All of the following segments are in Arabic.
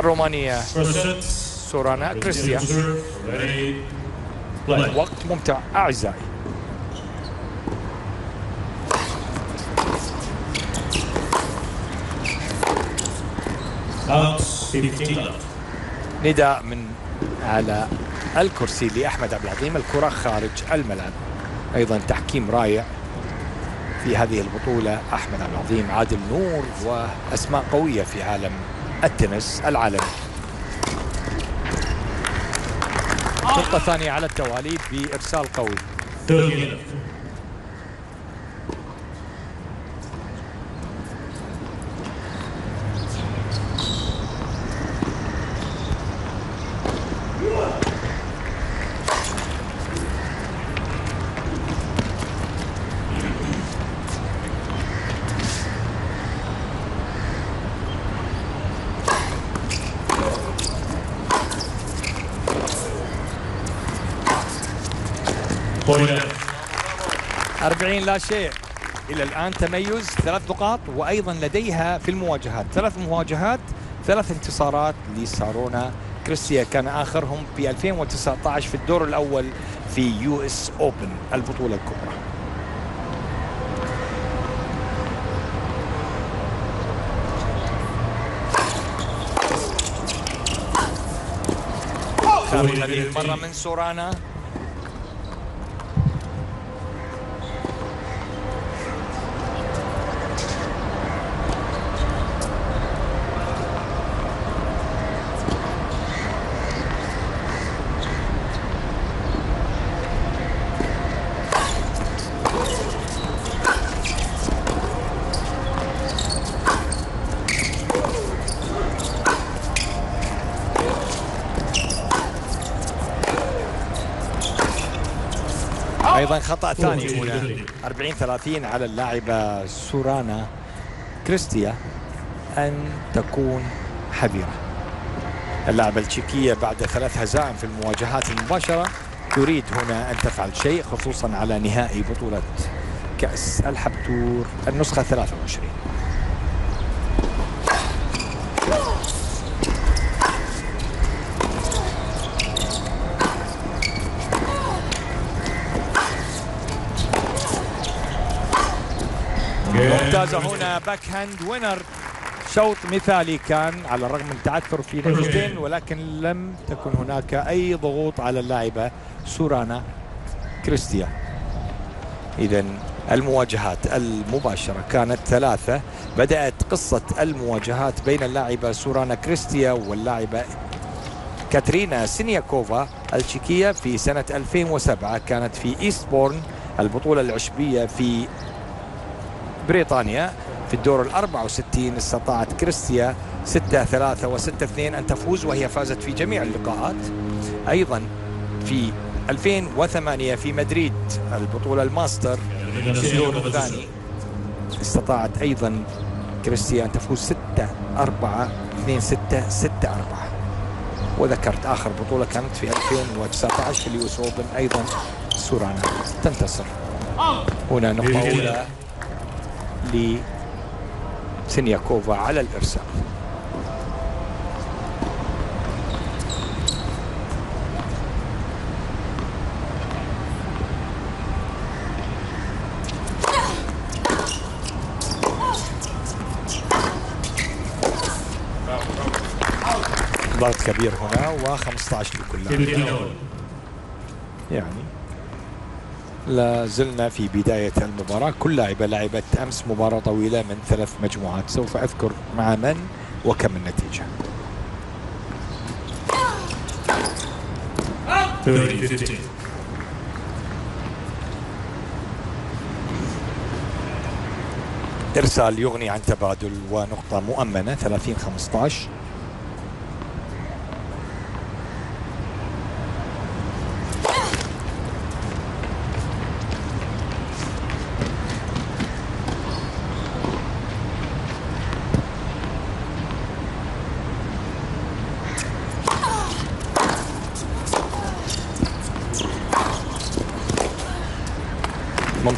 الرومانية. سورانا كريستيا. وقت ممتع أعزائي Out. 15 left. نداء من على الكرسي لأحمد عبد العظيم الكرة خارج الملعب أيضا تحكيم رائع في هذه البطولة أحمد عبد العظيم عادل نور وأسماء قوية في عالم التنس العالمي. نقطة ثانية على التوالي بإرسال قوي 30 left. Point left. 40 لا شيء. إلى الآن تميز ثلاث نقاط وأيضا لديها في المواجهات. ثلاث مواجهات ثلاث انتصارات لسارونا كريستيا. كان آخرهم في 2019 في الدور الأول في يو إس أوبن البطولة الكبرى. هذه المرة من سورانا. خطأ ثاني. هنا 40 30 على اللاعبه سورانا كريستيا أن تكون حذرة. اللاعبه التشيكيه بعد ثلاث هزائم في المواجهات المباشرة تريد هنا أن تفعل شيء خصوصا على نهائي بطولة كأس الحبتور النسخة 23 ممتازة هنا backhand winner شوط مثالي كان على الرغم من التعثر في نقطتين ولكن لم تكن هناك أي ضغوط على اللاعبة سورانا كريستيا. إذا المواجهات المباشرة كانت ثلاثة. بدأت قصة المواجهات بين اللاعبة سورانا كريستيا واللاعبة كاترينا سينياكوفا التشيكية في سنة 2007 كانت في إيستبورن البطولة العشبية في بريطانيا في الدور ال 64 استطاعت كريستيا 6 3 و 6 2 أن تفوز وهي فازت في جميع اللقاءات. أيضا في 2008 في مدريد البطولة الماستر الثاني استطاعت أيضا كريستيا أن تفوز 6 4 2 6 6 4 وذكرت آخر بطولة كانت في 2019 في ال US Open أيضا سورانا. تنتصر. هنا نقطة أولى. لسينياكوفا على الإرسال ضغط كبير هنا و15 لكل لاعب 15 all. يعني لا زلنا في بداية المباراة. كل لاعبة لعبت أمس مباراة طويلة من ثلاث مجموعات. سوف أذكر مع من وكم النتيجة. 30 15. إرسال يغني عن تبادل ونقطة مؤمنة 30 15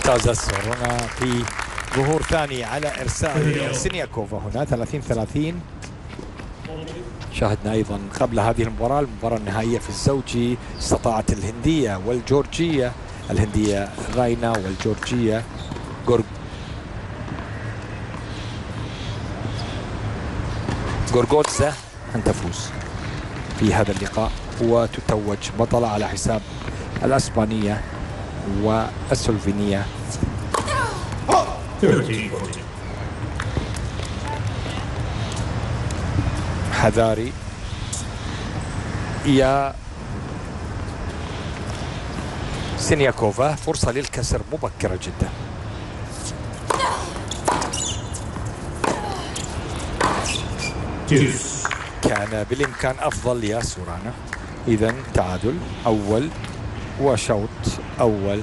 ممتازة هنا في ظهور ثاني على إرسال سينياكوفا هنا 30 30 شاهدنا أيضا قبل هذه المباراة المباراة النهائية في الزوجي استطاعت الهندية والجورجية الهندية غاينا والجورجية جورج جورجوتزا أن تفوز في هذا اللقاء وتتوج بطلة على حساب الأسبانية. والسلوفينية 13 14. حذاري يا سينياكوفا فرصة للكسر مبكرة جدا. كان بالإمكان أفضل يا سورانا إذا تعادل أول وشوط أول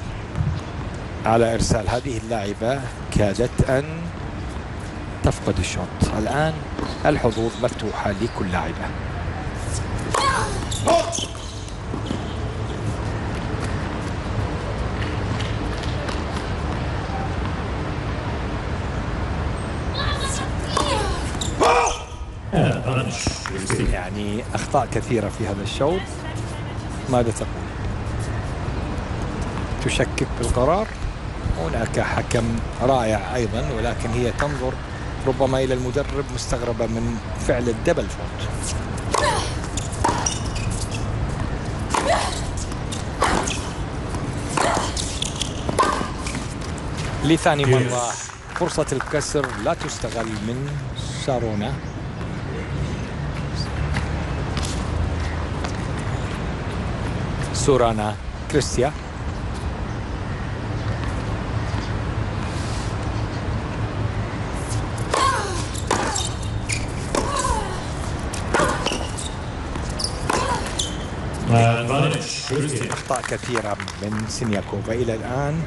على إرسال هذه اللاعبة كادت أن تفقد الشوط الآن الحظوظ مفتوحة لكل لاعبة. Receive. يعني أخطاء كثيرة في هذا الشوط ماذا تقول؟ تشكك بالقرار هناك حكم رائع أيضا ولكن هي تنظر ربما إلى المدرب مستغربة من فعل الدبل فوت لثاني مرة فرصة الكسر لا تستغل من شارونا سورانا كريستيا. أخطاء كثيرة من سينياكوفا. إلى الآن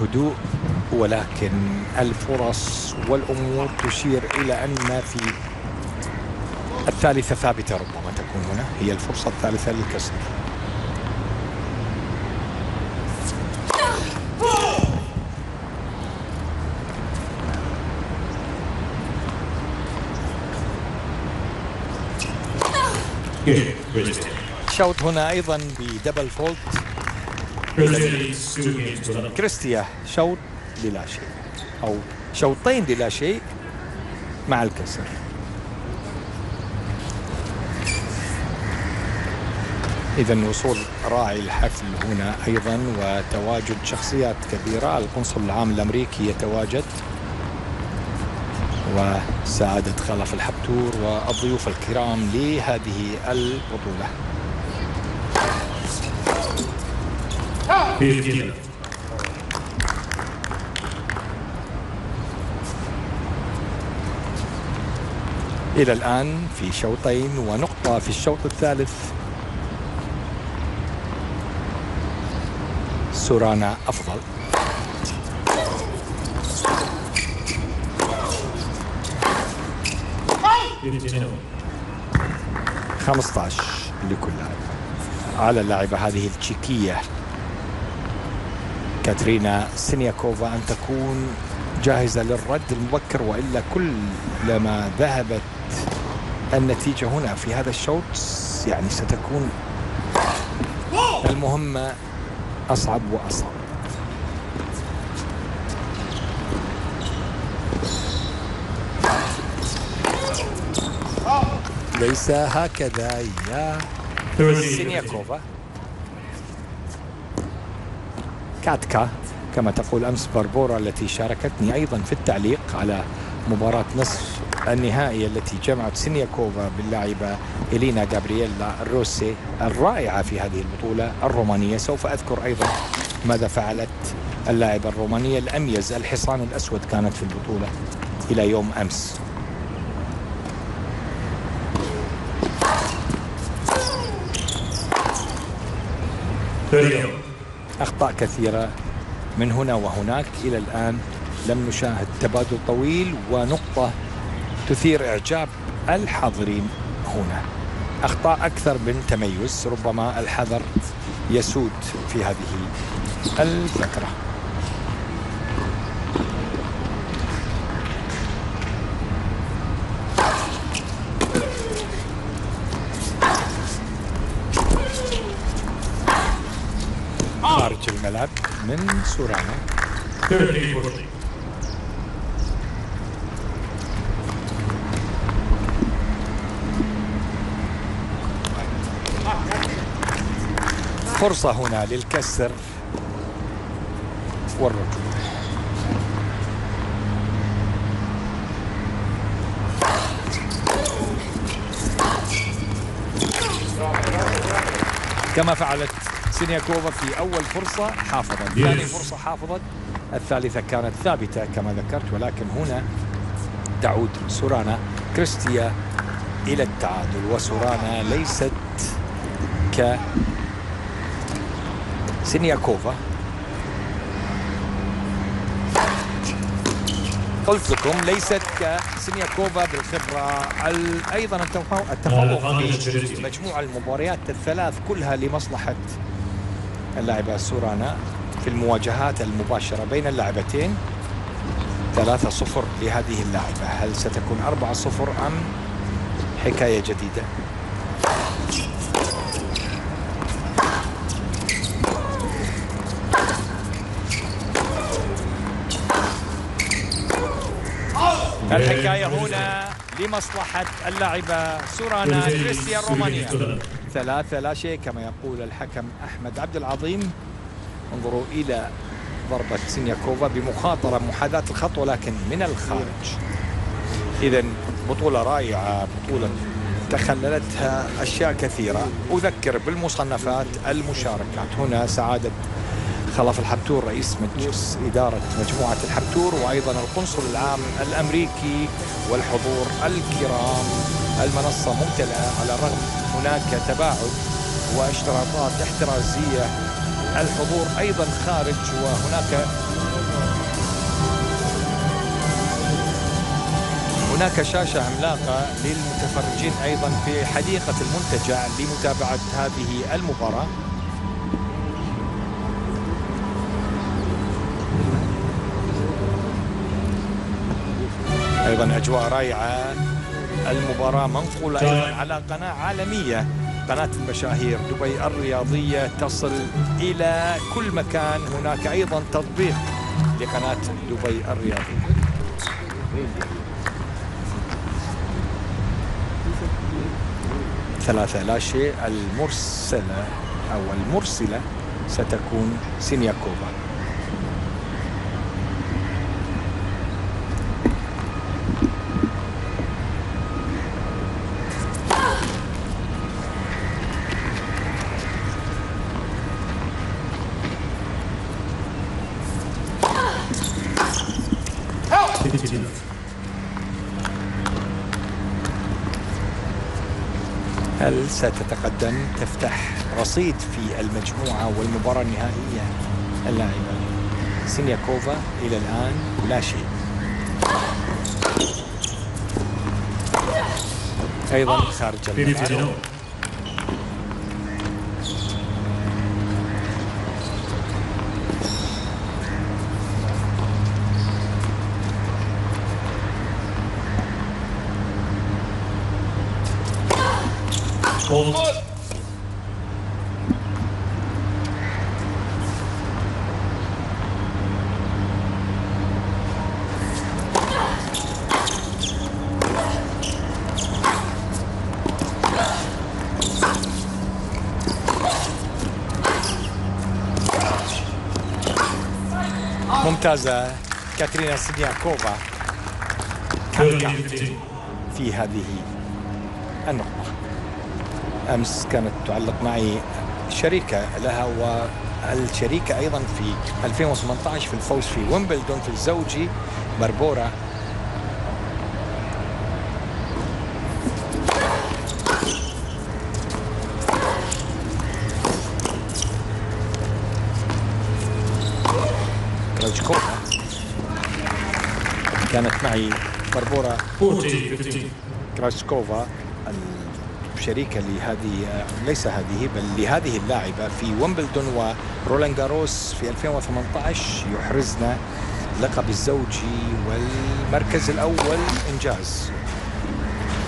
هدوء ولكن الفرص والأمور تشير إلى أن ما في الثالثة ثابتة ربما تكون هنا هي الفرصة الثالثة للكسر. Good. Receive. شوط هنا أيضا بدبل فولت. كريستيا شوط بلا شيء أو شوطين بلا شيء مع الكسر إذا وصول راعي الحفل هنا أيضا وتواجد شخصيات كبيرة القنصل العام الأمريكي يتواجد وسعادة خلف الحبتور والضيوف الكرام لهذه البطولة 15 left. إلى الآن في شوطين ونقطة في الشوط الثالث سورانا أفضل Fifteen. 15 لكل لاعب على اللاعبة هذه التشيكية كاترينا سينياكوفا أن تكون جاهزة للرد المبكر وإلا كلما ذهبت النتيجة هنا في هذا الشوط يعني ستكون المهمة أصعب وأصعب ليس هكذا يا. سينياكوفا كاتكا كما تقول أمس باربورا التي شاركتني أيضا في التعليق على مباراة نصف النهائي التي جمعت سينياكوفا باللاعبة إلينا جابرييلا الروسي الرائعة في هذه البطولة الرومانية سوف أذكر أيضا ماذا فعلت اللاعبة الرومانية الأميز الحصان الأسود كانت في البطولة إلى يوم أمس Thirty. أخطاء كثيرة من هنا وهناك إلى الآن لم نشاهد تبادل طويل ونقطة تثير إعجاب الحاضرين هنا. أخطاء أكثر من تميز ربما الحذر يسود في هذه الفترة من سورانا 30 40. فرصة هنا للكسر والرجوع كما فعلت سينياكوفا في أول فرصة حافظت. ثاني فرصة حافظت. الثالثة كانت ثابتة كما ذكرت ولكن هنا تعود سورانا كريستيا إلى التعادل وسورانا ليست ك سينياكوفا. قلت لكم ليست كسينياكوفا بالخبرة ال- أيضا التفوق التفوق في مجموع المباريات الثلاث كلها لمصلحة اللاعبة سورانا في المواجهات المباشرة بين اللاعبتين. 3-0 لهذه اللاعبة هل ستكون 4-0 أم حكاية جديدة؟ الحكاية هنا لمصلحة اللاعبة سورانا كريستيان رومانيا. ثلاثة لا شيء كما يقول الحكم أحمد عبد العظيم. انظروا إلى ضربة سينياكوفا بمخاطرة محاذاة الخط ولكن من الخارج. إذا بطولة رائعة بطولة تخللتها أشياء كثيرة. أذكر بالمصنفات المشاركات. هنا سعادة خلف الحبتور رئيس مجلس إدارة مجموعة الحبتور وأيضا القنصل العام الأمريكي والحضور الكرام. المنصة ممتلئة على الرغم هناك تباعد واشتراطات احترازية الحضور أيضا خارج وهناك هناك شاشة عملاقة للمتفرجين أيضا في حديقة المنتجع لمتابعة هذه المباراة. أيضا أجواء رائعة. المباراة منقولة أيضا على قناة عالمية. قناة المشاهير دبي الرياضية تصل إلى كل مكان. هناك أيضا تطبيق لقناة دبي الرياضية. ثلاثة لا شيء. المرسلة أو المرسلة ستكون سينياكوفا. ستتقدم. تفتح رصيد في المجموعة والمباراة النهائية اللاعبة سينياكوفا إلى الآن لا شيء. أيضا خارج الملعب 50 Hold. ممتازة. كاترينا سينياكوفا 30 15. في هذه النقطة. أمس كانت تعلق معي شريكة لها والشريكة أيضا في 2018 في الفوز في ويمبلدون في الزوجي بربورا كروتشكوفا كانت معي بربورا 40 15. كراسكوفا الشريكة لهذه ليس هذه بل لهذه اللاعبة في ويمبلدون ورولان جاروس في 2018 يحرزن لقب الزوجي والمركز الأول إنجاز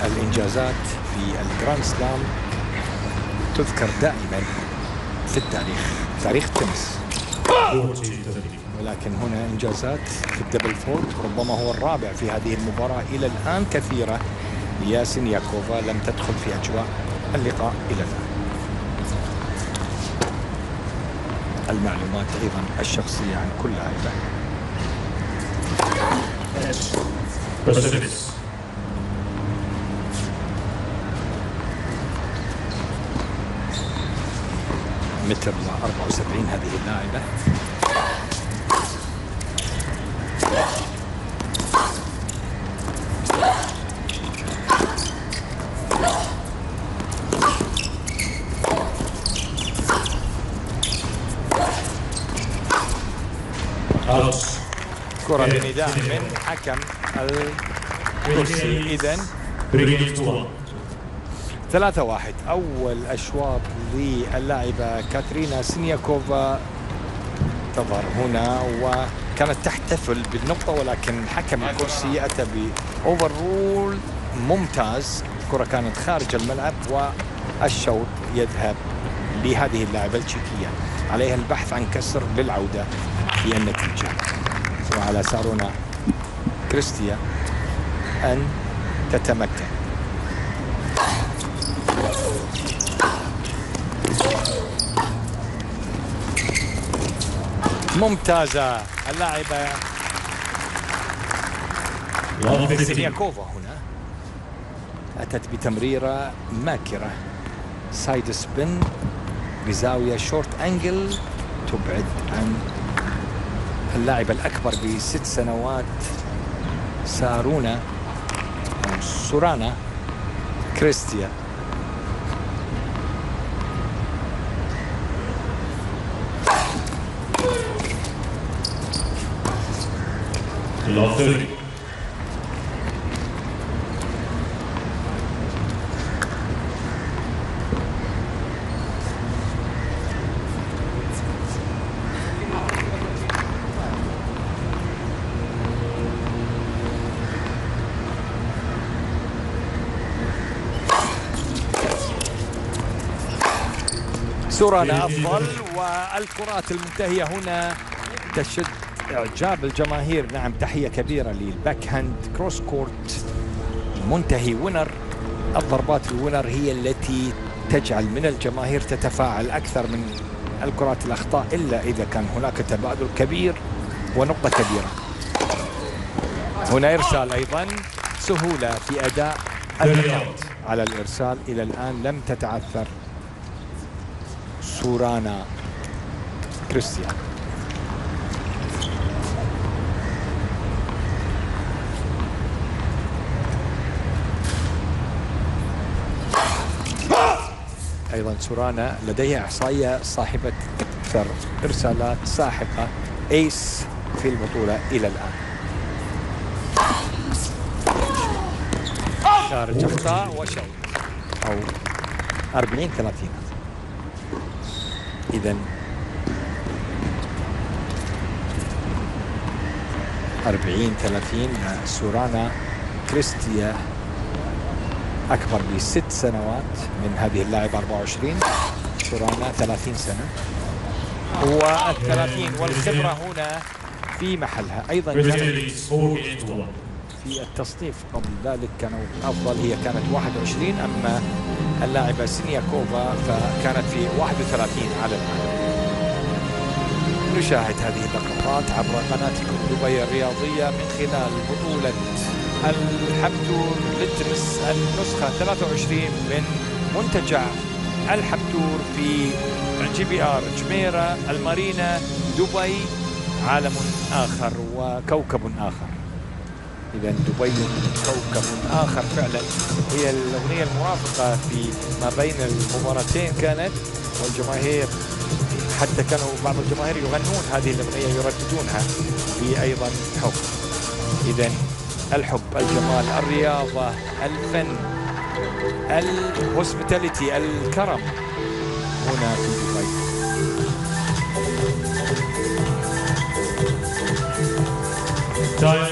الإنجازات في ال Grand Slam تذكر دائما في التاريخ تاريخ التنس. 40 30. ولكن هنا إنجازات في الدبل فولد ربما هو الرابع في هذه المباراة إلى الآن. كثيرة. ياسين ياكوفا لم تدخل في أجواء اللقاء إلى الآن. المعلومات أيضا الشخصية عن كل Pacifics. متر و 74 هذه اللاعبة. كرة بنداء من حكم الكرسي. إذا Beginning to one. ثلاثة واحد. أول أشواط للاعبة كاترينا سينياكوفا. تظهر هنا وكانت تحتفل بالنقطة ولكن حكم الكرسي أتى ب overrule ممتاز. الكرة كانت خارج الملعب والشوط يذهب لهذه اللاعبة التشيكية. عليها البحث عن كسر للعودة في النتيجة وعلى سارونا كريستيا أن تتمكن. ممتازة اللاعبة. سينياكوفا هنا. أتت بتمريرة ماكرة. side spin بزاوية short angle تبعد عن اللاعبة الأكبر بست سنوات سارونا أو سورانا كريستيا. Love 30. سورانا أفضل والكرات المنتهية هنا تشد إعجاب الجماهير. نعم تحية كبيرة لل backhand cross court. منتهي winner الضربات ال winner هي التي تجعل من الجماهير تتفاعل أكثر من الكرات الأخطاء إلا إذا كان هناك تبادل كبير ونقطة كبيرة. هنا إرسال أيضا سهولة في أداء النقاط على الإرسال إلى الآن لم تتعثر سورانا. كريستيان. أيضا سورانا لديها إحصائية صاحبة أكثر ارسالات ساحقة إيس في البطولة إلى الآن. خارج اخطاء وشوط أو 40 30 اذا 40 30 سورانا كريستيا أكبر بست سنوات من هذه اللاعبة 24 سورانا 30 سنة. والثلاثين والخبرة هنا في محلها. أيضا كانت Release 48 to 1. في التصنيف قبل ذلك كانوا أفضل. هي كانت 21 أما اللاعبة سينياكوفا فكانت في 31 على العالم نشاهد هذه اللقطات عبر قناتكم دبي الرياضية من خلال بطولة الحبتور للتنس النسخة 23 من منتجع الحبتور في JBR جميرة المارينا دبي عالم آخر وكوكب آخر. إذا دبي كوكب آخر فعلا هي الأغنية المرافقة في ما بين المباراتين كانت والجماهير حتى كانوا بعض الجماهير يغنون هذه الأغنية يرددونها في أيضا حب إذا الحب الجمال الرياضة الفن الهوسبيتاليتي الكرم هنا في دبي Time.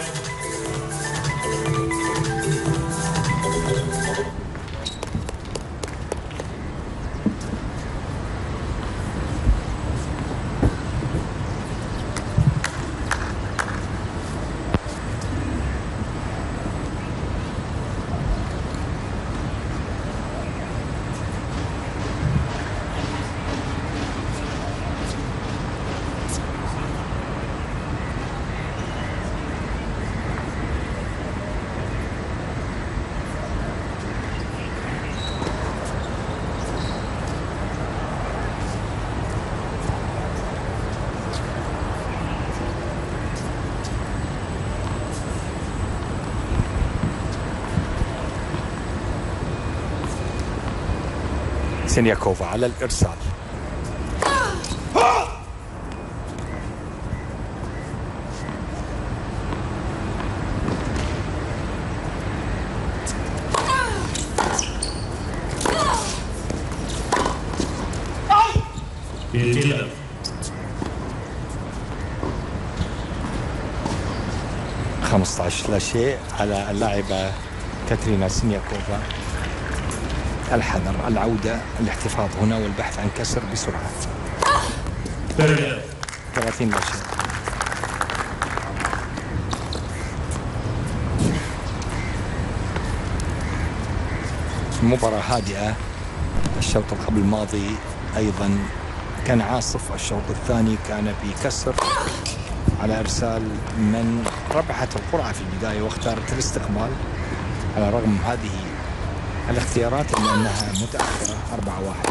سينياكوفا على الإرسال. خمسة عشر لا شيء على اللاعبة كاترينا سينياكوفا الحذر العودة الاحتفاظ هنا والبحث عن كسر بسرعة. Thirty left. 30 لا شيء مباراة هادئة. الشوط قبل الماضي أيضا كان عاصف الشوط الثاني كان بكسر على إرسال من ربحت القرعة في البداية واختارت الاستقبال. على الرغم هذه الاختيارات إلا أنها متأخرة. 4 واحد.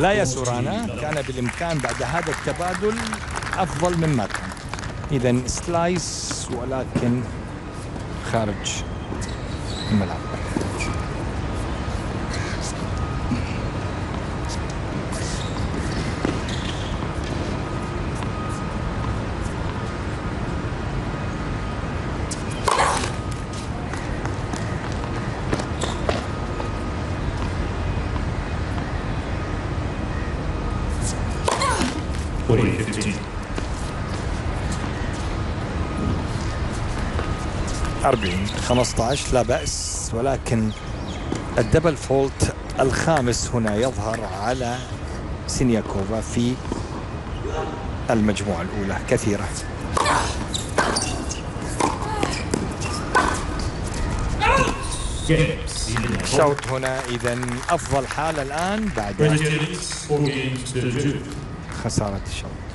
لا يا سورانا كان بالإمكان بعد هذا التبادل أفضل مما كان. إذا سلايس ولكن خارج الملعب. 15 لا بأس. ولكن ال double fault الخامس هنا يظهر على سينياكوفا في المجموعة الأولى كثيرة. شوط هنا إذا أفضل حالة الآن بعد. خسارة الشوط.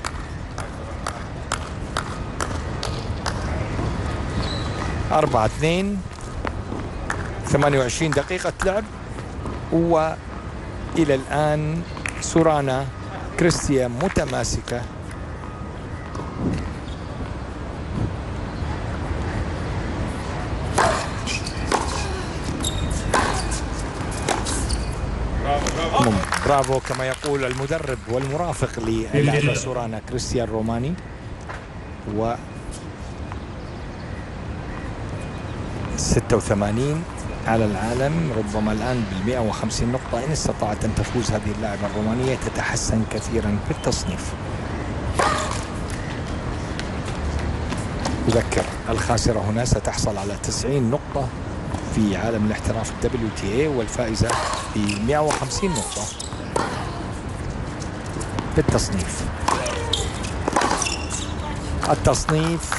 أربعة اثنين ثمانية وعشرين دقيقة لعب. وإلى الآن سورانا كريستيا متماسكة. برافو كما يقول المدرب والمرافق للاعبة سورانا كريستيان روماني. و 86 على العالم ربما الآن بال 150 نقطة. إن استطاعت أن تفوز هذه اللاعبة الرومانية تتحسن كثيرا في التصنيف. أذكر الخاسرة هنا ستحصل على 90 نقطة في عالم الاحتراف ال WTA والفائزة ب 150 نقطة في التصنيف. التصنيف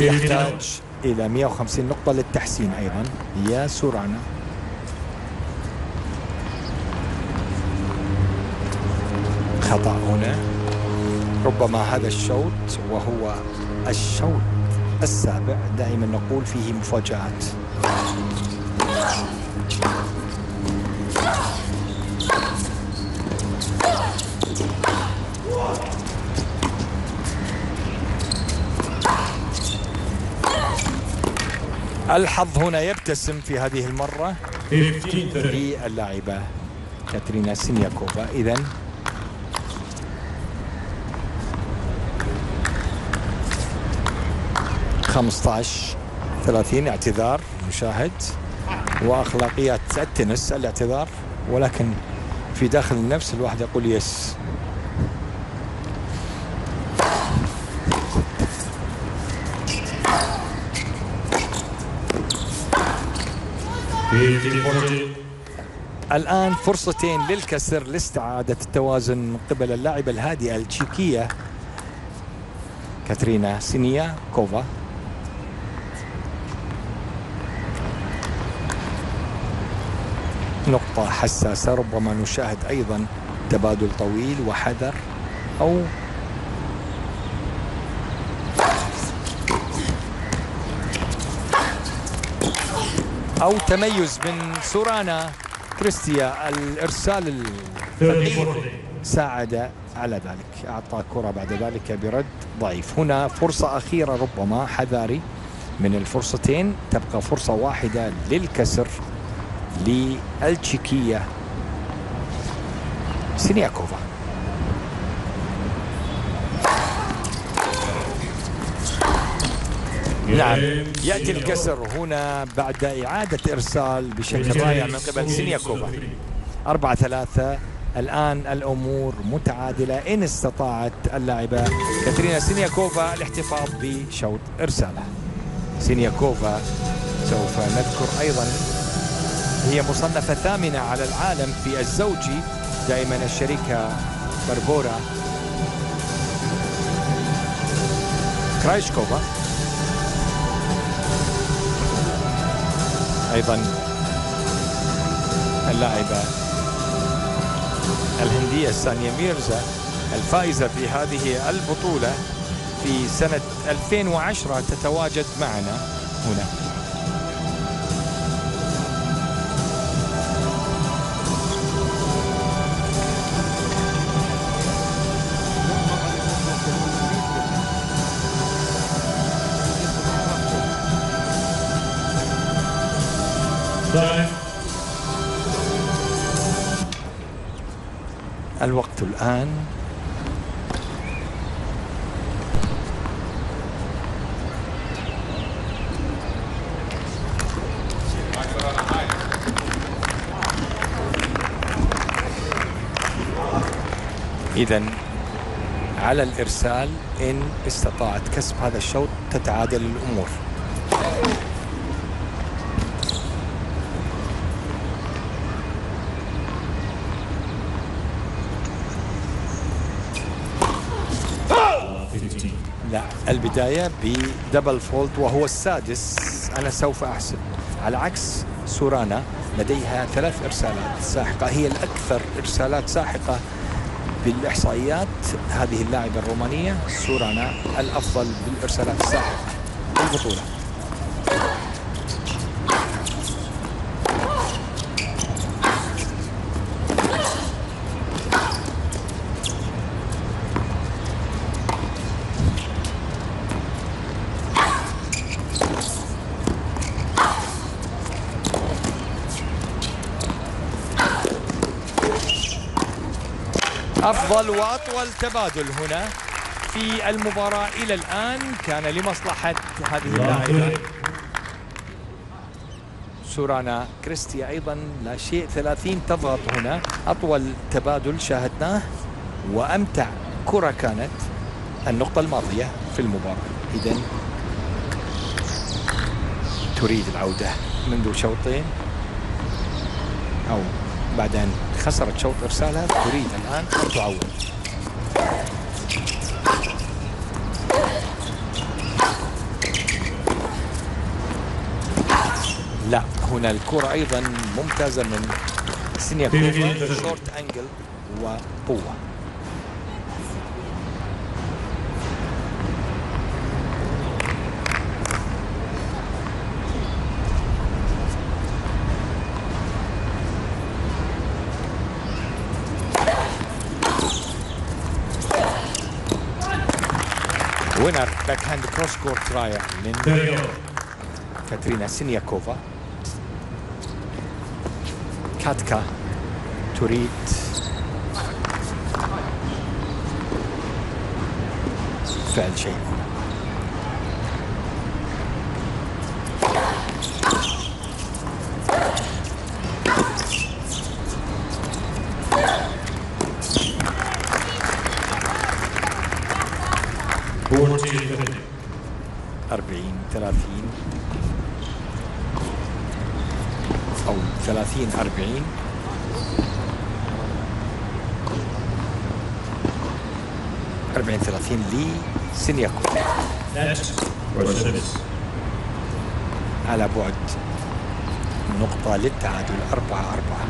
يحتاج إلى 150 نقطة للتحسين أيضا. يا سورانا خطأ هنا. ربما هذا الشوط وهو الشوط السابع. دائما نقول فيه مفاجآت. الحظ هنا يبتسم في هذه المرة 15 30. في اللاعبة كاترينا سينياكوفا إذا خمسطعش ثلاثين اعتذار مشاهد وأخلاقيات التنس الاعتذار ولكن في داخل النفس الواحد يقول yes الآن فرصتين للكسر لاستعادة التوازن من قبل اللاعبة الهادئة التشيكية كاترينا سينيا كوفا. نقطة حساسة ربما نشاهد أيضا تبادل طويل وحذر أو أو تميز من سورانا كريستيا الإرسال 34. ساعد على ذلك أعطى كرة بعد ذلك برد ضعيف. هنا فرصة أخيرة ربما حذاري من الفرصتين. تبقى فرصة واحدة للكسر للتشيكية سينياكوفا. نعم. يأتي الكسر هنا بعد إعادة إرسال بشكل رائع من قبل سينياكوفا أربعة ثلاثة. الآن الأمور متعادلة إن استطاعت اللاعبة كاترينا. سينياكوفا الاحتفاظ بشوط إرسالها سينياكوفا سوف نذكر أيضا هي مصنفة ثامنة على العالم في الزوجي دائما الشريكة بربورا كرايشكوفا. أيضا اللاعبة الهندية سانيا ميرزا الفائزة في هذه البطولة في سنة 2010 تتواجد معنا هنا. الوقت الآن. إذا على الإرسال إن استطاعت كسب هذا الشوط تتعادل الأمور Fifteen. لا البداية بدبل فولت وهو السادس. أنا سوف أحسب. على عكس سورانا لديها ثلاث إرسالات ساحقة. هي الأكثر إرسالات ساحقة بالإحصائيات. هذه اللاعبة الرومانية سورانا الأفضل بالإرسالات الساحقة. البطولة. أفضل وأطول تبادل هنا في المباراة إلى الآن كان لمصلحة هذه اللاعبة. سورانا كريستيا أيضا لا شيء. 30 تضغط هنا. أطول تبادل شاهدناه. وأمتع كرة كانت النقطة الماضية في المباراة. إذا تريد العودة منذ شوطين أو بعد أن خسرت شوط إرسالها تريد الآن أن تعوض لا هنا الكرة أيضا ممتازة من سينياكوفا short angle وقوة. backhand cross court رائع من Thirty all. كاترينا سينياكوفا كاتكا تريد فعل شيء Fourteen fifty. 40 30 أو 30 40 40 30 لسينياكو Net. For service. على بعد نقطة للتعادل أربعة أربعة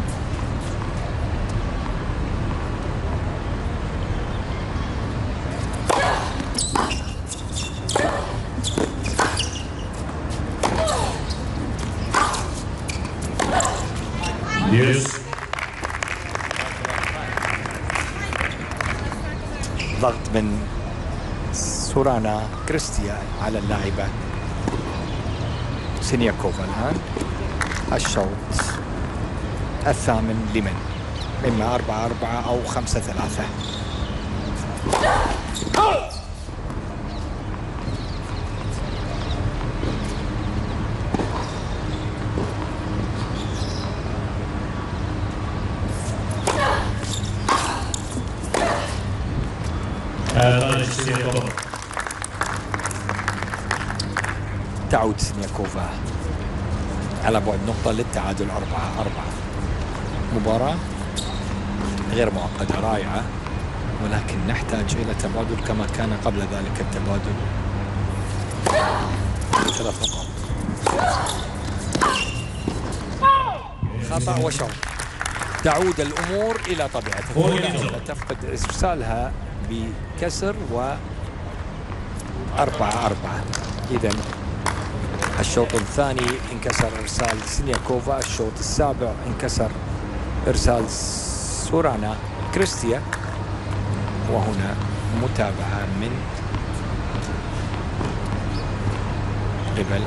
Yes. ضغط من سورانا كريستيا على اللاعبة سينياكوفا الآن. الشوط الثامن لمن؟ إما أربعة أربعة أو خمسة ثلاثة Advantage Siniakova. تعود سينياكوفا للتعادل أربعة أربعة. مباراة غير معقدة رائعة ولكن نحتاج إلى تبادل كما كان قبل ذلك التبادل. ثلاث نقاط. خطأ وشوط. تعود الأمور إلى طبيعتها. تفقد إرسالها بكسر و أربعة أربعة. إذا الشوط الثاني انكسر إرسال سينياكوفا الشوط السابع انكسر إرسال سورانا كريستيا. وهنا متابعة من قبل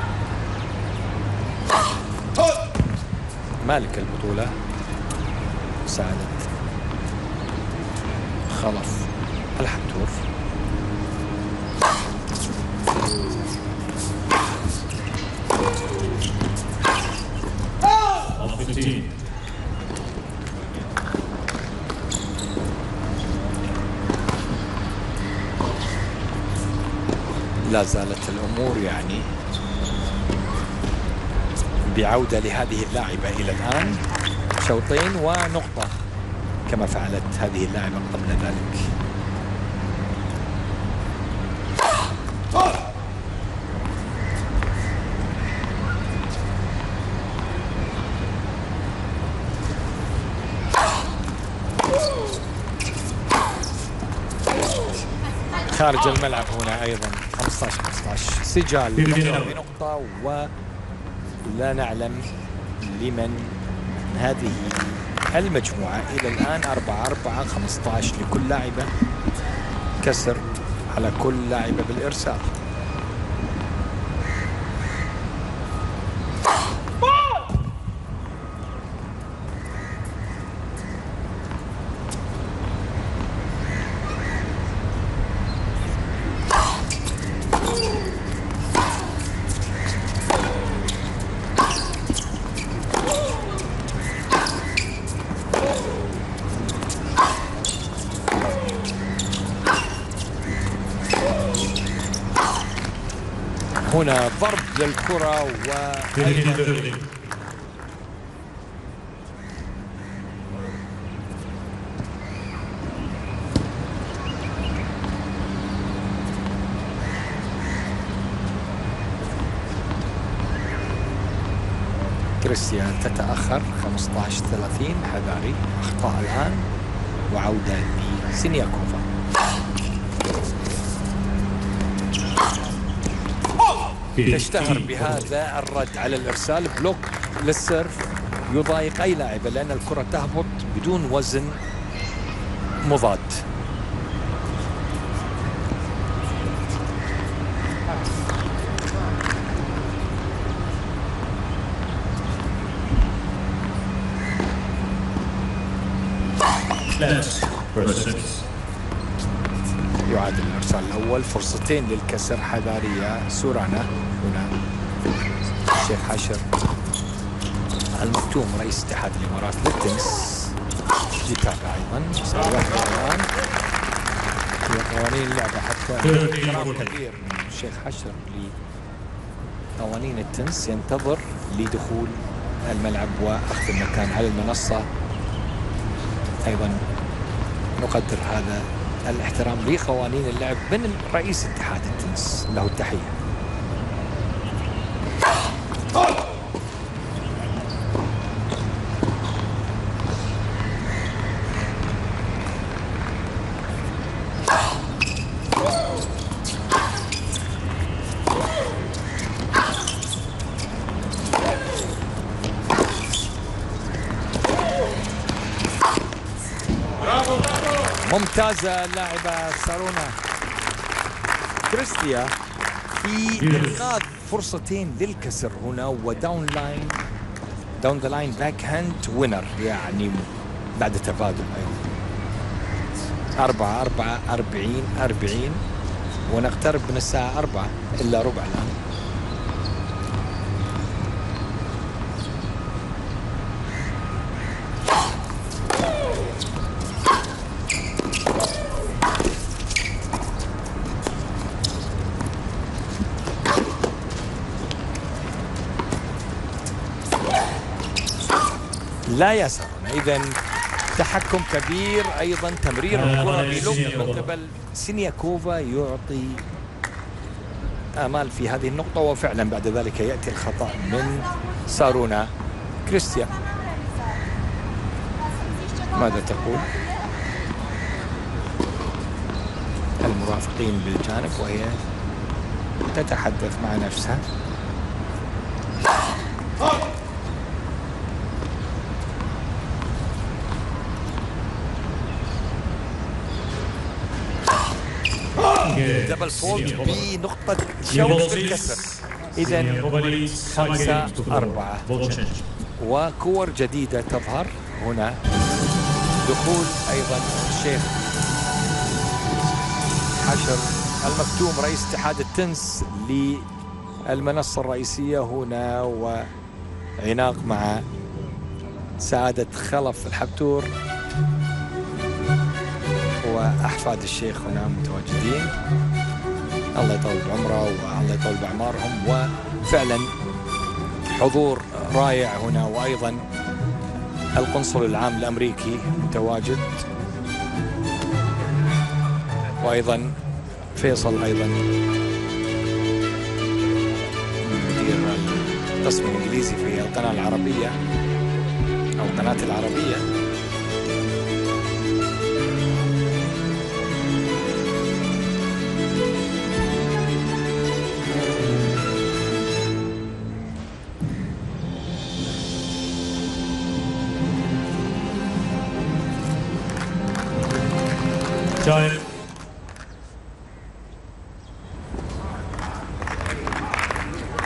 مالك البطولة سعادة. خلف الحتور On 15. لا زالت الأمور يعني بعودة لهذه اللاعبة إلى الآن. شوطين ونقطة كما فعلت هذه اللاعبة قبل ذلك. خارج الملعب هنا أيضا. 15 15 سجال نقطة بنقطة ولا نعلم لمن هذه المجموعة. إلى الآن 4 4 15 لكل لاعبة. كسر على كل لاعبة بالإرسال هنا ضرب و 50 كريستيان تتأخر 15 30 حذاري أخطاء الآن وعودة لسينياكوفا تشتهر بهذا الرد على الإرسال. block لل serve يضايق أي لاعبة لأن الكرة تهبط بدون وزن مضاد Left. First six. يعاد الإرسال الأول فرصتين للكسر حذارية. سورانا هنا. الشيخ حشر المكتوم رئيس اتحاد الإمارات للتنس. يتابع أيضا. في قوانين اللعبة حتى كبير من الشيخ حشر لقوانين التنس. ينتظر لدخول الملعب وأخذ المكان. على المنصة أيضا نقدر هذا الاحترام لقوانين اللعب من رئيس اتحاد التنس. له التحية. اللاعبة سارونا كريستيا في انقاذ فرصتين للكسر هنا و down line down the line backhand winner يعني بعد تبادل أيضا. أربعة أربعة أربعين أربعين ونقترب من الساعة أربعة إلا ربع الآن. لا إذا تحكم كبير أيضا تمرير الكرة بلغ من قبل سينياكوفا يعطي آمال في هذه النقطة وفعلا بعد ذلك يأتي الخطأ من سارونا كريستيان ماذا تقول؟ المرافقين بالجانب وهي تتحدث مع نفسها. double fault بنقطة شوط الكسر. إذا خمسة أربعة. وكور جديدة تظهر هنا. دخول أيضا الشيخ حشر المكتوم رئيس اتحاد التنس للمنصة الرئيسية هنا وعناق مع سعادة خلف الحبتور وأحفاد الشيخ هنا متواجدين. الله يطول بعمره والله يطول بأعمارهم وفعلا حضور رائع هنا. وأيضا القنصل العام الأمريكي متواجد. وأيضا فيصل أيضا. مدير القسم الإنجليزي في القناة العربية أو القناة العربية.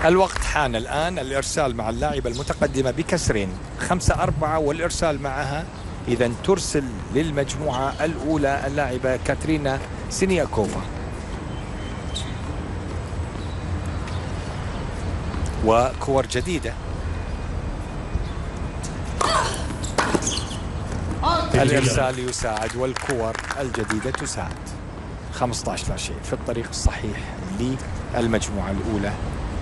الوقت حان الآن الإرسال مع اللاعبة المتقدمة بكسرين. خمسة أربعة والإرسال معها إذا ترسل للمجموعة الأولى اللاعبة كاترينا سينياكوفا. وكور جديدة. الإرسال يساعد والكور الجديدة تساعد. 15 لا شيء في الطريق الصحيح للمجموعة الأولى.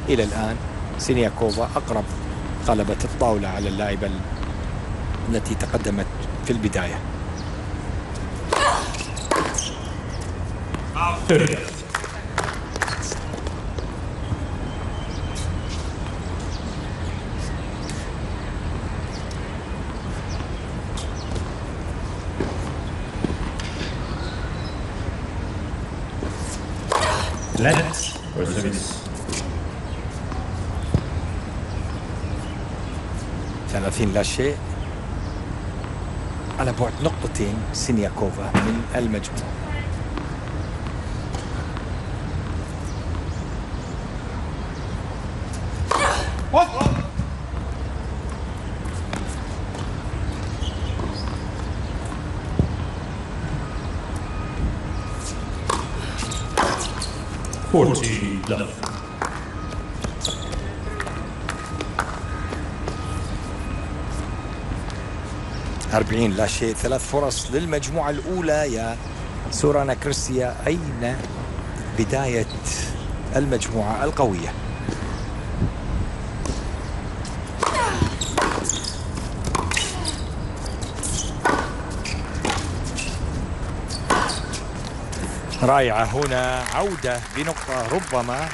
إلى الآن سينياكوفا أقرب قلبة الطاولة على اللاعبة التي تقدمت في البداية Let or service. 30 لا شيء على بعد نقطتين سينياكوفا من المجموعة Forty أربعين لا شيء. ثلاث فرص للمجموعة الأولى يا سورانا كريستيا أين بداية المجموعة القوية؟ رائعة. هنا عودة بنقطة. ربما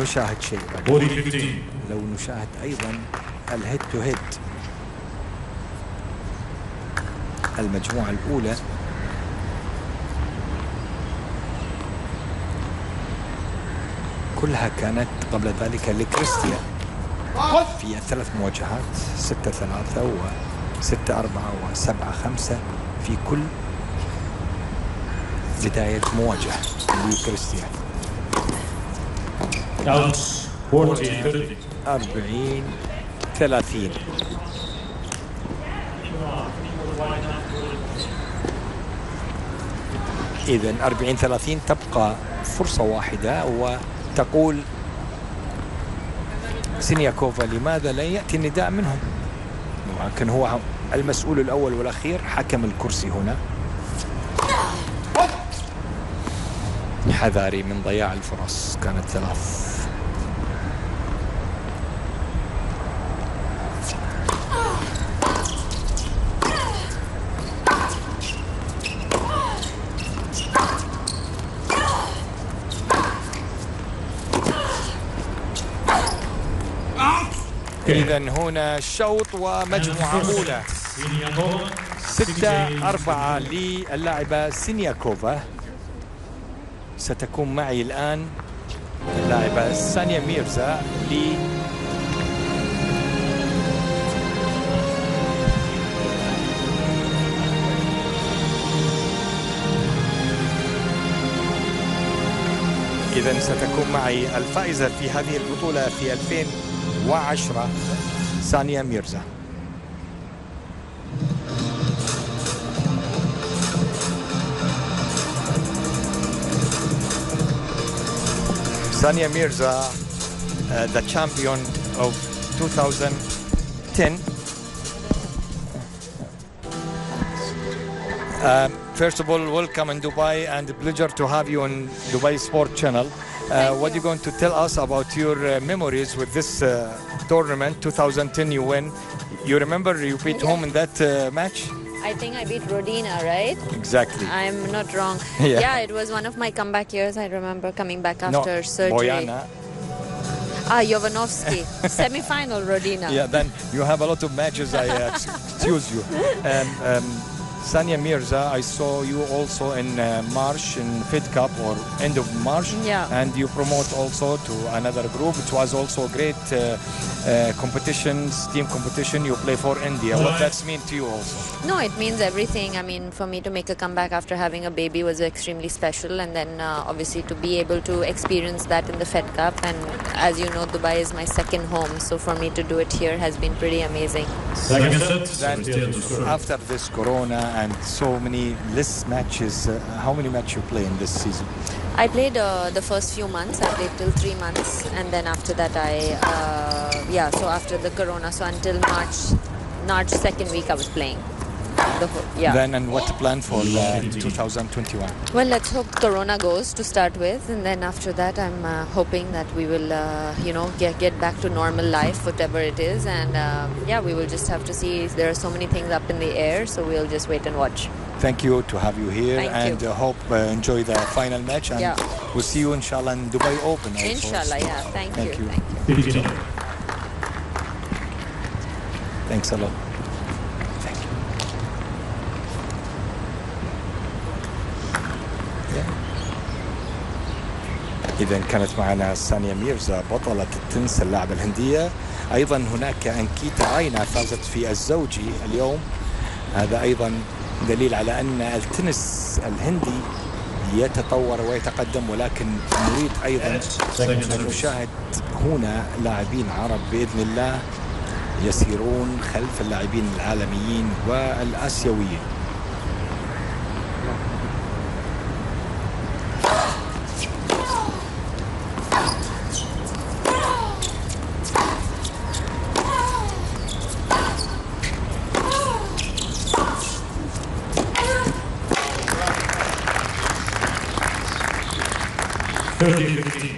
نشاهد شيء. بعد. 40 15. لو نشاهد أيضا الهيد تو هيد المجموعة الأولى. كلها كانت قبل ذلك لكريستيا. في الثلاث مواجهات ستة ثلاثة وستة أربعة وسبعة خمسة في كل بداية مواجهة لكريستيان Count 40 30. 40 30 إذا 40 30 تبقى فرصة واحدة وتقول سينياكوفا لماذا لا يأتي النداء منهم؟ لكن هو المسؤول الأول والأخير حكم الكرسي هنا. حذاري من ضياع الفرص كانت ثلاث. إذا هنا شوط ومجموعة أولى Siniakova. ستة أربعة للاعبة سينياكوفا ستكون معي الآن اللاعبة سانيا ميرزا ل إذا ستكون معي الفائزة في هذه البطولة في 2010 سانيا ميرزا Sania Mirza, uh, the champion of 2010. Um, first of all, welcome in Dubai and a pleasure to have you on Dubai Sport Channel. Uh, what are you going to tell us about your uh, memories with this uh, tournament 2010 you win? You remember you beat home in that uh, match? I think I beat Rodina, right? Exactly. I'm not wrong. Yeah. yeah. it was one of my comeback years. I remember coming back no, after surgery. Boyana. Ah, Jovanovski. Semi-final Rodina. Yeah, then you have a lot of matches. I uh, excuse you. Um, Sanya Mirza, I saw you also in uh, March in Fed Cup or end of March. Yeah. And you promote also to another group. It was also a great uh, uh, competitions, team competition. You play for India. What does that mean to you also? No, it means everything. I mean, for me to make a comeback after having a baby was extremely special, and then uh, obviously to be able to experience that in the Fed Cup. And as you know, Dubai is my second home, so for me to do it here has been pretty amazing. Second set. Then Sebastian Dufour. after this Corona and so many less matches, uh, how many matches you play in this season? I played uh, the first few months. I played till three months, and then after that, I uh, yeah. So after the corona, so until March, March second week, I was playing. The whole, yeah. Then and what to plan for uh, 2021? well, let's hope corona goes to start with, and then after that, I'm uh, hoping that we will, uh, you know, get get back to normal life, whatever it is, and um, yeah, we will just have to see. There are so many things up in the air, so we'll just wait and watch. Thank you to have you here Thank and you. uh, hope uh, enjoy the final match and Yeah. we'll see you inshallah in Dubai Open also. Inshallah, yeah. Thank, Thank you. you. Thank you. Thanks a lot. إذا كانت معنا سانيا ميرزا بطلة التنس اللاعبة الهندية. أيضا هناك أنكيتا راينا فازت في الزوجي اليوم. هذا أيضا دليل على أن التنس الهندي يتطور ويتقدم ولكن نريد أيضا أن. نشاهد هنا لاعبين عرب بإذن الله يسيرون خلف اللاعبين العالميين والآسيويين Thirty fifteen.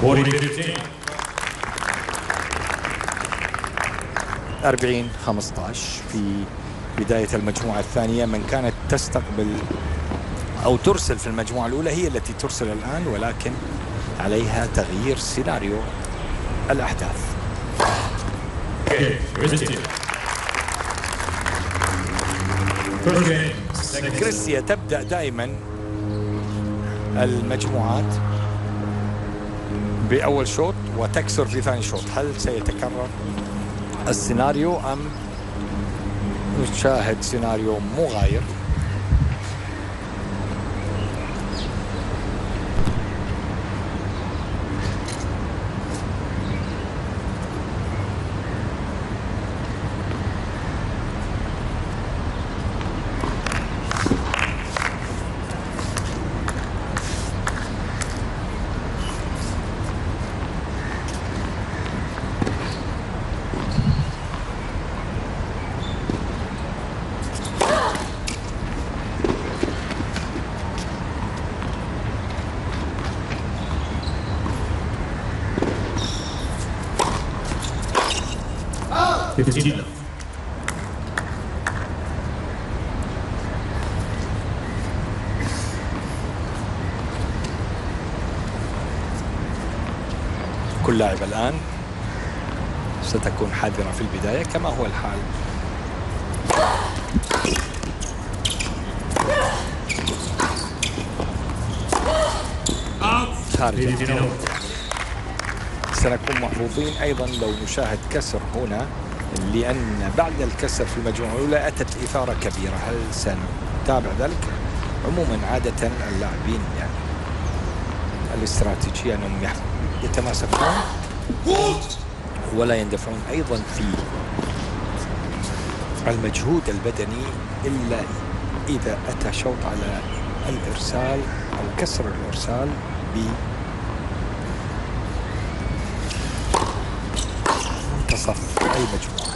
Forty fifteen. 40 15 في بداية المجموعة الثانية من كانت تستقبل أو ترسل في المجموعة الأولى هي التي ترسل الآن ولكن عليها تغيير سيناريو الأحداث. كريستيا تبدأ دائما المجموعات بأول شوط وتكسر في ثاني شوط هل سيتكرر السيناريو أم نشاهد سيناريو مغاير Fifteen love. كل لاعب الآن ستكون حذرة في البداية كما هو الحال خارج. سنكون محظوظين أيضا لو نشاهد كسر هنا لأن بعد الكسر في المجموعة الأولى أتت إثارة كبيرة هل سنتابع ذلك؟ عموما عادة اللاعبين يعني الاستراتيجية أنهم يح- يتماسكون ولا يندفعون أيضا في المجهود البدني إلا إذا أتى شوط على الإرسال أو كسر الإرسال ب منتصف أي مجموعة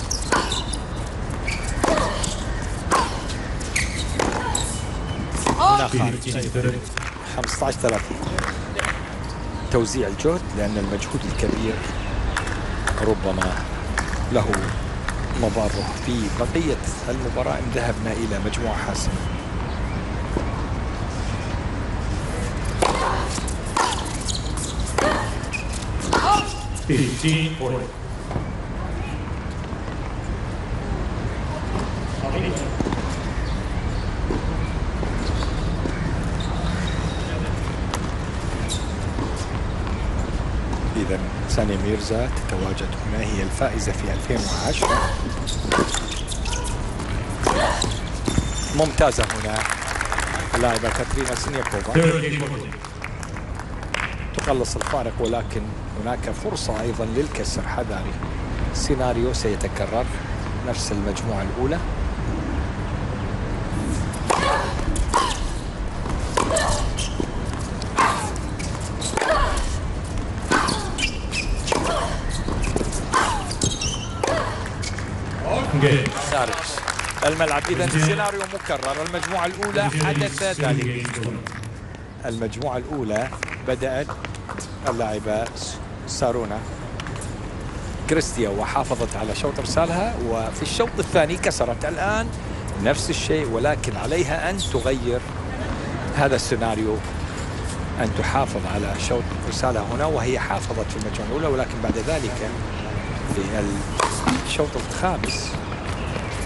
هنا خارج 15 30. 15 30 توزيع الجهد لأن المجهود الكبير ربما له مضاره في بقية المباراة إن ذهبنا إلى مجموعة حاسمة Fifteen forty. اذا سانيا ميرزا تتواجد. هنا هي الفائزة في 2010 ممتازة هنا. اللاعبة كاترينا forty. تقلص الفارق ولكن هناك فرصة أيضا للكسر حذاري. سيناريو سيتكرر. نفس المجموعة الأولى Game. خارج الملعب. إذا السيناريو مكرر. المجموعة الأولى حدث ذلك المجموعة الأولى بدأت اللاعبة سارونا. كريستيا وحافظت على شوط إرسالها وفي الشوط الثاني كسرت. الآن نفس الشيء ولكن عليها أن تغير هذا السيناريو. أن تحافظ على شوط إرسالها هنا وهي حافظت في المجموعة الأولى ولكن بعد ذلك في الشوط الخامس.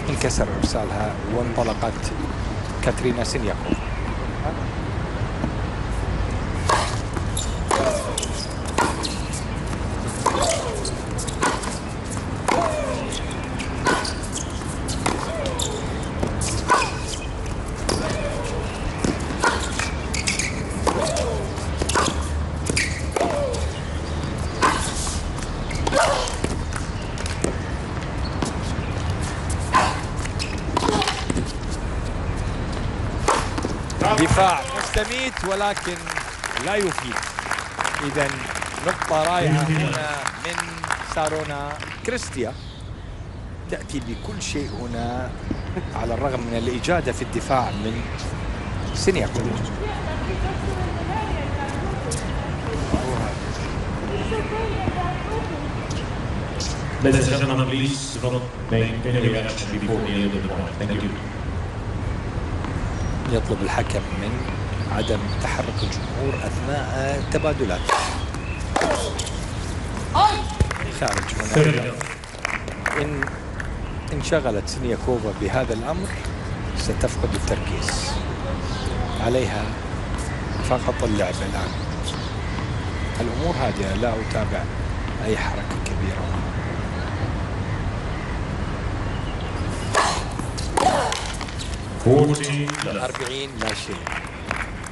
انكسر ارسالها وانطلقت كاترينا سينياكوف ولكن لا يفيد إذا نقطة رائعة هنا من سارونا كريستيا تأتي بكل شيء هنا على الرغم من الإجادة في الدفاع من سينياكو Ladies and gentlemen, please do not make any reaction before the end of the point. Thank you. يطلب الحكم من عدم تحرك الجمهور أثناء التبادلات الخارج هنا. إن انشغلت سينياكوفا بهذا الأمر ستفقد التركيز. عليها فقط اللعب الآن. الأمور هادئة لا أتابع أي حركة كبيرة. 40 لا شيء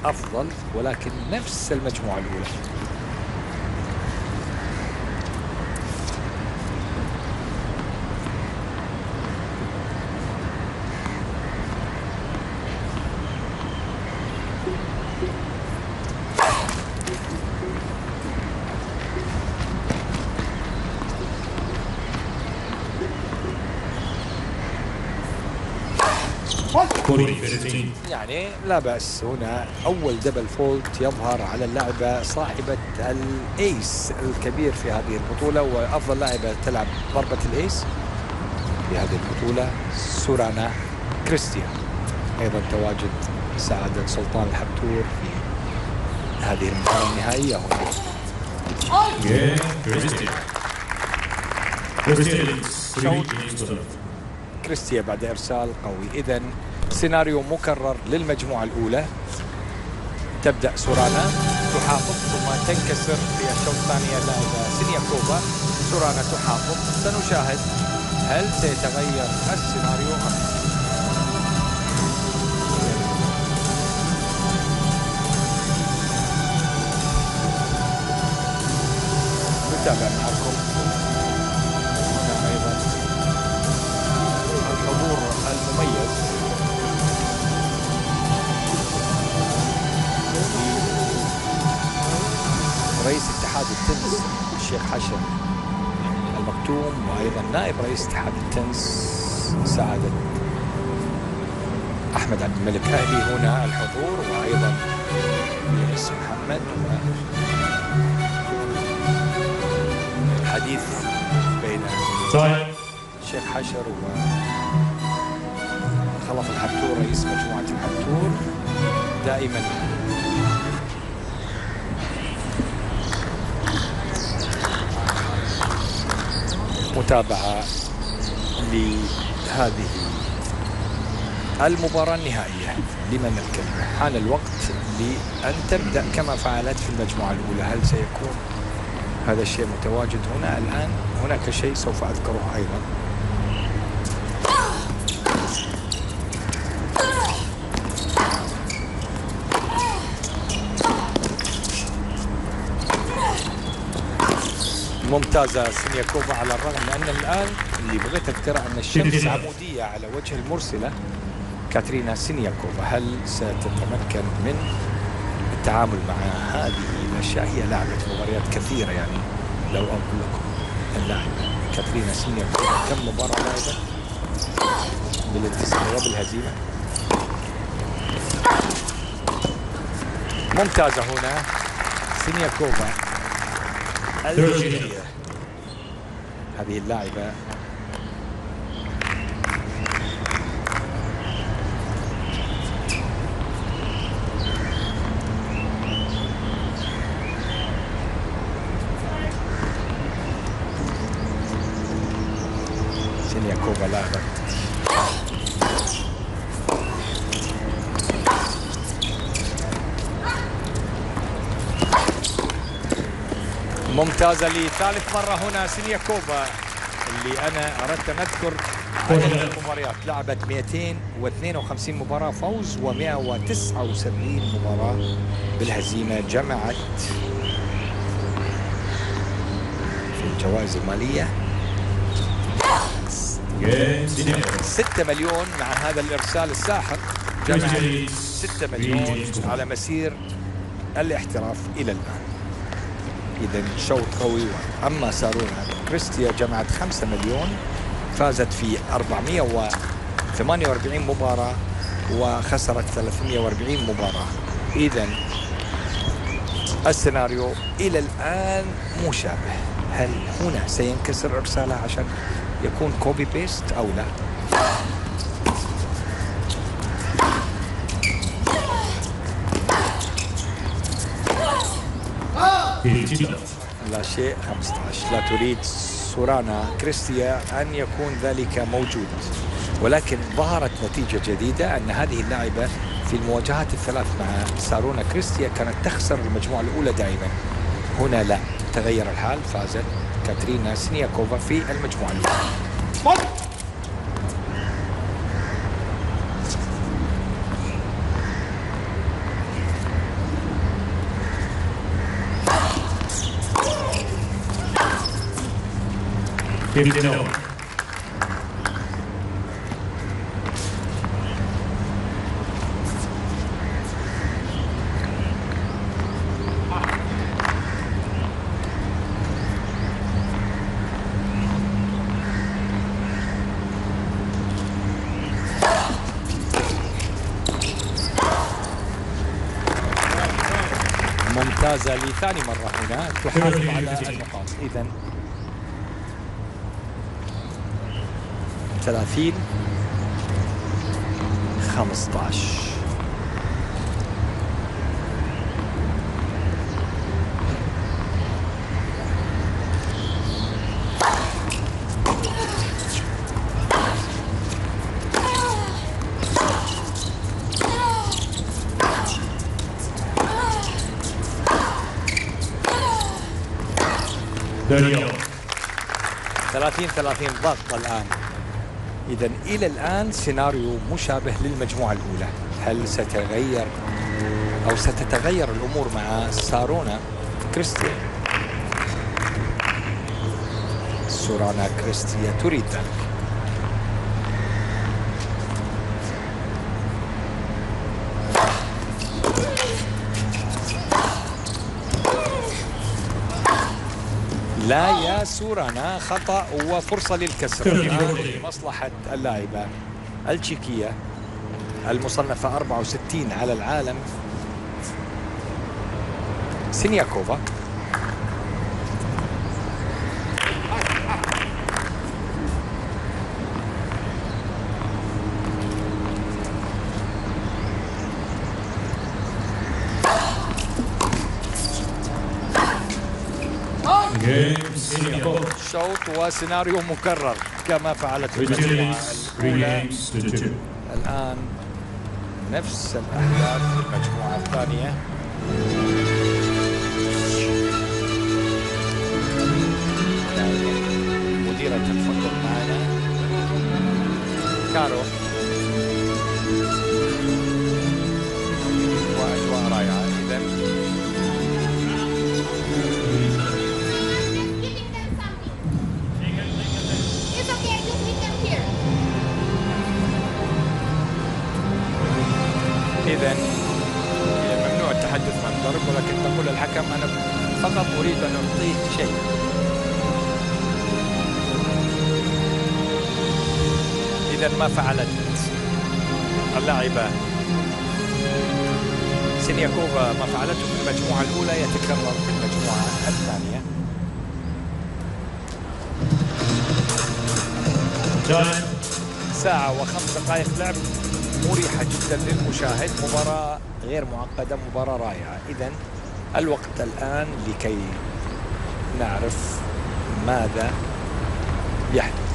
أفضل ولكن نفس المجموعة الأولى Forty fifteen. يعني لا بأس هنا أول دبل فولت يظهر على اللاعبة صاحبة الأيس الكبير في هذه البطولة وأفضل لاعبة تلعب ضربة الأيس في هذه البطولة سورانا كريستيان أيضا تواجد سعادة سلطان الحبتور في هذه المباراة النهائية. هنا. كريستيا بعد إرسال قوي. إذا سيناريو مكرر للمجموعة الأولى. تبدأ سورانا. تحافظ ثم تنكسر في الشوط الثاني اللاعبة سينياكوفا. سورانا تحافظ. سنشاهد هل سيتغير السيناريو أم لا؟ نتابع معكم. اتحاد التنس الشيخ حشر المكتوم وأيضا نائب رئيس اتحاد التنس سعادة أحمد عبد الملك. أهلي هنا الحضور وأيضا يونس محمد حديث بين. الشيخ حشر و خلف الحبتور رئيس مجموعة الحبتور دائما متابعة لهذه المباراة النهائية. لمن الكلمة؟ حان الوقت لأن تبدأ كما فعلت في المجموعة الأولى. هل سيكون هذا الشيء متواجد هنا الآن؟ هناك شيء سوف أذكره أيضا. ممتازة سينياكوفا على الرغم من أن الآن اللي بغيت أذكره أن الشمس عمودية على وجه المرسلة كاترينا سينياكوفا هل ستتمكن من التعامل مع هذه الأشياء؟ هي لعبت مباريات كثيرة يعني. لو أقول لكم اللاعبة كاترينا سينياكوفا كم مباراة لعبت بالانتصار وبالهزيمة؟ ممتازة هنا سينياكوفا الجزائرية هذه اللاعبة سينياكوفا لاعبة ممتازة لثالث مرة هنا سينياكوفا اللي أنا أردت أن أذكر عدد المباريات لعبت 252 مباراة فوز و179 مباراة بالهزيمة جمعت في الجوائز المالية Yeah, Senior. 6 مليون مع هذا الإرسال الساحر جمعت Christian leads 6 three مليون على. مسير الاحتراف إلى الآن إذا شوط قوي أما سارونا كريستيا جمعت 5 مليون فازت في 448 مباراة وخسرت 340 مباراة. إذا السيناريو إلى الآن مشابه هل هنا سينكسر إرسالها عشان يكون copy paste أو لا؟ لا شيء 15 لا تريد سورانا كريستيا أن يكون ذلك موجود. ولكن ظهرت نتيجة جديدة أن هذه اللاعبة في المواجهات الثلاث مع سارونا كريستيا كانت تخسر المجموعة الأولى دائما. هنا لا تغير الحال فازت كاترينا سنياكوفا في المجموعة الأولى. ممتازة لثاني مرة هنا. تحافظ على النقاط إذا 30 15 30 30 ضغط الآن. إذا إلى الآن سيناريو مشابه للمجموعة الأولى. هل ستغير أو ستتغير الأمور مع سارونا كريستيا؟ سورانا كريستيا تريد ذلك لا يا سورانا خطأ وفرصة للكسر. لمصلحة اللاعبة التشيكية المصنفة 64 على العالم. سينياكوفا Game Singapore. شوط وسيناريو مكرر كما فعلت في المجموعة الأولى. الآن نفس الأحداث في المجموعة الثانية. مديرة الفندق معنا. كارو. ما فعلته في المجموعة الأولى يتكرر في المجموعة الثانية. ساعة وخمس دقائق لعب. مريحة جدا للمشاهد. مباراة غير معقدة مباراة رائعة. إذا الوقت الآن لكي نعرف ماذا يحدث.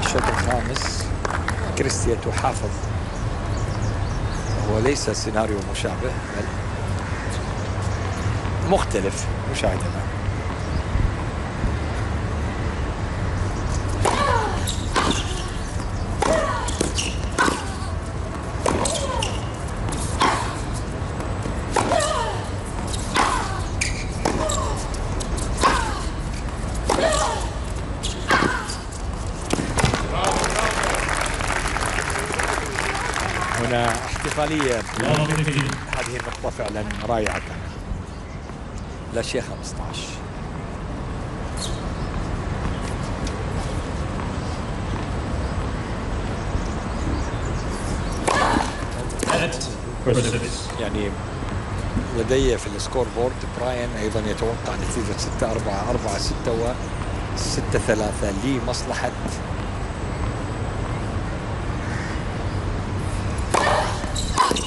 الشوط الخامس. كريستيا تحافظ هو ليس سيناريو مشابه بل مختلف مشاهدنا 15. هذه النقطة فعلا رائعة كانت الأشياء 15 Net for service. يعني لدي في ال scoreboard براين أيضا يتوقع نتيجة 6 4 4 6 و 6 3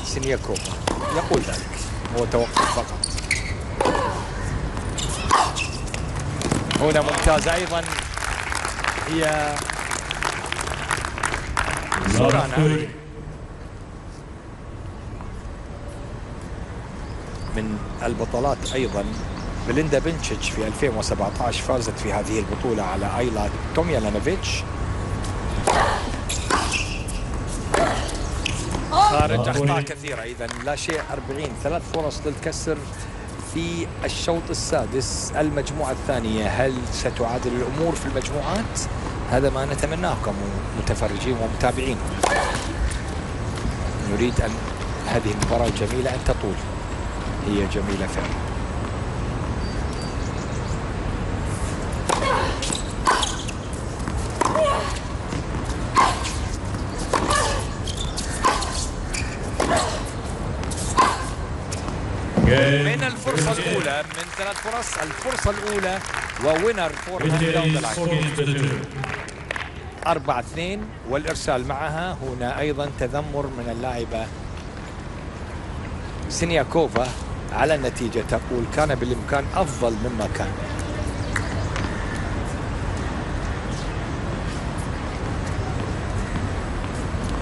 لمصلحة سينياكوفا يقول ذلك. هو توقف فقط. هنا ممتازة أيضا. هي سورانا من البطلات أيضا. بليندا بنشيتش في 2017 فازت في هذه البطولة على آيلا توميالانوفيتش خارج أخطاء كثيرة. إذا لا شيء 40 ثلاث فرص للكسر في الشوط السادس المجموعة الثانية. هل ستعادل الأمور في المجموعات؟ هذا ما نتمناه كمتفرجين ومتابعين. نريد أن هذه المباراة الجميلة أن تطول. هي جميلة فعلا من الفرصة الأولى من ثلاث فرص الفرصة الأولى winner for أربعة اثنين والإرسال معها هنا أيضا تذمر من اللاعبة سينياكوفا على النتيجة تقول كان بالإمكان أفضل مما كان.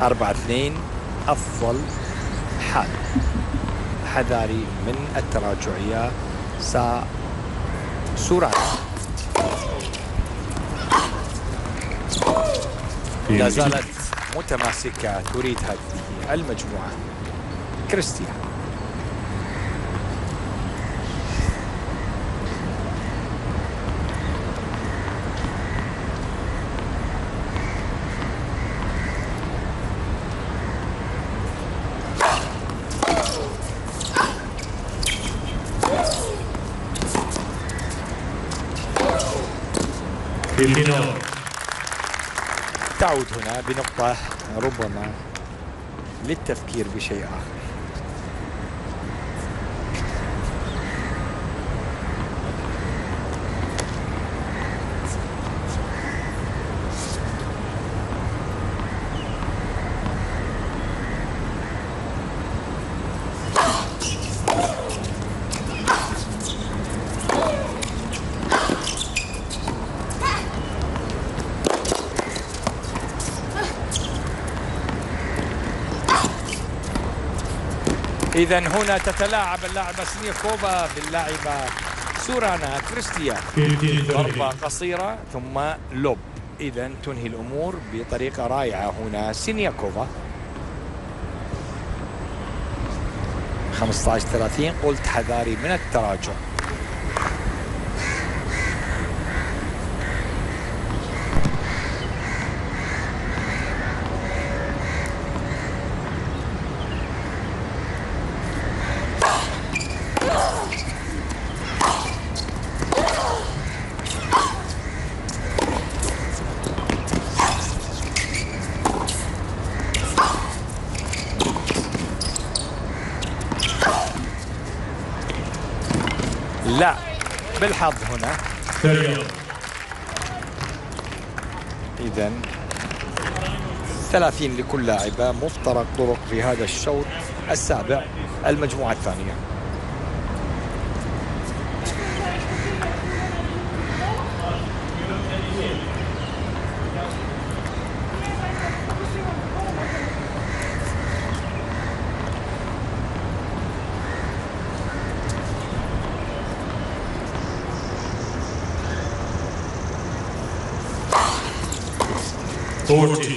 أربعة اثنين أفضل حال. حذاري من التراجعية. سا سوران لا زالت متماسكة تريد هذه المجموعة. كريستيان تعود هنا بنقطة ربما للتفكير بشيء آخر. إذا هنا تتلاعب اللاعبة سنيكوفا باللاعبة سورانا كريستيا ضربة قصيرة ثم lob. إذا تنهي الأمور بطريقة رائعة هنا سينياكوفا 15 30 قلت حذاري من التراجع لا بالحظ هنا إذا 30 لكل لاعبة مفترق طرق في هذا الشوط السابع المجموعة الثانية. 40.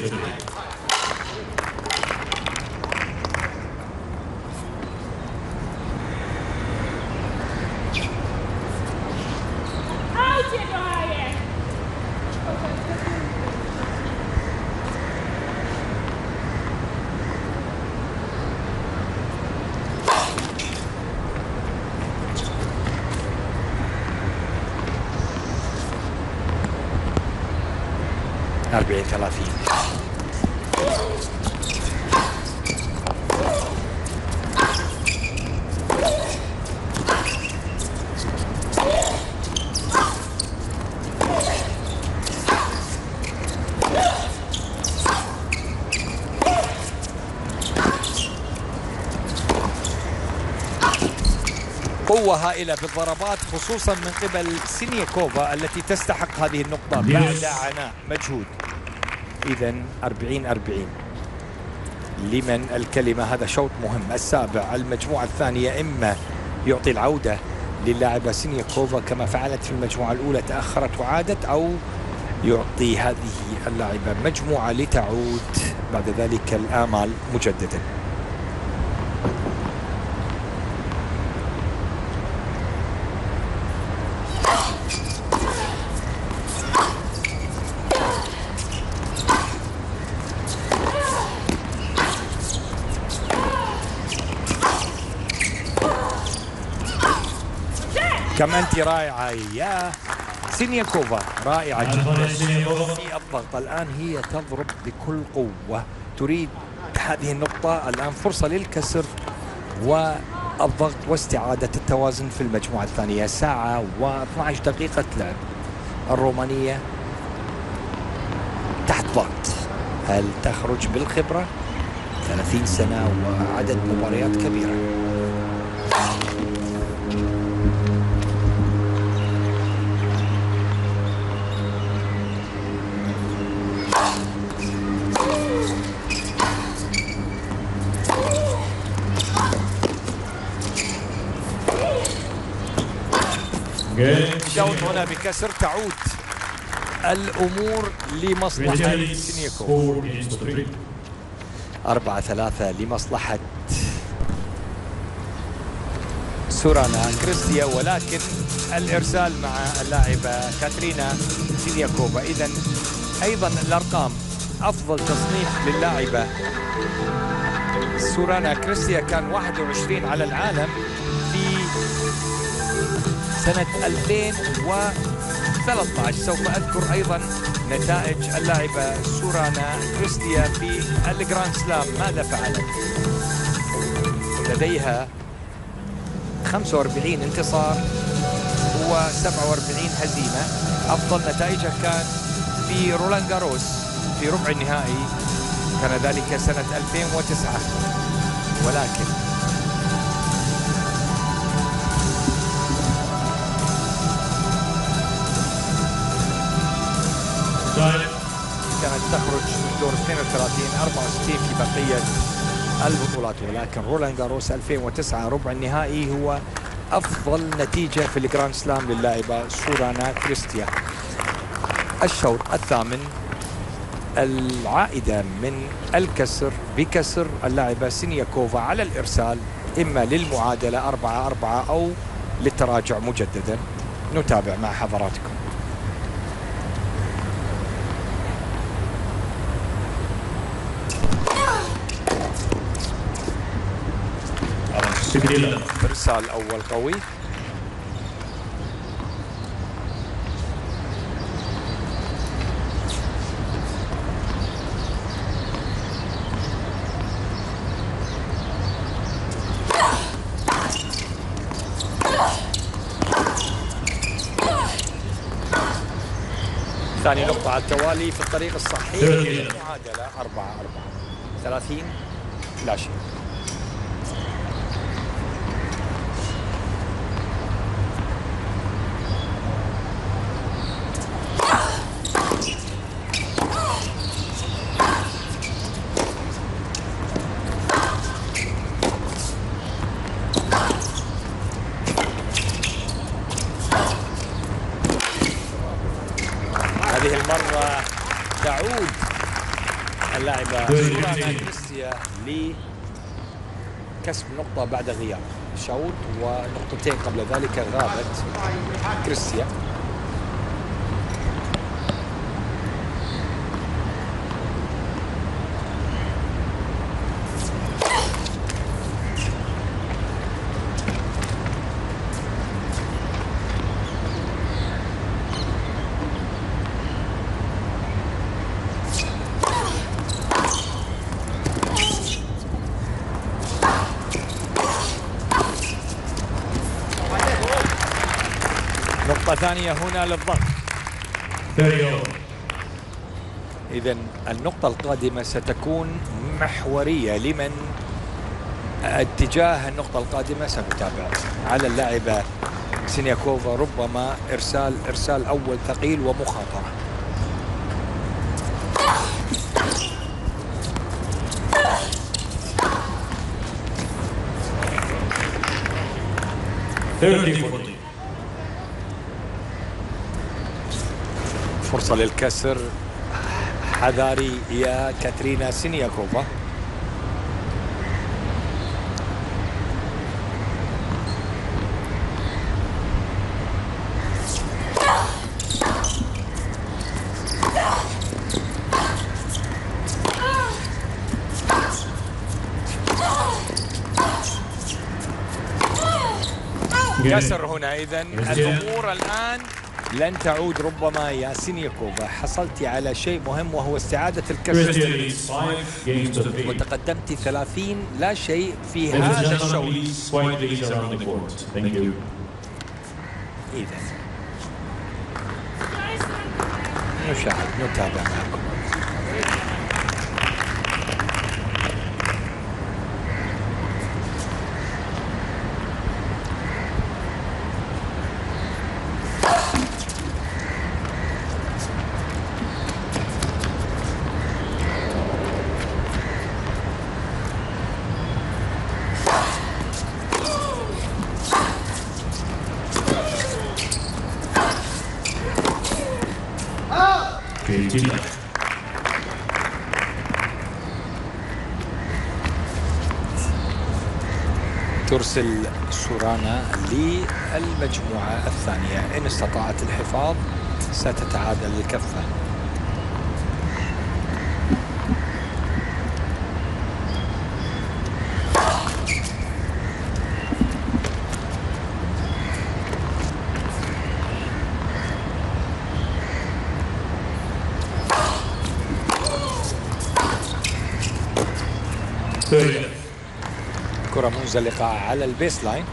قوة هائلة بالضربات خصوصا من قبل سينياكوفا التي تستحق هذه النقطة. بعد عناء مجهود. إذا 40 40 لمن الكلمة؟ هذا شوط مهم. السابع المجموعة الثانية إما يعطي العودة للاعبة سينياكوفا كما فعلت في المجموعة الأولى تأخرت وعادت أو يعطي هذه اللاعبة مجموعة لتعود بعد ذلك الآمال مجددا. كم أنت رائعة يا سينياكوفا رائعة جدا. في الضغط الآن هي تضرب بكل قوة. تريد هذه النقطة الآن فرصة للكسر والضغط واستعادة التوازن في المجموعة الثانية. ساعة و12 دقيقة لعب. الرومانية تحت ضغط. هل تخرج بالخبرة؟ 30 سنة وعدد مباريات كبيرة. هنا بكسر تعود الأمور لمصلحة سينيكو. أربعة ثلاثة لمصلحة سورانا كريستيا ولكن الإرسال مع اللاعبة كاترينا سينياكوفا. إذا أيضا الأرقام. أفضل تصنيف للاعبة سورانا كريستيا كان 21 على العالم. سنة 2013 سوف أذكر أيضا نتائج اللاعبة سورانا كريستيا في الجراند سلام. ماذا فعلت؟ لديها 45 انتصار و47 هزيمة. أفضل نتائجها كان في رولان جاروس في ربع النهائي. كان ذلك سنة 2009 ولكن تخرج من دور 32 64 في بقية البطولات. ولكن رولان جاروس 2009 ربع النهائي هو أفضل نتيجة في الجراند سلام للاعبة سورانا كريستيا الشوط الثامن العائدة من الكسر بكسر اللاعبة سينياكوفا على الإرسال إما للمعادلة أربعة أربعة أو للتراجع مجددا. نتابع مع حضراتكم. ارسال أول قوي. ثاني نقطة على التوالي في الطريق الصحيح. للمعادلة أربعة أربعة. ثلاثين. لا شيء هذه المرة تعود اللاعبة سورانا كريستيا لكسب نقطة بعد غياب. شوط ونقطتين قبل ذلك غابت كريستيا. نقطة ثانية هنا للضغط. إذا النقطة القادمة ستكون محورية لمن؟ اتجاه النقطة القادمة سنتابع. على اللاعبة سينياكوفا ربما إرسال إرسال أول ثقيل ومخاطرة. Thirty فرصة للكسر حذاري يا كاترينا سينياكوفا. كسر هنا اذا الأمور الآن لن تعود ربما يا سينياكوفا حصلت على شيء مهم وهو Christian الكسر. وتقدمت 30 لا شيء في هذا الشوط. اذا نشاهد نتابع معكم Fifteen left. ترسل سورانا للمجموعة الثانية. إن استطاعت الحفاظ ستتعادل الكفة Thirty love. منزلقة على ال baseline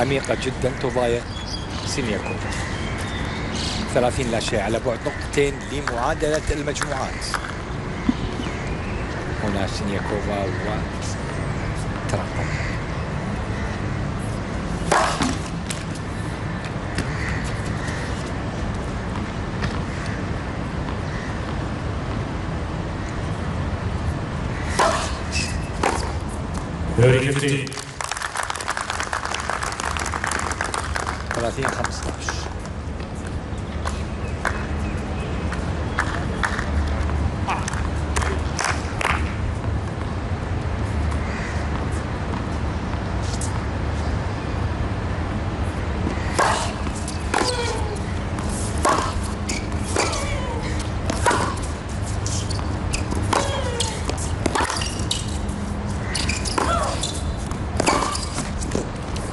عميقة جدا تضايق سينياكوفا 30 لا شيء على بعد نقطتين لمعادلة المجموعات. هنا سينياكوفا وترقب activity.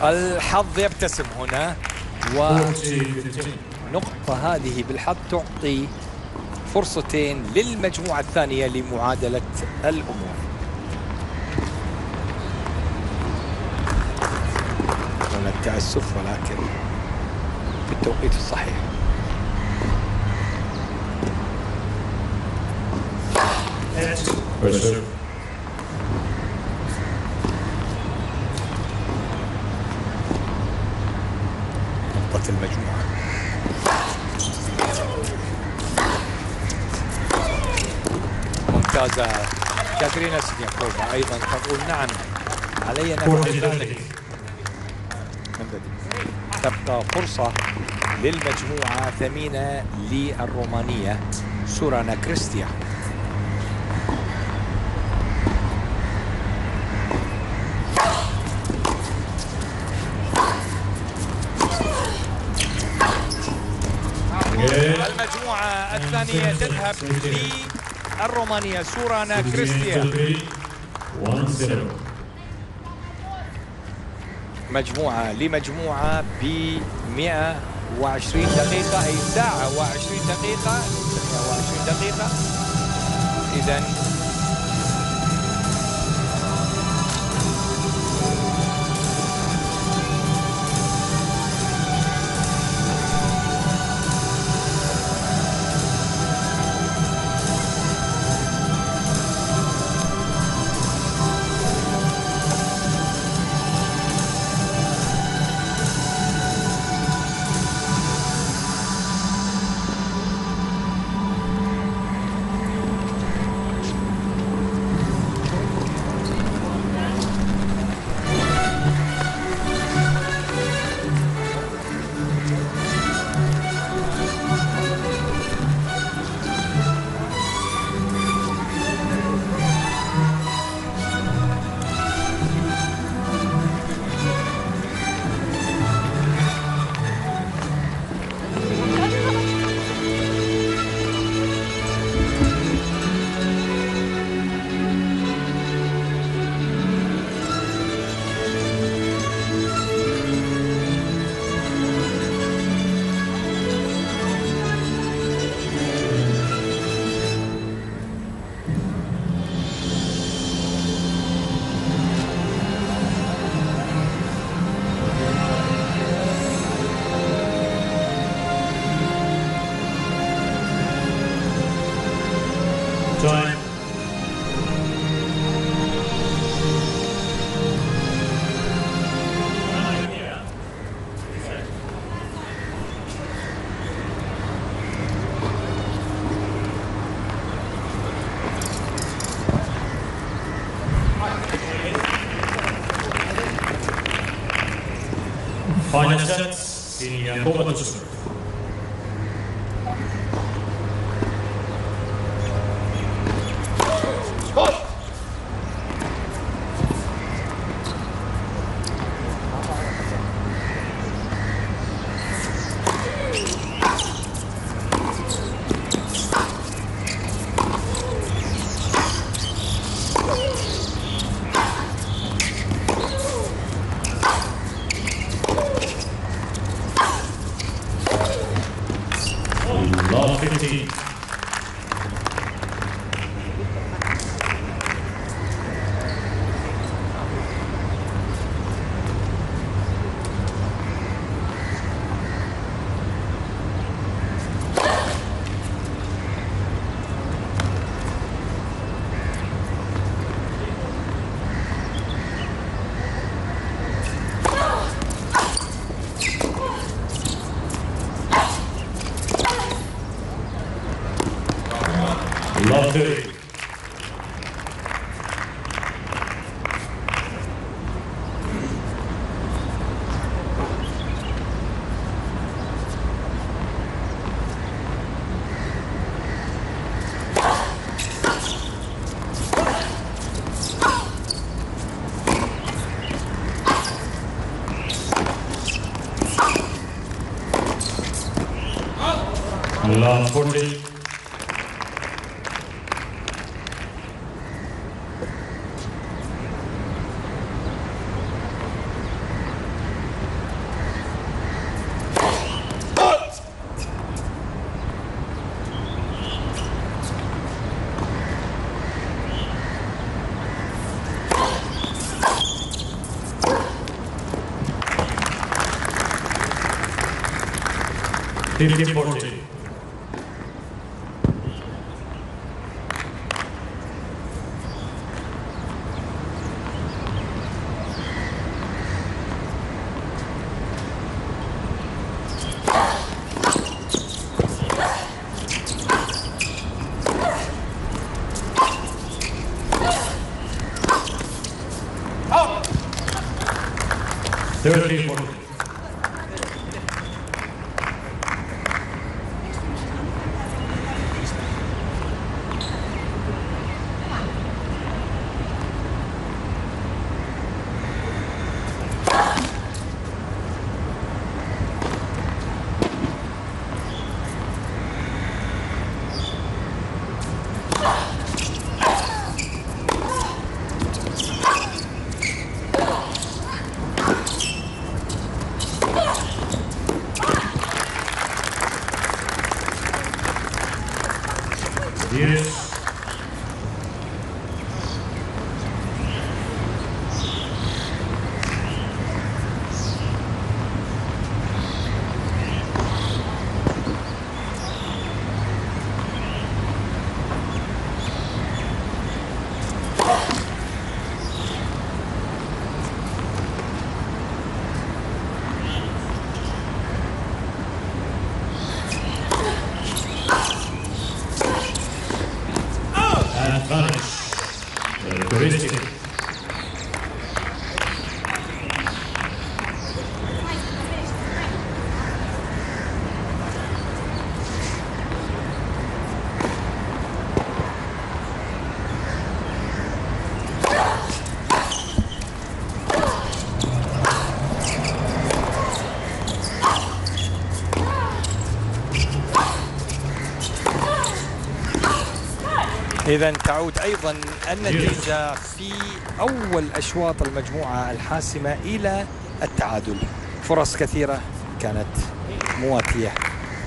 الحظ يبتسم هنا. ونقطة هذه بالحظ تعطي فرصتين للمجموعة الثانية لمعادلة الأمور هنا التأسف ولكن في التوقيت الصحيح First serve. المجموعة ممتازة كاترينا سينياكوفا أيضا تقول نعم علي أن. تبقى فرصة للمجموعة ثمينة للرومانية سورانا كريستيا Good. المجموعة الثانية تذهب للرومانية سورانا كريستيا. مجموعة لمجموعة ب 120 دقيقة. أي ساعة و20 دقيقة. 120 دقيقة. إذا and a whole bunch around 40. Fifty-four. إذا تعود أيضا النتيجة في أول أشواط المجموعة الحاسمة إلى التعادل. فرص كثيرة كانت مواتية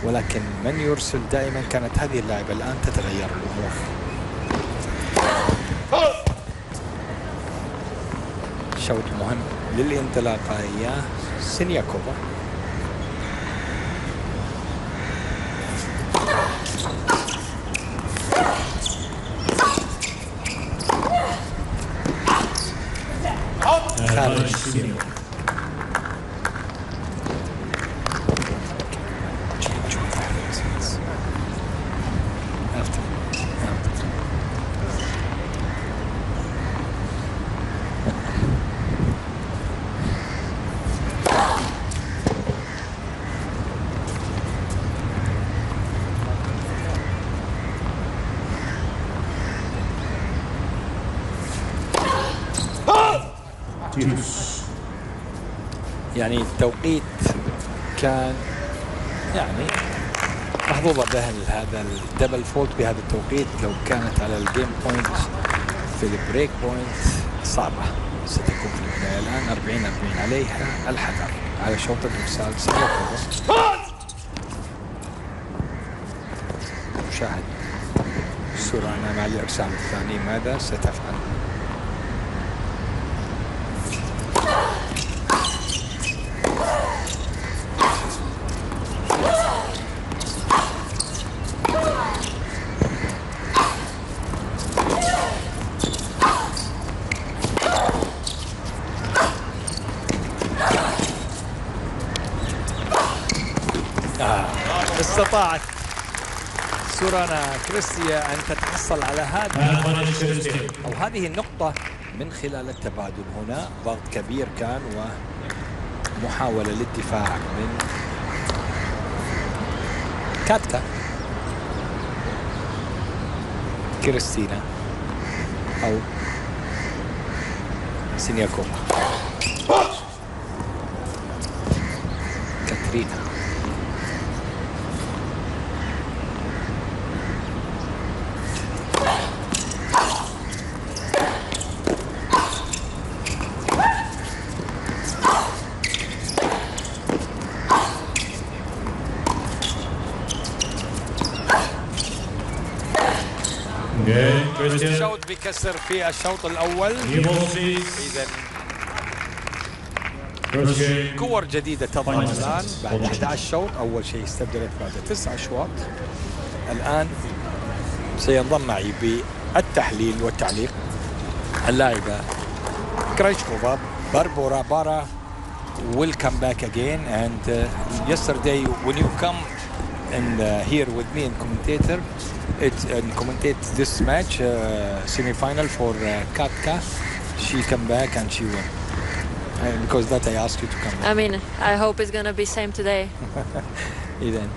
ولكن من يرسل دائما كانت هذه اللاعبة الآن تتغير الأمور. شوط مهم للانطلاقة يا سينياكوفا Advantage senior. deuce. يعني التوقيت كان يعني محظوظة به هذا ال double fault بهذا التوقيت لو كانت على ال game point في ال break point صعبة. ستكون في البداية الآن 40 40 عليها الحذر. على شوط الإرسال مشاهد. سورانا مع الإرسال الثاني. ماذا ستفعل؟ آه. استطاعت سورانا كريستيا أن تتحصل على 17. أو هذه النقطة من خلال التبادل هنا. ضغط كبير كان ومحاولة للدفاع من كاتكا. كريستينا أو سينياكوفا. كاترينا Okay, بكسر في الشوط الأول. إذا. كور جديدة تظهر الآن بعد 11 شوط أول شيء استبدلت بعد تسع أشواط الآن سينضم معي بالتحليل والتعليق اللاعبة كرايشكوفا باربورا بارا will come back again and uh, yesterday when you come and uh, here with me and commentator it and commentate this match uh, semi-final for uh, Katka she come back and she won uh, because that I asked you to come back. I mean, I hope it's gonna be same today. Eden,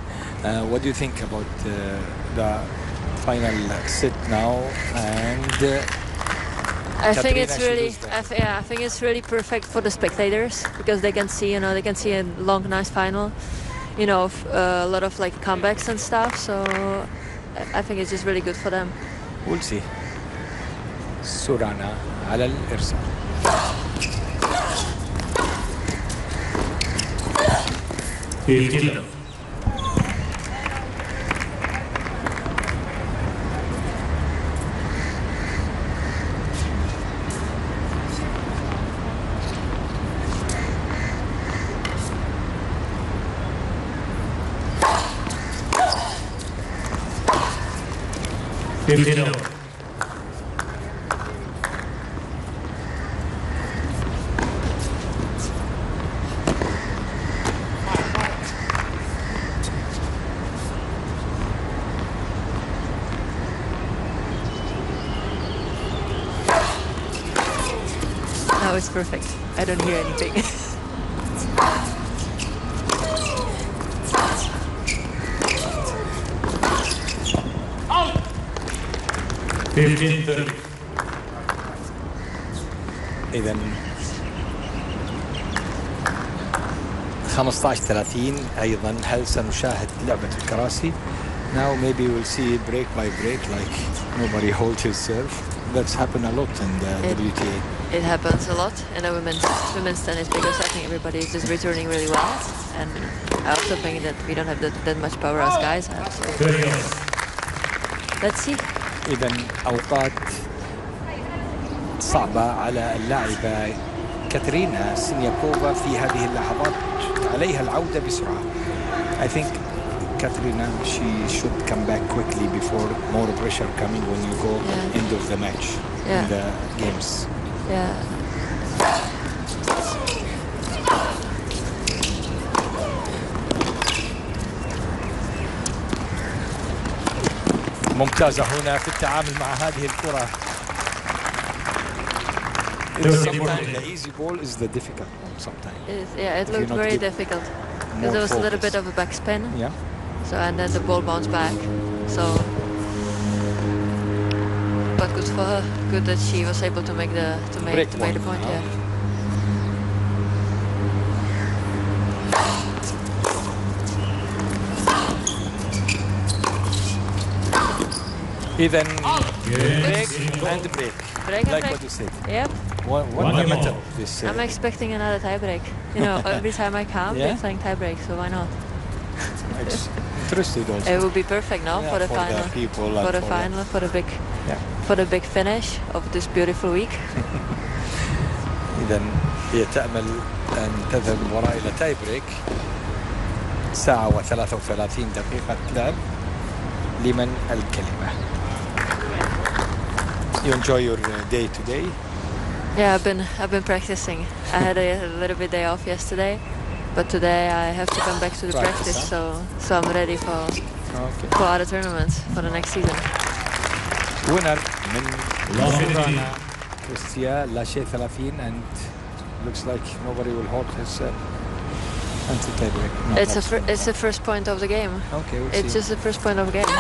uh, what do you think about uh, the final set now and uh, I think it's really. I th- yeah, I think it's really perfect for the spectators because they can see, you know, they can see a long, nice final, you know, uh, a lot of like comebacks and stuff. So I- I think it's just really good for them. we'll see سورانا على الإرسال Fifteen. If you. 30 أيضا هل سنشاهد لعبة الكراسي؟ Now maybe we'll see break by break like nobody holds his serve. That's happened a lot in the It- WTA. it happens a lot in the women's women's tennis because I think everybody is just returning really well, and I also think that we don't have that, that much power as guys have. So Thirty over. let's see. إذا أوقات صعبة على اللاعبة كاترينا سينياكوفا في هذه اللحظات عليها العودة بسرعة. I think Katrina she should come back quickly before more pressure coming when you go Yeah. end of the match Yeah. in the games. Yeah. ممتازة هنا في التعامل مع هذه الكرة. Thirty Sometimes four. the easy ball is the difficult one sometimes. yeah, it looked very difficult because there was focus. a little bit of a backspin. Yeah. So and then the ball bounced back. So, but good for her. Good that she was able to make the to make Break to make the point. Yeah. yeah. Even break and break. break and like break. what you said. Yep. What, what One the more. matter of this? uh, I'm expecting another tiebreak. You know, every time I come, Yeah? they're playing tiebreak, so why not? it's interested also. It would be perfect, no, Yeah, for the final, people for and the final, for the big, Yeah. for the big finish of this beautiful week. إذا هي تأمل أن تذهب المباراة إلى تاي بريك ساعة و33 دقيقة لعب لمن الكلمة You enjoy your uh, day today Yeah, I've been I've been practicing. I had a, little bit day off yesterday, but today I have to come back to the Practice, practice, so so I'm ready for okay. for other tournaments for the next season. winner من Last سورانا minute. كريستيا لا شيء 30 and looks like nobody will hold his uh, until tie break No, It's a not- fir- it's the first point of the game. okay we'll It's see. just the first point of the game.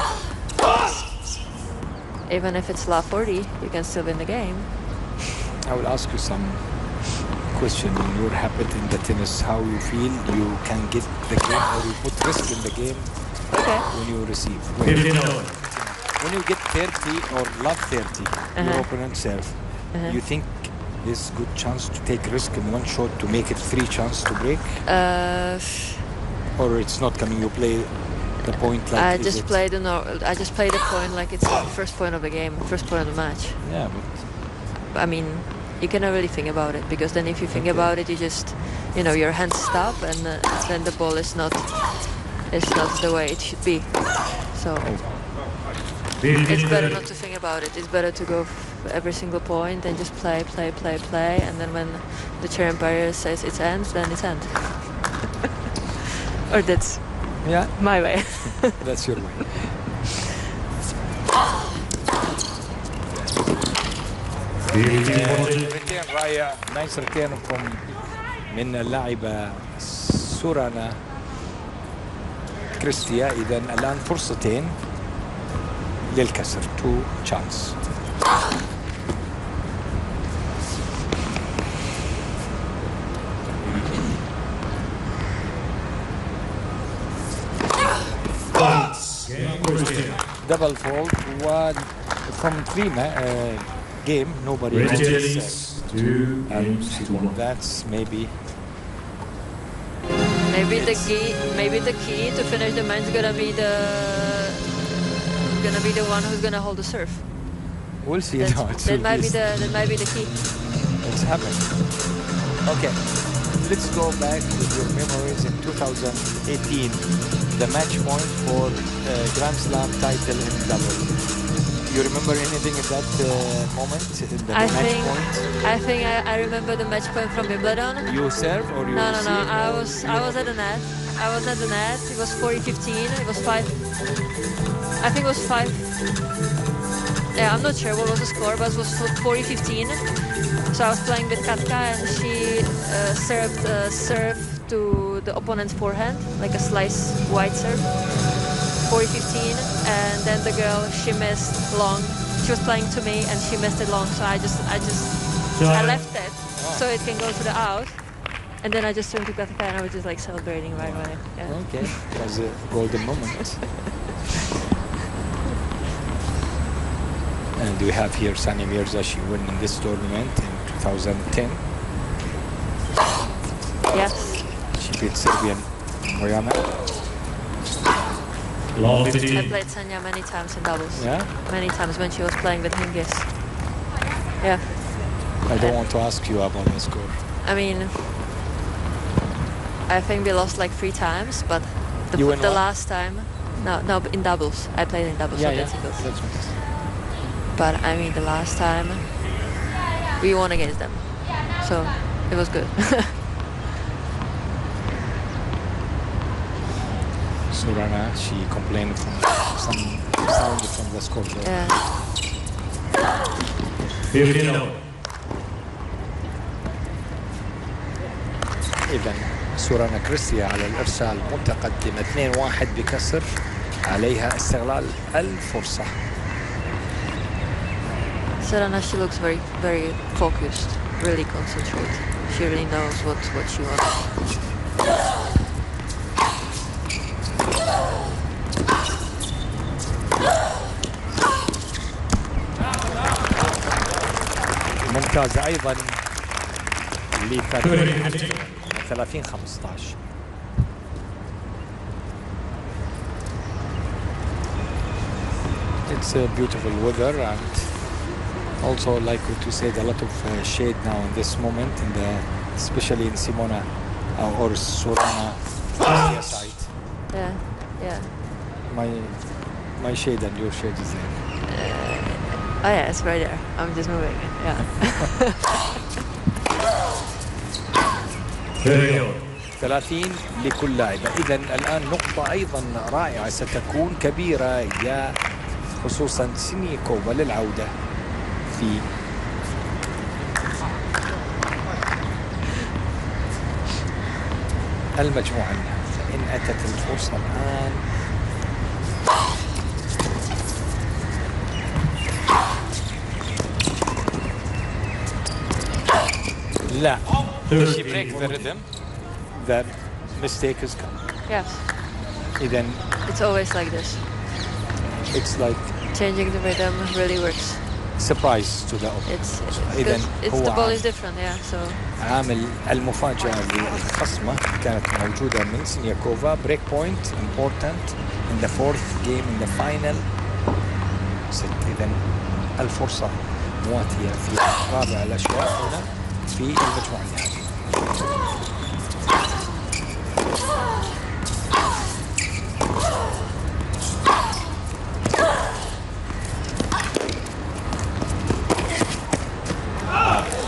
Even if it's La 40, you can still win the game. I will ask you some question when you're happy in the tennis how you feel you can get the game or you put risk in the game Okay. when you receive when, 15 over. when you get 30 or love 30 your Uh-huh. opponent serve Uh-huh. you think there's good chance to take risk in one shot to make it three chance to break Uh, or it's not coming you play the point like I just it- play the no. I just play the point like it's the first point of the game, first point of the match. yeah but I mean, you cannot really think about it because then if you think Okay. about it, you just, you know, your hands stop and uh, then the ball is not, is not the way it should be. So it's better not to think about it. It's better to go every single point and just play, play, play, play, and then when the chair umpire says it's end, then it's end. or that's yeah my way. that's your way ريتين رائع نايس from من اللاعبة سورانا كريستيا إذا الآن فرصتين للكسر تو تشانس دبل فولد و ma- uh, game nobody Red has this, two games to one. that's maybe Maybe the key, maybe the key to finish the match is gonna be the, gonna be the one who's gonna hold the serve. we'll see That's- no, that might be the, that might be the key. It's happening. Okay, let's go back with your memories in 2018. The match point for uh, Grand Slam title in double. Do you remember anything at that uh, moment? The I match think, point? I think I, I remember the match point from Wimbledon. You serve or you No, no, no. I was, I was at the net. I was at the net. It was 40-15. It was five. I think it was five. Yeah, I'm not sure what was the score, but it was 40-15. So I was playing with Katka, and she uh, served uh, serve to the opponent's forehand, like a slice wide serve. 40-15, and then the girl she missed long. She was playing to me, and she missed it long. So I just, I just, I left it so it can go to the out. And then I just turned to Katka and I was just like celebrating right away. Yeah. Okay, it was a golden moment. and we have here Sani Mirza. She won in this tournament in 2010. Yes. She beat Serbian Moyana. Last I played Sanya many times in doubles. Yeah, Many times when she was playing with Hingis. Yeah. I don't want to ask you about the score. I mean, I think we lost like three times, but the, You win the last time, no, no, in doubles. I played in doubles, yeah, not yeah. in singles. That's what But I mean, the last time we won against them, so it was good. Surana, she complained from some sound from the score. there. yeah. 15 over. إذا سورانا كريستيا على الإرسال متقدمة 2-1 بكسر عليها استغلال الفرصة. Serena, she looks very, very focused, really concentrated. She really knows what, what she wants. ممتازة أيضا لفريق 30 15 It's a beautiful weather and also like what you said a lot of uh, shade now in this moment in the especially in Simona uh, or Sorana Asia side. Yeah, yeah. My my shade and your shade is there. Oh yeah, it's right there. I'm just moving it. Yeah. 30 لكل لاعبة إذا الآن نقطة أيضا رائعة ستكون كبيرة يا خصوصا سينيكوفا للعودة في المجموعة فإن أتت الفرصة الآن لا she break the rhythm the mistake is come yes. إذا It's always like this. it's like Changing the rhythm really works. surprise to the opponent It's it's, إذن good. it's هو the ball عام. is different. Yeah. So عامل المفاجأة للخصمة كانت موجودة من سينياكوفا بريك بوينت important in the fourth game in the final ست إذا الفرصة مواتية في رابع الأشواط هنا في المجموعة النهائية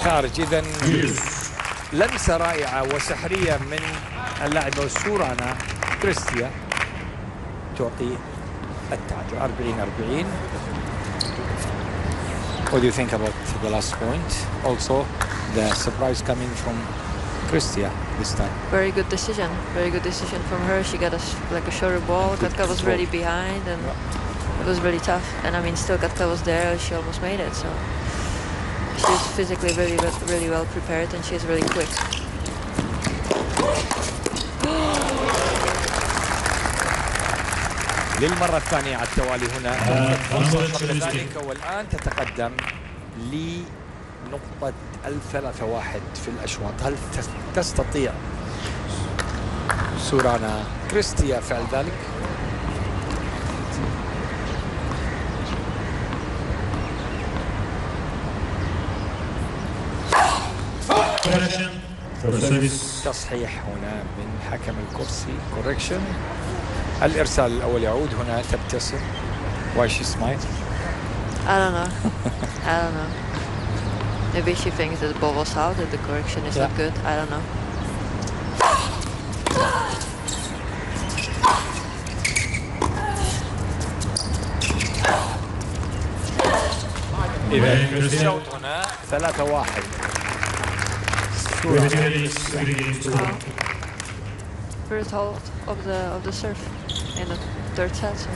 خارج. إذا لمسة رائعة وسحرية من اللاعبة سورانا كريستيا تعطي التاج 40 40 What do you think about the last point? Also, the surprise coming from Cristia this time. very good decision. Very good decision from her. She got us like a shorter ball. Good Katka was control. really behind, and it was really tough. And I mean, still Katka was there. She almost made it. So she's physically really, well- really well prepared, and she's really quick. للمرة الثانية على التوالي هنا فرصة قبل ذلك والآن تتقدم لنقطة الثلاثة واحد في الأشواط هل تس- تستطيع سورانا كريستيا فعل ذلك؟ تصحيح هنا من حكم الكرسي كوركشن الإرسال الأول يعود هنا تبتسم Why she smile? I don't know. I don't know. Maybe she thinks that the ball was out, that the correction is not Yeah. good. I don't know. إذا الشوط هنا ثلاثة واحد With the three games to one. First hold of the of the serve in the third set. So.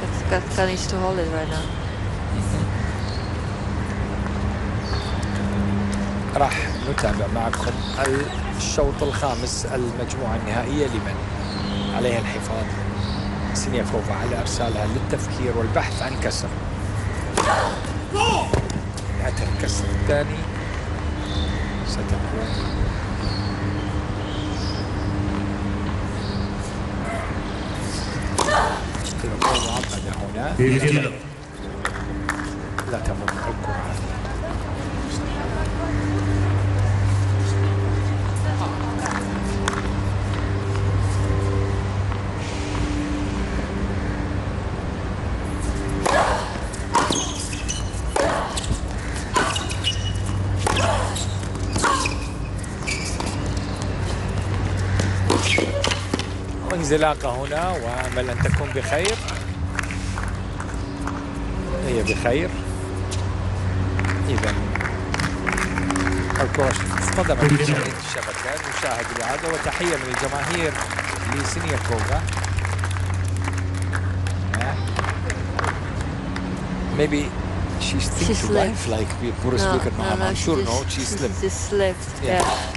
Kat- Katka needs to hold it right now. راح نتابع معكم الشوط الخامس المجموعة النهائية لمن؟ عليها الحفاظ سينياكوفا على إرسالها للتفكير والبحث عن كسر. أتى الكسر الثاني. ستكون الأمور معقدة هنا Yellow. لا تمر الكرة انزلاقة هنا وأمل أن تكون بخير هي بخير إذا الكرة اصطدمت بشريط الشبكة نشاهد الإعادة وتحية من الجماهير لسينياكوفا Maybe she's She thinking slipped. life like we a no, speaker no, no, I'm sure no she slipped just slipped. Yeah. Yeah.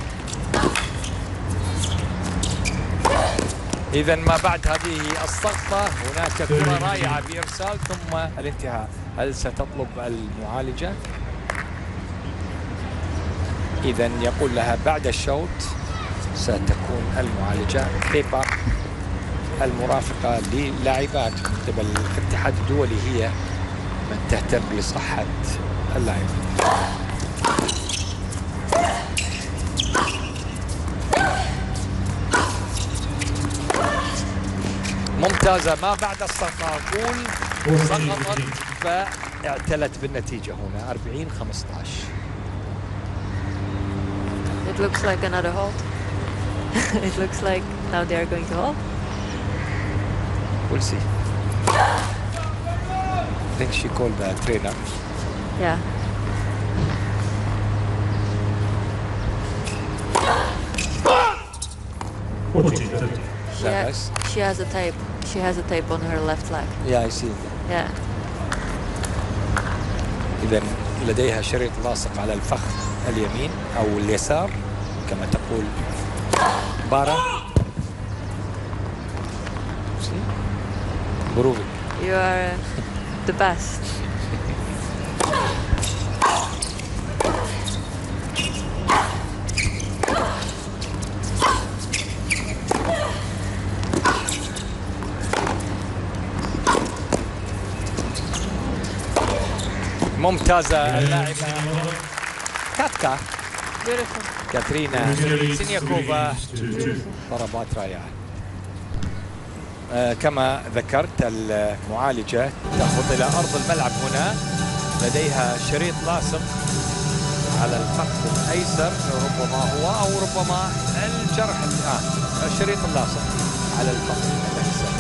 إذا ما بعد هذه السقطة هناك كرة رائعة بإرسال ثم الانتهاء هل ستطلب المعالجة؟ إذا يقول لها بعد الشوط ستكون المعالجة بيبا المرافقة للاعبات من قبل الاتحاد الدولي هي من تهتم بصحة اللاعب ممتازة ما بعد السقطة أقول سقطت فاعتلت بالنتيجة هنا 40 15 It looks like another halt. it looks like now they are going to halt. We'll see. I think she called the trainer. Yeah. She, Yeah, ha- nice. she has a tape. She has a tape on her left leg. Yeah, I see. Yeah. إذا لديها شريط لاصق على الفخذ اليمين أو اليسار كما تقول بارا. See? You are uh, the best. ممتازة اللاعبة. كاتكا. كاترينا سينياكوفا. ضربات رائعة. آه، كما ذكرت المعالجة تهبط إلى أرض الملعب هنا. لديها شريط لاصق على الفخذ الأيسر ربما هو أو ربما الجرح الآن. الشريط اللاصق على الفخذ الأيسر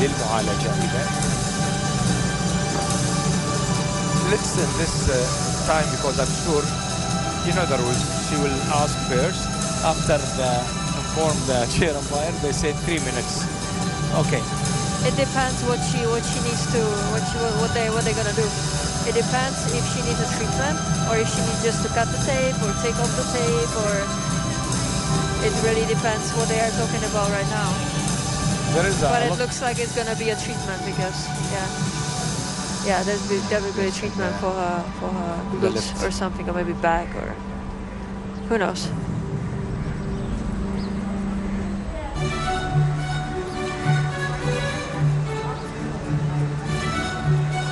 للمعالجة إذا Let's in this uh, time because I'm sure you know the rules. She will ask first. After the inform the chair umpire, they say three minutes. Okay. It depends what she what she needs to what she what they what they're gonna do. It depends if she needs a treatment or if she needs just to cut the tape or take off the tape or it really depends what they are talking about right now. There is a But it looks like it's gonna be a treatment because yeah Yeah, there's be, there will be a treatment for her for her The glutes lift. or something or maybe back or who knows.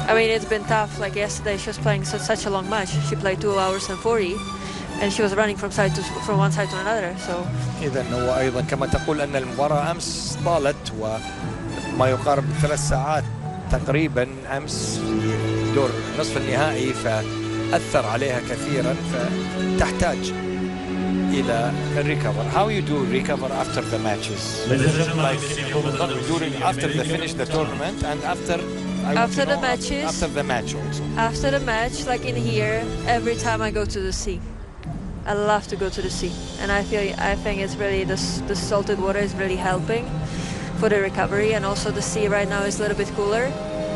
I mean, it's been tough. Like yesterday, she was playing such, such a long match. She played two hours and 40, and she was running from side to from one side to another. So إذا هو أيضا كما تقول أن المباراة أمس طالت وما يقارب ثلاث ساعات تقريبا أمس في دور نصف النهائي فأثر عليها كثيرا فتحتاج إلى الريكفر. How you do recover after the matches? Ladies and gentlemen, Like Senior during after they finish the tournament and after After the matches? After the match also. after the match, like in here, every time I go to the sea, I love to go to the sea, and I feel I think it's really the the salted water is really helping for the recovery, and also the sea right now is a little bit cooler,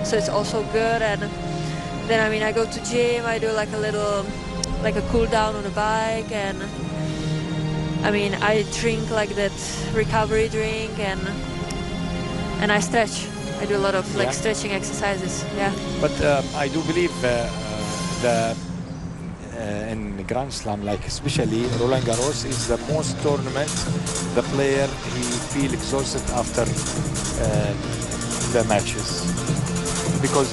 so it's also good. And then I mean, I go to gym, I do like a little like a cool down on the bike, and I mean, I drink like that recovery drink, and and I stretch. I do a lot of like Yeah. stretching exercises. Yeah. But um, I do believe uh, uh, the uh, in Grand Slam, like especially Roland Garros, is the most tournament. The player he feel exhausted after uh, the matches because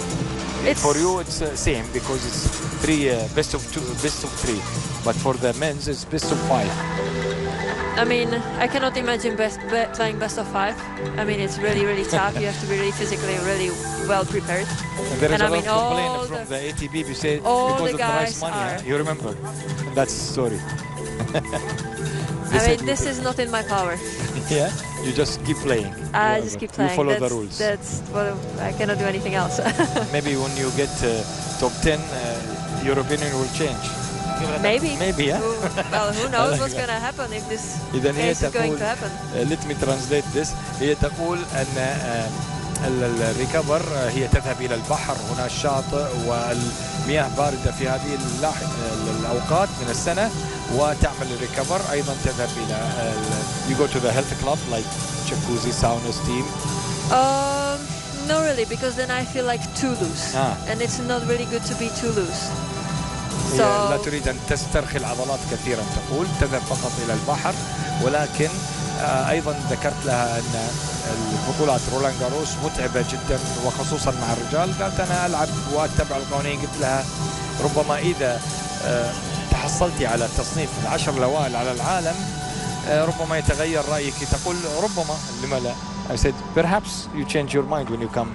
It's- for you it's uh, same because it's three uh, best of two, best of three. But for the men's, it's best of five. I mean, I cannot imagine best, be, playing best of five. I mean, it's really, really tough. you have to be really physically really well prepared. And there is And a I lot mean, of all from the- the ATP. You say all because the of the price money. are- You remember? That's story. I mean, this is not in my power. Yeah, you just keep playing. I just keep playing. You follow that's, the rules. That's what I cannot do anything else. Maybe when you get uh, top 10, uh, your opinion will change. Maybe. Maybe, yeah. Who, well, who knows like what's that. gonna happen if this إذا هي case is going تقول to happen. uh, let me translate this هي تقول أن آه، ال- ال- الريكفر آه، هي تذهب إلى البحر هنا الشاطئ والمياه باردة في هذه اللاح- ال- الأوقات من السنة وتعمل الريكفر أيضا تذهب إلى ال- you go to the health club like jacuzzi sauna steam Um, no, really, because then I feel like too loose, Ah. and it's not really good to be too loose. So لا تريد أن تسترخي العضلات كثيرا تقول تذهب فقط إلى البحر. ولكن آه، أيضا ذكرت لها أن البطولات رولان جاروس متعبة جدا وخصوصا مع الرجال. قالت أنا ألعب وأتبع القوانين. قلت لها ربما إذا آه، تحصلتي على تصنيف العشر الأوائل على العالم آه، ربما يتغير رأيك. تقول ربما لما لا. I said perhaps you change your mind when you come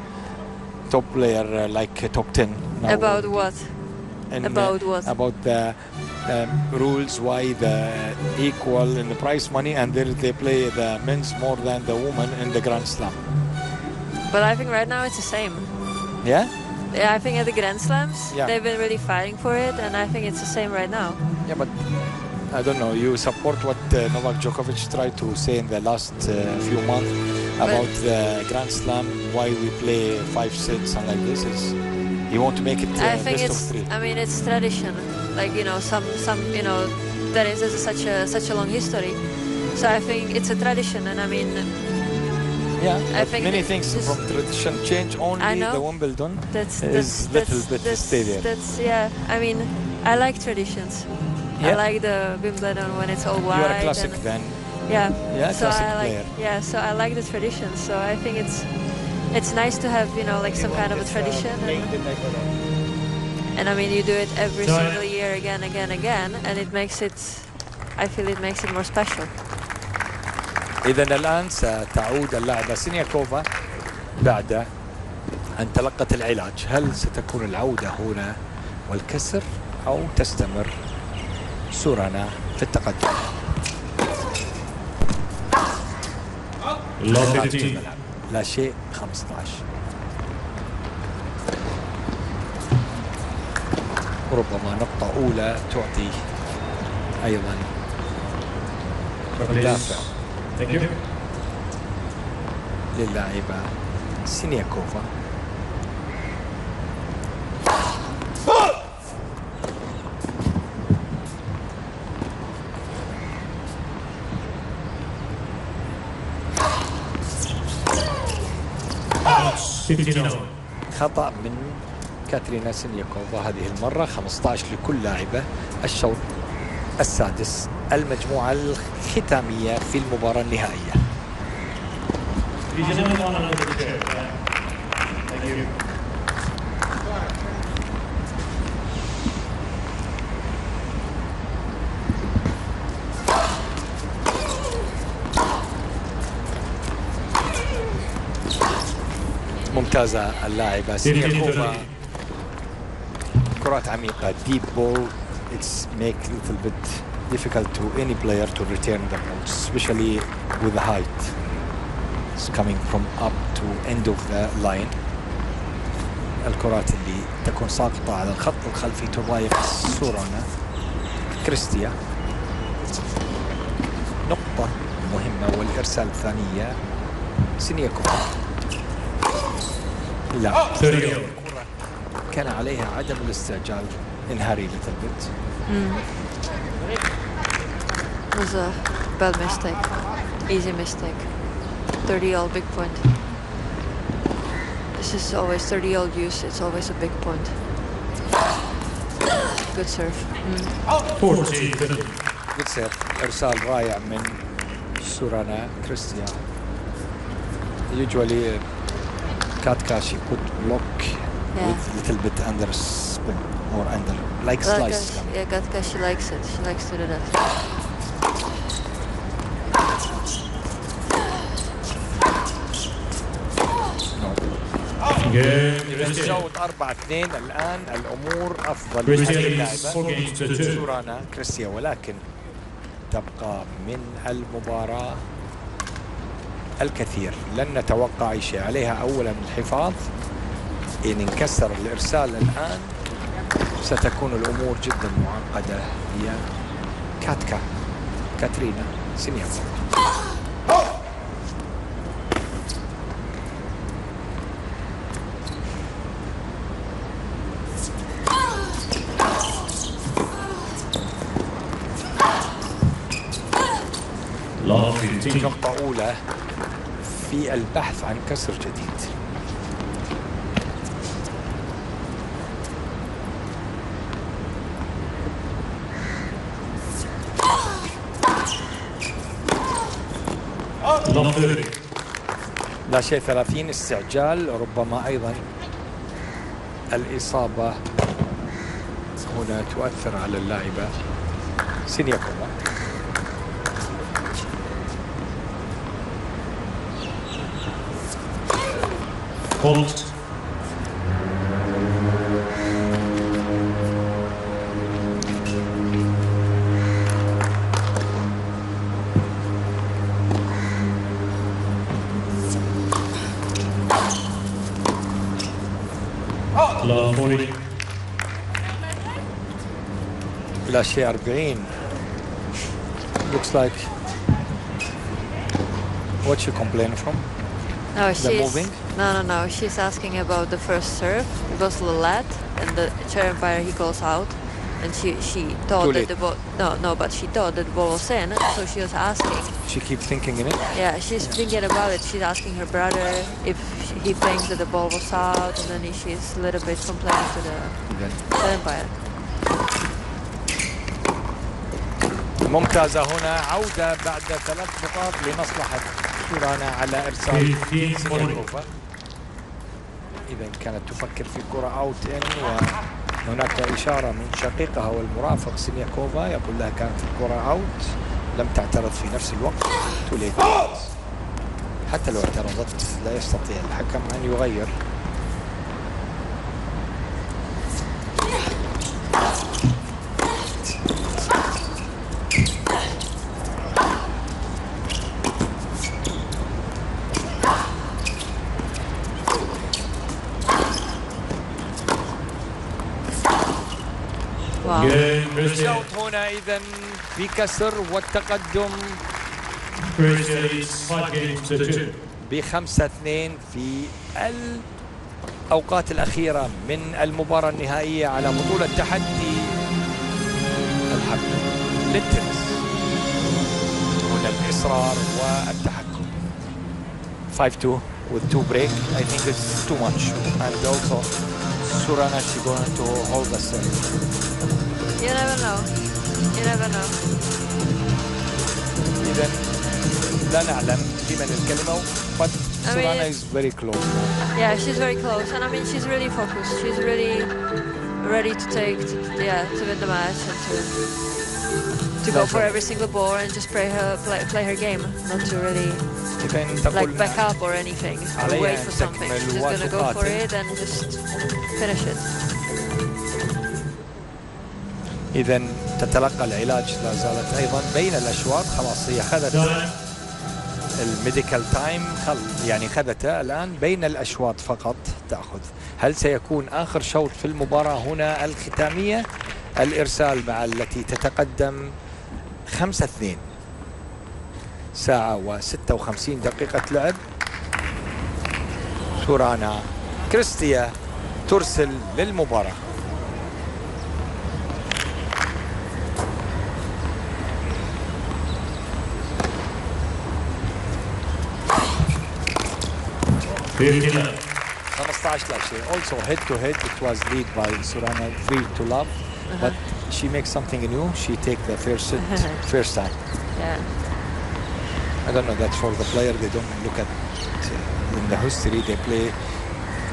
top player like top 10 now. about what? And, uh, About what? about the um, rules why the equal in the prize money and then they play the men's more than the women in the Grand Slam. But I think right now it's the same. Yeah? Yeah, I think at the Grand Slams Yeah. they've been really fighting for it, and I think it's the same right now. Yeah, but I don't know. You support what uh, Novak Djokovic tried to say in the last uh, few months about the Grand Slam, why we play five sets and like this. Is you want to make it uh, I think best of it's. I mean, it's tradition. Like you know, some some you know, that is there's such a such a long history. So I think it's a tradition, and I mean, Yeah, I think many things from tradition change. Only I know. the Wimbledon that's is that's little that's, bit that's, stay there. that's yeah. I mean, I like traditions. Yeah. I like the Wimbledon when it's all white. You are a classic then. Yeah. Yeah, so classic I like player. yeah, so I like the tradition. So I think it's it's nice to have you know like some kind of a tradition. And, and I mean you do it every single year again, again, again, and it makes it. I feel it makes it more special. إذا الآن ستعود اللاعبة سينياكوفا بعد أن تلقت العلاج هل ستكون العودة هنا والكسر أو تستمر سورانا في التقدم Love خارج 15. الملعب لا شيء 15 ربما نقطة أولى تعطي أيضا دافع Thank you. للاعبة سينياكوفا 59. خطأ من كاترينا سينياكوفا هذه المرة 15 لكل لاعبة الشوط السادس المجموعة الختامية في المباراة النهائية? Thank you. ممتازة اللاعبة سينياكوفا كرات عميقة. Deep ball. It's make a little bit difficult to any player to return the ball especially with the height. It's coming from up to end of the line. الكرات اللي تكون ساقطة على الخط الخلفي تضايق سورانا كريستيا. نقطة مهمة والإرسال الثانية. سينياكوفا لا 30 over. كان عليها عدم الاستعجال انهاري ليتل بيت It was a bad mistake, easy mistake. 30 all big point. This is always 30 all use. It's always a big point. Good serve. Mm. 40 50. جود سيرف ارسال رائع من سورانا كريستيان usually Katka she put block Yeah. with little bit under spin or under like Gatka, slice yeah, Gatka, she likes it. She likes to do that. الشوط 4 2 الان الأمور افضل two. سورانا كريستيا ولكن تبقى من المباراة الكثير. لن نتوقع أي شيء. عليها أولا الحفاظ إن انكسر الإرسال الآن ستكون الأمور جدا معقدة. هي كاتكا. كاترينا 15. نقطة أولى. في البحث عن كسر جديد. لا شيء 30 استعجال ربما أيضا الإصابة هنا تؤثر على اللاعبة سينياكوما. Fault. Love 40. لا شيء 40 looks like what you complain from No, The she's moving? no, no, no. She's asking about the first serve. It was Lalat, and the chair umpire he goes out, and she she thought Too that late. the ball no no, but she thought that the ball was in, so she was asking. she keep thinking in it Yeah, she's thinking about it. She's asking her brother if he thinks that the ball was out, and then she's a little bit complaining to the, إذن the umpire. ممتازة هنا عودة بعد ثلاث نقاط لمصلحة سورانا على إرسال 15 سينياكوفا إذا كانت تفكر في كرة out in وهناك إشارة من شقيقها والمرافق سينياكوفا يقول لها كانت الكرة out. لم تعترض في نفس الوقت. too late. حتى لو اعترضت لا يستطيع الحكم أن يغير Wow. Game, Christian. الشوط هنا إذا في كسر والتقدم. بخمسة اثنين في الأوقات الأخيرة من المباراة النهائية على بطولة تحدي الحبل للتنس. هنا الإصرار والتحكم. 5-2 with two break. I think it's too much. And also Surana she going to hold the set. You never know. You never know. إذا لا نعلم لمن الكلمة but I mean- Surana is very close Yeah, she's very close, and I mean she's really focused. She's really ready to take, yeah, to win the match and to to go for every single ball and just play her play, play her game, not to really إذا like تقول back up or anything or عليها wait أن for something. تكمل She's gonna go for وتقاتل. it and just finish it. اذا تتلقى العلاج لا زالت أيضا بين الأشواط. خلاص هي Time. ال medical time خل يعني اخذته الآن بين الأشواط فقط تأخذ. هل سيكون آخر شوط في المباراة هنا الختامية؟ الإرسال مع التي تتقدم 5 2 ساعة و56 دقيقة لعب. سورانا كريستيا ترسل للمباراة. Fifty love. 15 لا شيء also head to head it was lead by Surana 3 to love but she makes something new she take the first set first time Yeah. I don't know that's for the player they don't look at uh, in the history they play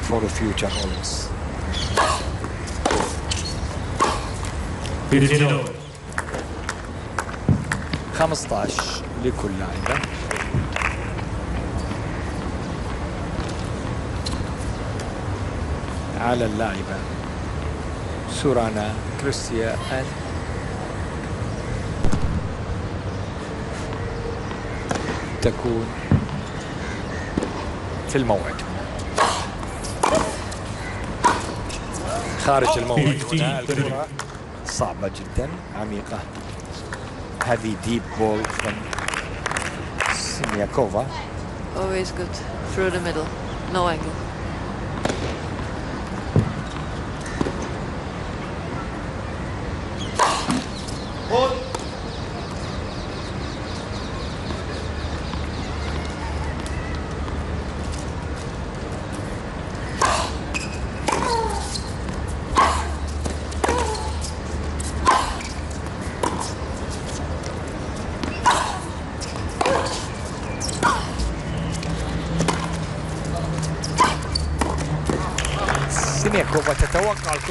for the future always 15 over. 15 لكل لاعبة على اللاعبة سورانا كريستيا أن تكون في الموعد. خارج الموعد. هنا الكرة صعبة جدا عميقة. هذه deep ball من سينياكوفا Always good. Through the middle, no angle.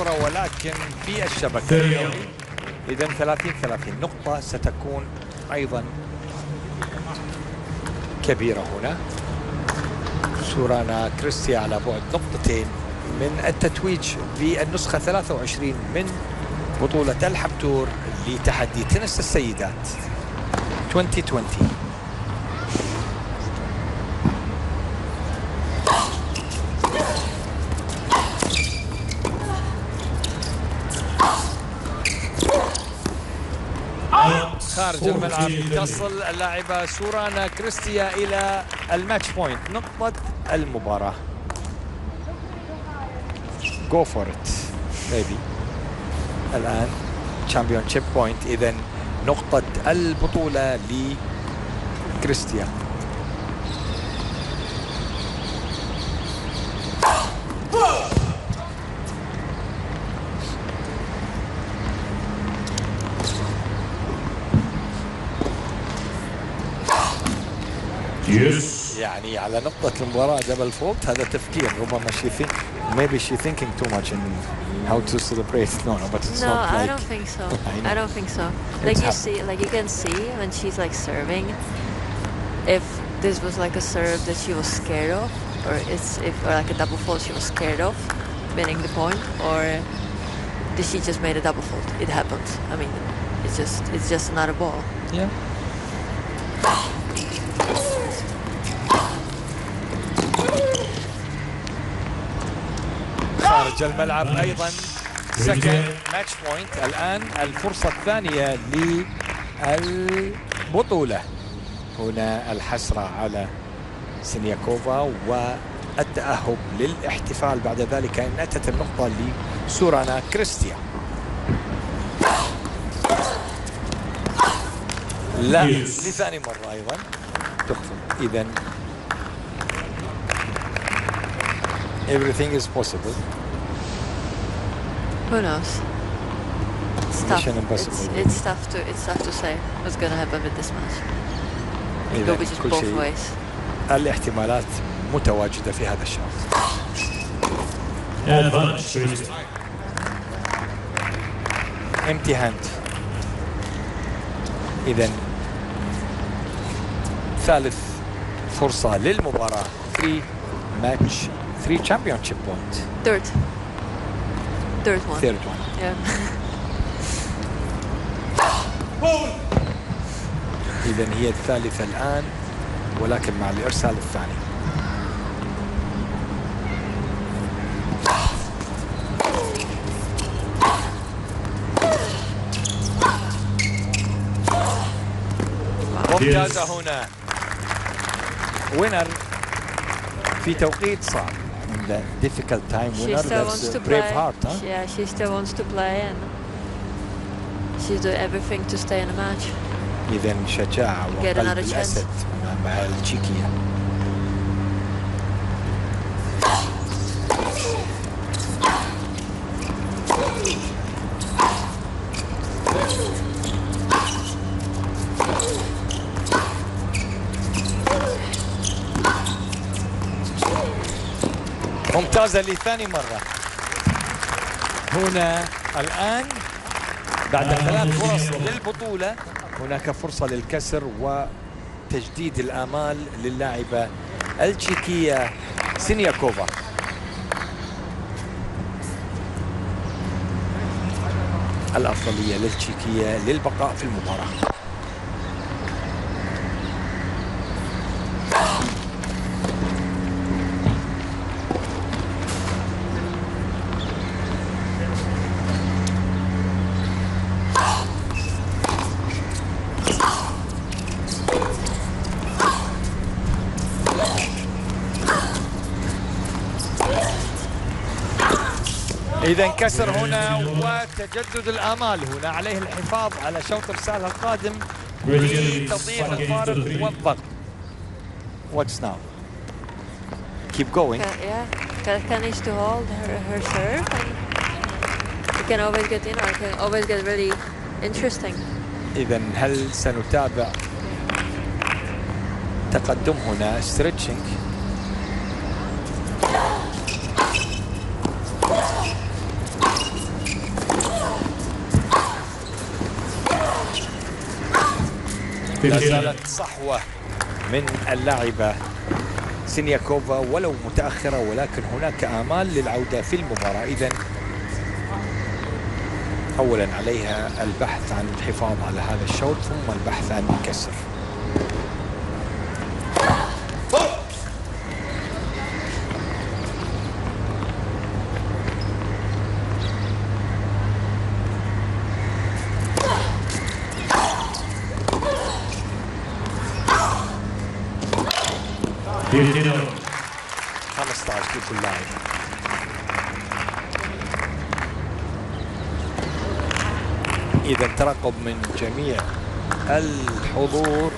الكرة ولكن في الشبكة 30 إذا 30 30 نقطة ستكون أيضا كبيرة هنا. سورانا كريستيا على بعد نقطتين من التتويج بالنسخة 23 من بطولة الحبتور لتحدي تنس السيدات. 2020 خارج الملعب. تصل اللاعبة سورانا كريستيا إلى ال match point نقطة المباراة. go for it baby الآن championship point إذا نقطة البطولة لكريستيا. يعني على نقطة المباراة دبل فولت هذا تفكير ربما she think maybe she thinking too much in how to celebrate no no but it's No, not I like don't think so. I know. I don't think so. Like you hap- see, like you can see when she's like serving, if this was like a serve that she was scared of, or it's if or like a double fault she was scared of, winning the point, or did she just made a double fault? It happened. I mean, it's just it's just another ball. yeah. خارج الملعب أيضا. second match point الآن الفرصة الثانية للبطولة. هنا الحسرة على سينياكوفا والتأهب للاحتفال بعد ذلك. إن أتت النقطة لسورانا كريستيا لا. لثاني مرة أيضا. تخفض اذا everything is possible. Who knows? It's tough. It's, it's tough to it's tough to say what's gonna happen with this match. It could be just both ways. الاحتمالات متواجده في هذا الشوط empty hand اذا ثالث فرصه للمباراه 3 ماتش 3 championship point Third. Third one. third one. Yeah. اذا هي الثالثة الآن ولكن مع الإرسال الثاني. ممتازه هنا. وينر في توقيت صعب من the difficult time she winner still wants that's to a play. brave heart huh? Yeah, she still wants to play and she's doing everything to stay in the match. اذا شجاعه Get وقلب another chance. الاسد مع التشيكيه ممتازة لثاني مرة. هنا الآن بعد ثلاث فرص للبطولة هناك فرصة للكسر وتجديد الآمال للاعبة التشيكية سينياكوفا. الأفضلية للتشيكية للبقاء في المباراة. إذا كسر هنا وتجدد الآمال هنا عليه الحفاظ على شوط رسالة القادم لتضييع الفارق والضغط What's now? Keep going. Ka- yeah, Katka needs to hold her, her serve and it can always get, you know, it can always get really interesting. إذا هل سنتابع تقدم هنا stretching لا صحوة من اللاعبة سينياكوفا ولو متأخرة ولكن هناك آمال للعودة في المباراة. إذا أولا عليها البحث عن الحفاظ على هذا الشوط ثم البحث عن الكسر Fifteen over. 15 لكل لاعب ترقب من جميع الحضور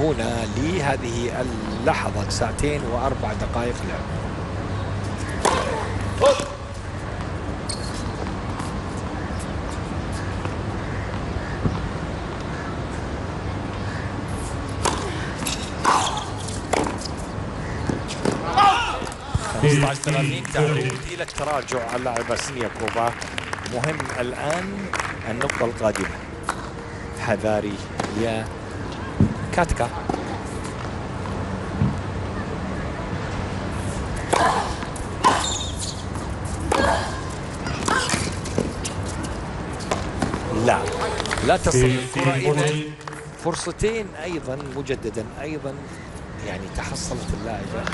هنا لهذه اللحظة ساعتين وأربع دقائق لعب Fifteen 30 تعود. إلى التراجع اللاعبة سينياكوفا مهم الآن النقطة القادمة حذاري يا كاتكا. لا لا تصل الكرة forty. فرصتين أيضا مجددا أيضا يعني تحصلت اللاعبه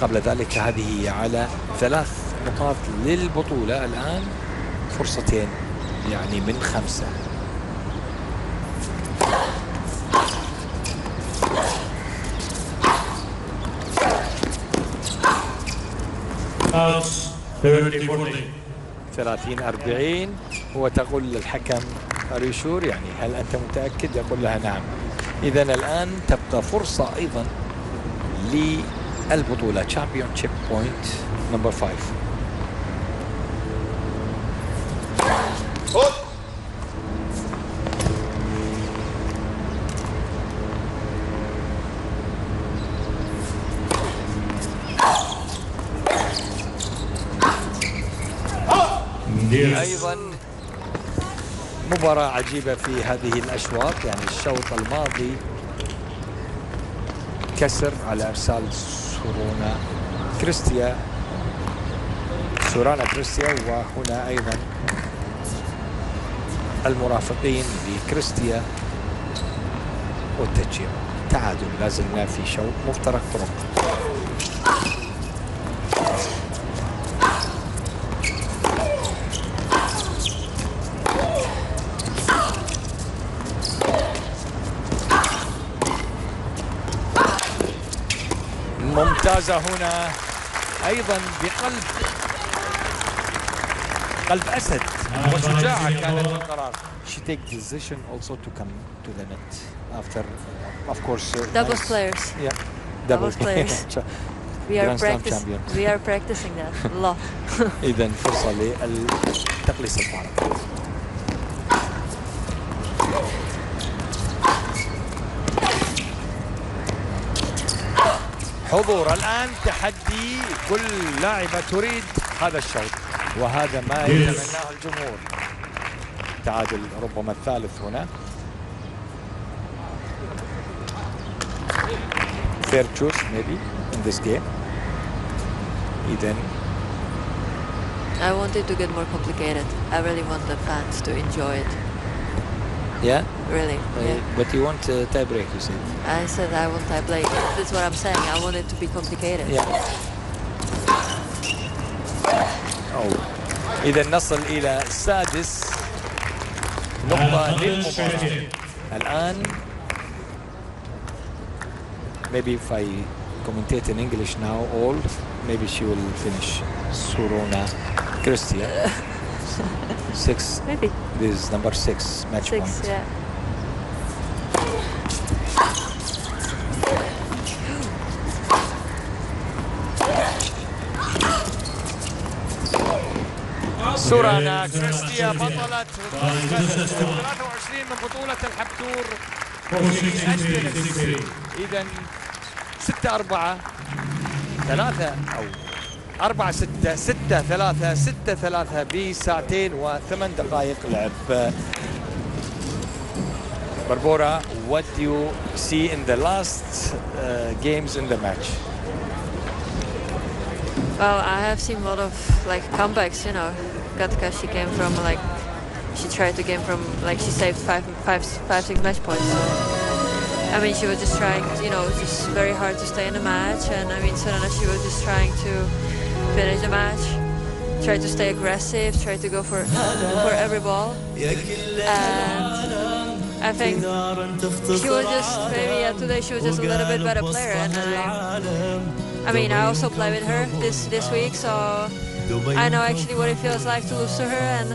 قبل ذلك هذه على ثلاث نقاط للبطولة. الآن فرصتين يعني من خمسة. 30 40 وتقول للحكم are you sure يعني هل أنت متأكد؟ يقول لها نعم. اذا الآن تبقى فرصة أيضا للبطولة. championship point number 5 أيضا مباراة عجيبة في هذه الأشواط يعني الشوط الماضي كسر على أرسال سورونا كريستيا. سورانا كريستيا وهنا أيضا المرافقين لكريستيا والتشجيع تعادل لازلنا في شوط مفترق طرق. ممتازة هنا أيضا بقلب قلب أسد وشجاعة كانت القرار She take decision also to come to the net after of course uh, Double nice- players. yeah Double players. We are champion. We are practicing that a lot. إذا فرصة لتقليص الفارق حضور الآن تحدي كل لاعبة تريد هذا الشوط وهذا ما يتمناه الجمهور تعادل ربما الثالث هنا fair choice maybe in this game إذا I want it to get more complicated. I really want the fans to enjoy it. yeah Really. Uh, Yeah. but you want uh, tie break you said I said I want I play. That's what I'm saying. I want it to be complicated. Yeah. أو إذا نصل إلى السادس نقطة And للمباراة fifteen. الآن maybe if I commentate in English now all maybe she will finish Surona Christia six Maybe this is number six match six. point Yeah. سورانا كريستيا بطلة 23 من بطولة الحبتور إذا 6 4 3 أو 4 6 6 3 6 3 بساعتين وثمان دقائق لعب Barbora, what do you see in the last uh, games in the match? Well, I have seen a lot of like comebacks. You know, Gatka she came from like she tried to game from like she saved five, five, five, six match points. So, I mean, she was just trying. You know, just very hard to stay in the match. And I mean, Serena she was just trying to finish the match. Try to stay aggressive. Try to go for for every ball. And I think she was just maybe yeah, today she was just a little bit better player. And I, I mean, I also play with her this this week, so I know actually what it feels like to lose to her. And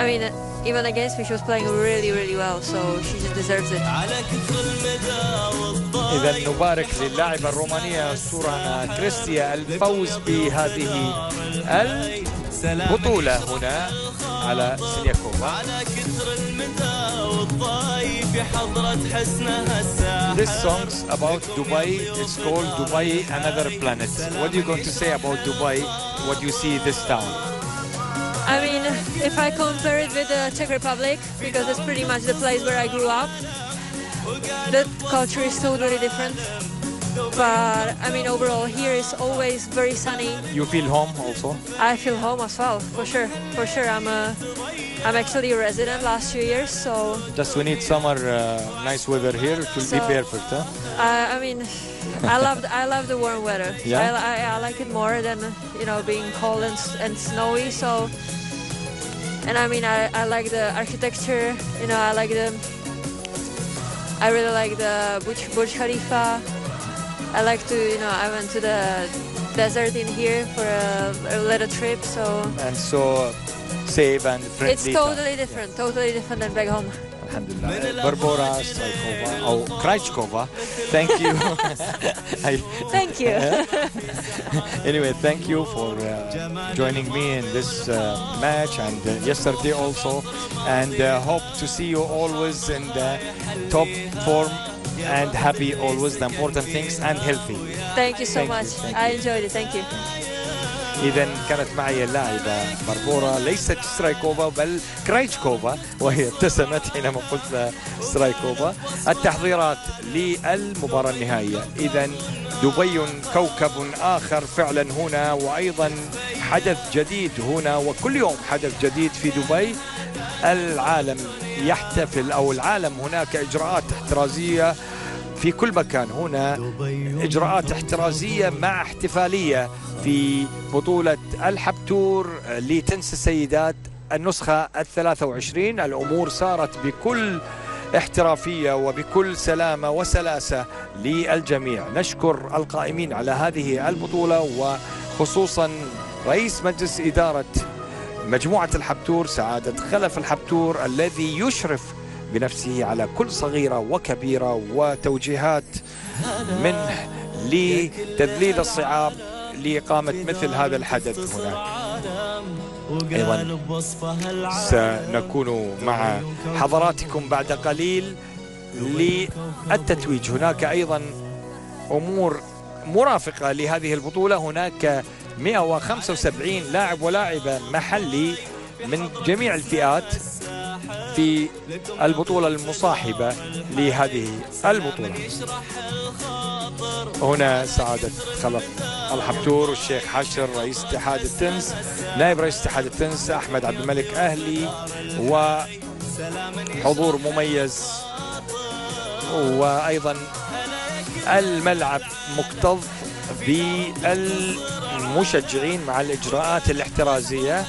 I mean, even against me, she was playing really, really well, so she just deserves it. إذا نبارك للاعبة الرومانية سورانا كريستيا الفوز بهذه البطولة هنا على سينياكوفا. This song's about Dubai. It's called Dubai Another Planet. What are you going to say about Dubai? What do you see this town? I mean, if I compare it with the Czech Republic, because it's pretty much the place where I grew up, the culture is totally different. But I mean, overall, here is always very sunny. You feel home also? I feel home as well, for sure. For sure, I'm a, I'm actually a resident last few years, so Just we need summer uh, nice weather here. It will be So- perfect. Huh? I, I mean, I love I love the warm weather. Yeah? I, I, I like it more than you know being cold and, and snowy. So, and I mean, I, I like the architecture. You know, I like the. I really like the Burj, Burj Khalifa. I like to, you know, I went to the desert in here for a, a little trip. So And so safe and friendly. it's totally different, totally different than back home alhamdulillah. Barbora Strajkova, or Krajkova. Thank you. I, thank you. anyway, thank you for uh, joining me in this uh, match and uh, yesterday also. And uh, hope to see you always in the top form and happy always the important things and healthy. Thank you so thank much. You, I enjoyed it. Thank you. إذا كانت معي اللاعبة باربورا ليست سترايكوفا بل كرايتشكوفا وهي ابتسمت حينما قلت سترايكوفا. التحضيرات للمباراة النهائية. إذا دبي كوكب آخر فعلا هنا وأيضا حدث جديد هنا وكل يوم حدث جديد في دبي. العالم يحتفل أو العالم هناك إجراءات احترازية في كل مكان. هنا إجراءات احترازية مع احتفالية في بطولة الحبتور لتنس السيدات النسخة الثلاثة وعشرين. الأمور صارت بكل احترافية وبكل سلامة وسلاسة للجميع. نشكر القائمين على هذه البطولة وخصوصا رئيس مجلس إدارة مجموعة الحبتور سعادة خلف الحبتور الذي يشرف بنفسه على كل صغيرة وكبيرة وتوجيهات منه لتذليل الصعاب لإقامة مثل هذا الحدث هناك. أيضا سنكون مع حضراتكم بعد قليل للتتويج. هناك أيضا أمور مرافقة لهذه البطولة. هناك 175 لاعب ولاعبة محلي من جميع الفئات. في البطولة المصاحبة لهذه البطولة. هنا سعادة خلف الحبتور والشيخ حشر رئيس اتحاد التنس نائب رئيس اتحاد التنس أحمد عبد الملك أهلي وحضور مميز وأيضا الملعب مكتظ بالمشجعين مع الإجراءات الاحترازية.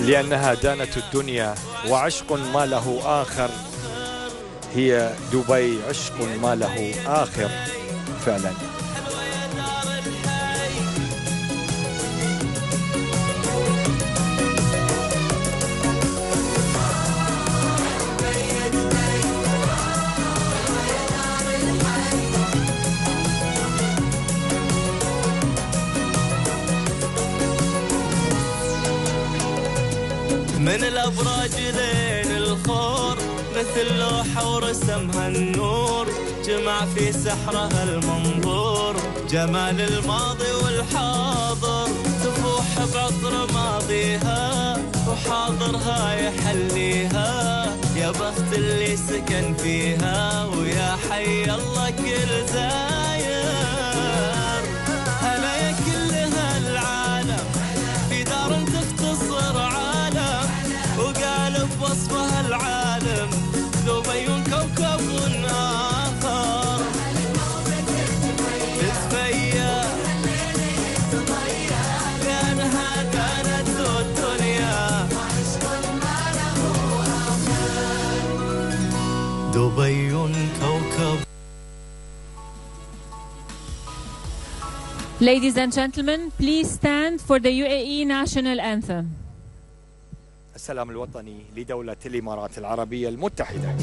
لأنها دانت الدنيا وعشق ما له آخر. هي دبي عشق ما له آخر. فعلا. من الأبراج لين الخور مثل لوحة ورسمها النور. جمع في سحرها المنظور جمال الماضي والحاضر. تفوح بعطر ماضيها وحاضرها يحليها. يا بخت اللي سكن فيها ويا حي الله كل زاير وقال بوصفها العالم دبي كوكب آخر تتفيا لأنها كانت ذو الدنيا. دبي كوكب Ladies and gentlemen, please stand for the UAE national anthem. السلام الوطني لدولة الإمارات العربية المتحدة.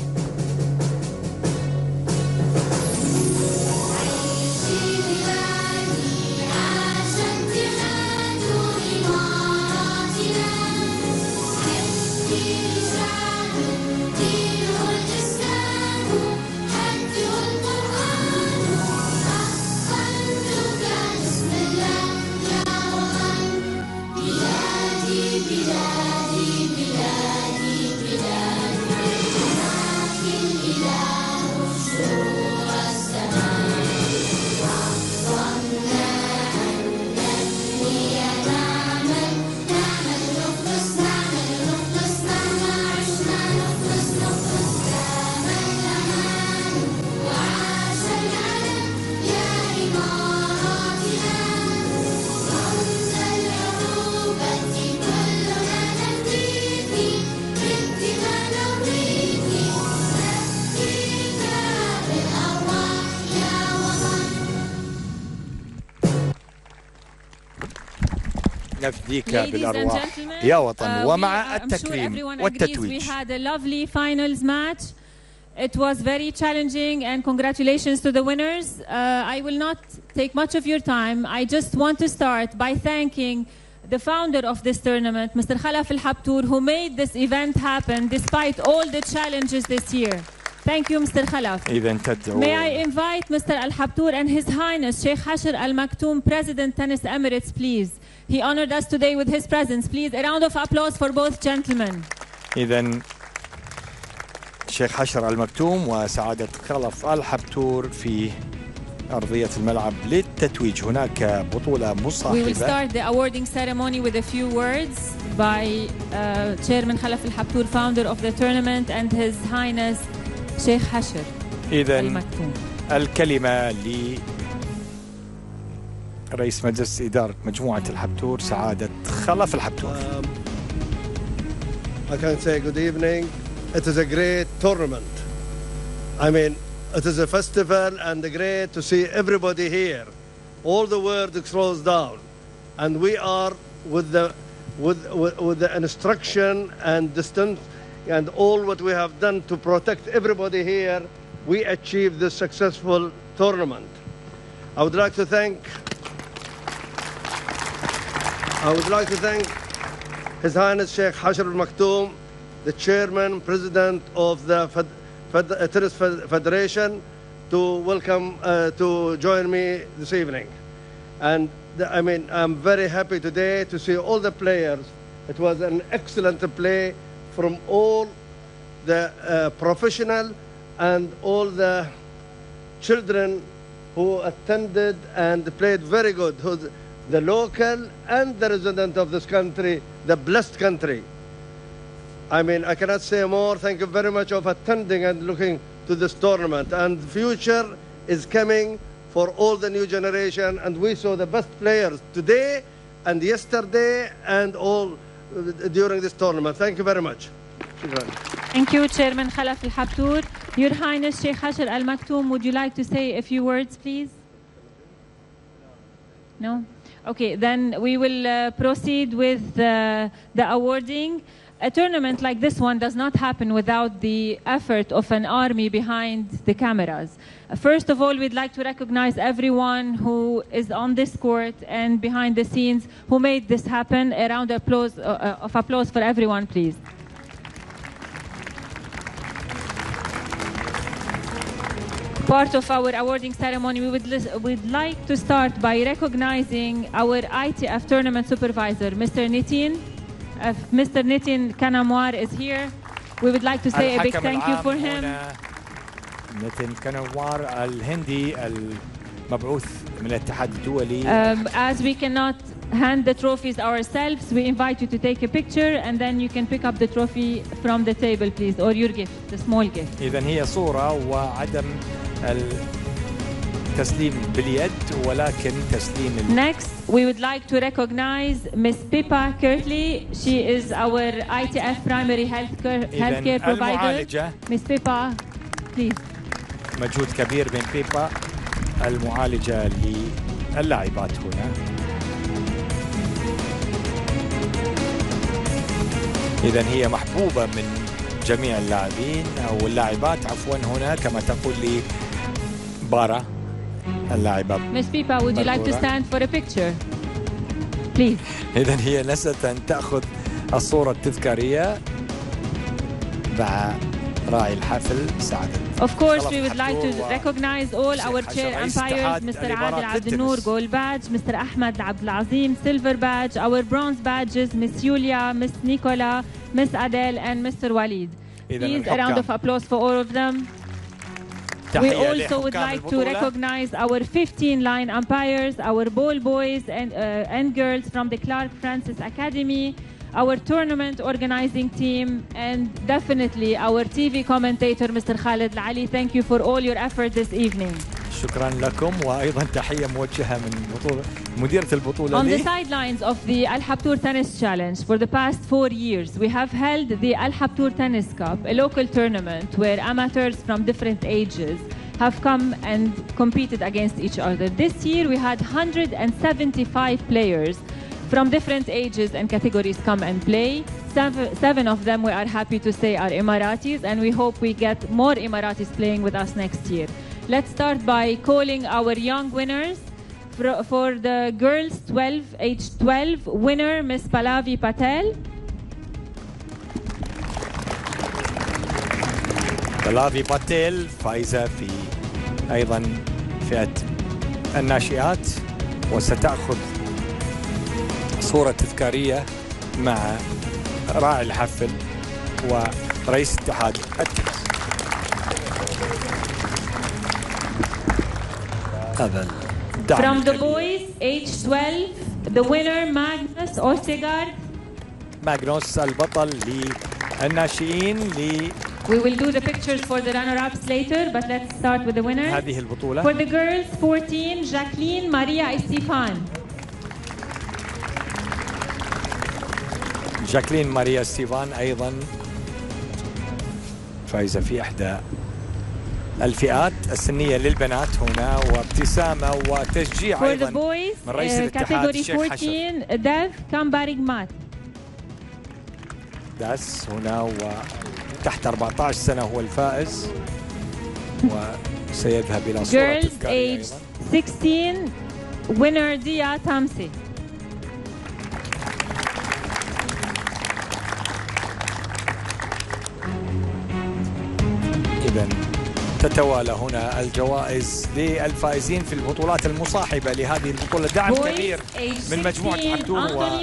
نفديك Ladies and بالأرواح gentlemen, يا وطن uh, we- ومع I'm sure التكريم everyone agrees والتتويج We had a lovely finals match. It was very challenging and congratulations to the winners. Uh, I will not take much of your time. I just want to start by thanking the founder of this tournament, Mr. Khalaf Al Habtour, who made this event happen despite all the challenges this year. Thank you, Mr. Khalaf. إذا تدعو May I invite Mr. Al Habtour and His Highness Sheikh Hasher Al Maktoum, President Tennis Emirates, please. He honored us today with his presence. Please, a round of applause for both gentlemen. إذا شيخ حشر المكتوم وسعادة خلف الحبتور في أرضية الملعب للتتويج هناك بطولة We will مصاحبة start the awarding ceremony with a few words by uh, Chairman Khalaf Al Habtour, founder of the tournament, and His Highness Sheikh Hasher Al إذا Maktoum. الكلمة لرئيس مجلس إدارة مجموعة الحبتور سعادة خلف الحبتور Um, I can say good evening. It is a great tournament. I mean, it is a festival and great to see everybody here. All the world closed down, and we are with the with, with, with the instruction and distance and all what we have done to protect everybody here. We achieved this successful tournament. I would like to thank. I would like to thank his Highness Sheikh Hashr al Maktoum, the chairman, president of the Fed, Fed, Federation, to welcome, uh, to join me this evening. And the, I mean, I'm very happy today to see all the players. It was an excellent play from all the uh, professional and all the children who attended and played very good. The local and the resident of this country, the blessed country. I mean, I cannot say more. Thank you very much of attending and looking to this tournament. And the future is coming for all the new generation. And we saw the best players today and yesterday and all uh, during this tournament. Thank you very much. Thank you, Chairman Khalaf Al Habtour. Your Highness Sheikh Hasher Al Maktoum, would you like to say a few words, please? No? Okay, then we will uh, proceed with uh, the awarding. A tournament like this one does not happen without the effort of an army behind the cameras. First of all, we'd like to recognize everyone who is on this court and behind the scenes who made this happen. A round of applause, uh, uh, of applause for everyone, please. part of our awarding ceremony, we would, lis- would like to start by recognizing our ITF tournament supervisor, Mr. Nitin. If Mr. Nitin Kanamwar is here, we would like to say a big الحكم thank you العام for him. هنا نتن كنوار الهندي المبعوث من الاتحاد الدولي Um, as we cannot hand the trophies ourselves, we invite you to take a picture and then you can pick up the trophy from the table, please, or your gift, the small gift. اذا هي صوره وعدم التسليم باليد ولكن تسليم ال... Next, we would like to recognize Miss Pippa Kirtley. She is our ITF primary health care, إذن healthcare provider. المعالجة Miss Pippa, please. مجهود كبير من بيبا المعالجه للاعبات هنا اذا هي محبوبة من جميع اللاعبين أو اللاعبات عفوا هنا كما تقول لي بارا اللاعبة Miss Pippa, would you like to stand for a picture? Please. اذا هي نست أن تأخذ الصورة التذكارية مع راعي الحفل سعادة Of course, we would like to recognize all our chair umpires, Mr. Adil Abdelnour, Gold Badge, Mr. Ahmed Abdulazim Silver Badge, our Bronze Badges, Miss Yulia, Miss Nicola, Miss Adele, and Mr. Walid. Please, a round of applause for all of them. We also would like to recognize our 15 line umpires, our ball boys and, uh, and girls from the Clark Francis Academy, our tournament organizing team, and definitely our TV commentator, Mr. Khalid Lali. Thank you for all your effort this evening. شكرا لكم وايضا تحيه موجهه من بطوله مديره البطوله On the لي sidelines of the Al Habtoor Tennis Challenge for the past four years, we have held the Al Habtoor Tennis Cup, a local tournament where amateurs from different ages have come and competed against each other. This year, we had 175 players from different ages and categories come and play. Seven, seven of them, we are happy to say, are Emiratis, and we hope we get more Emiratis playing with us next year. Let's start by calling our young winners. For, for the girls 12, age 12, winner Miss Palavi Patel. بلافي باتيل فائزه في ايضا فئه الناشئات وستاخذ صوره تذكاريه مع راعي الحفل ورئيس اتحاد التنس هذا الدعم From the boys, age 12, the winner Magnus Ostegard. ماغنوس البطل للناشئين We will do the pictures for the runner-ups later, but let's start with the winner. لهذه البطوله For the girls, 14, Jacqueline Maria Estepan. جاكلين ماريا ستيفان أيضا فايزة في إحدى الفئات السنية للبنات هنا وابتسامة وتشجيع boys, من رئيس uh, الاتحاد الشيخ حشر 14, Dev Kambarigmat. داس هنا وتحت 14 سنة هو الفائز وسيذهب إلى صورة Girls, age أيضا 16, winner Dia Tamsi. تتوالى هنا الجوائز للفائزين في البطولات المصاحبة لهذه البطولة دعم كبير من مجموعة 16, حبتور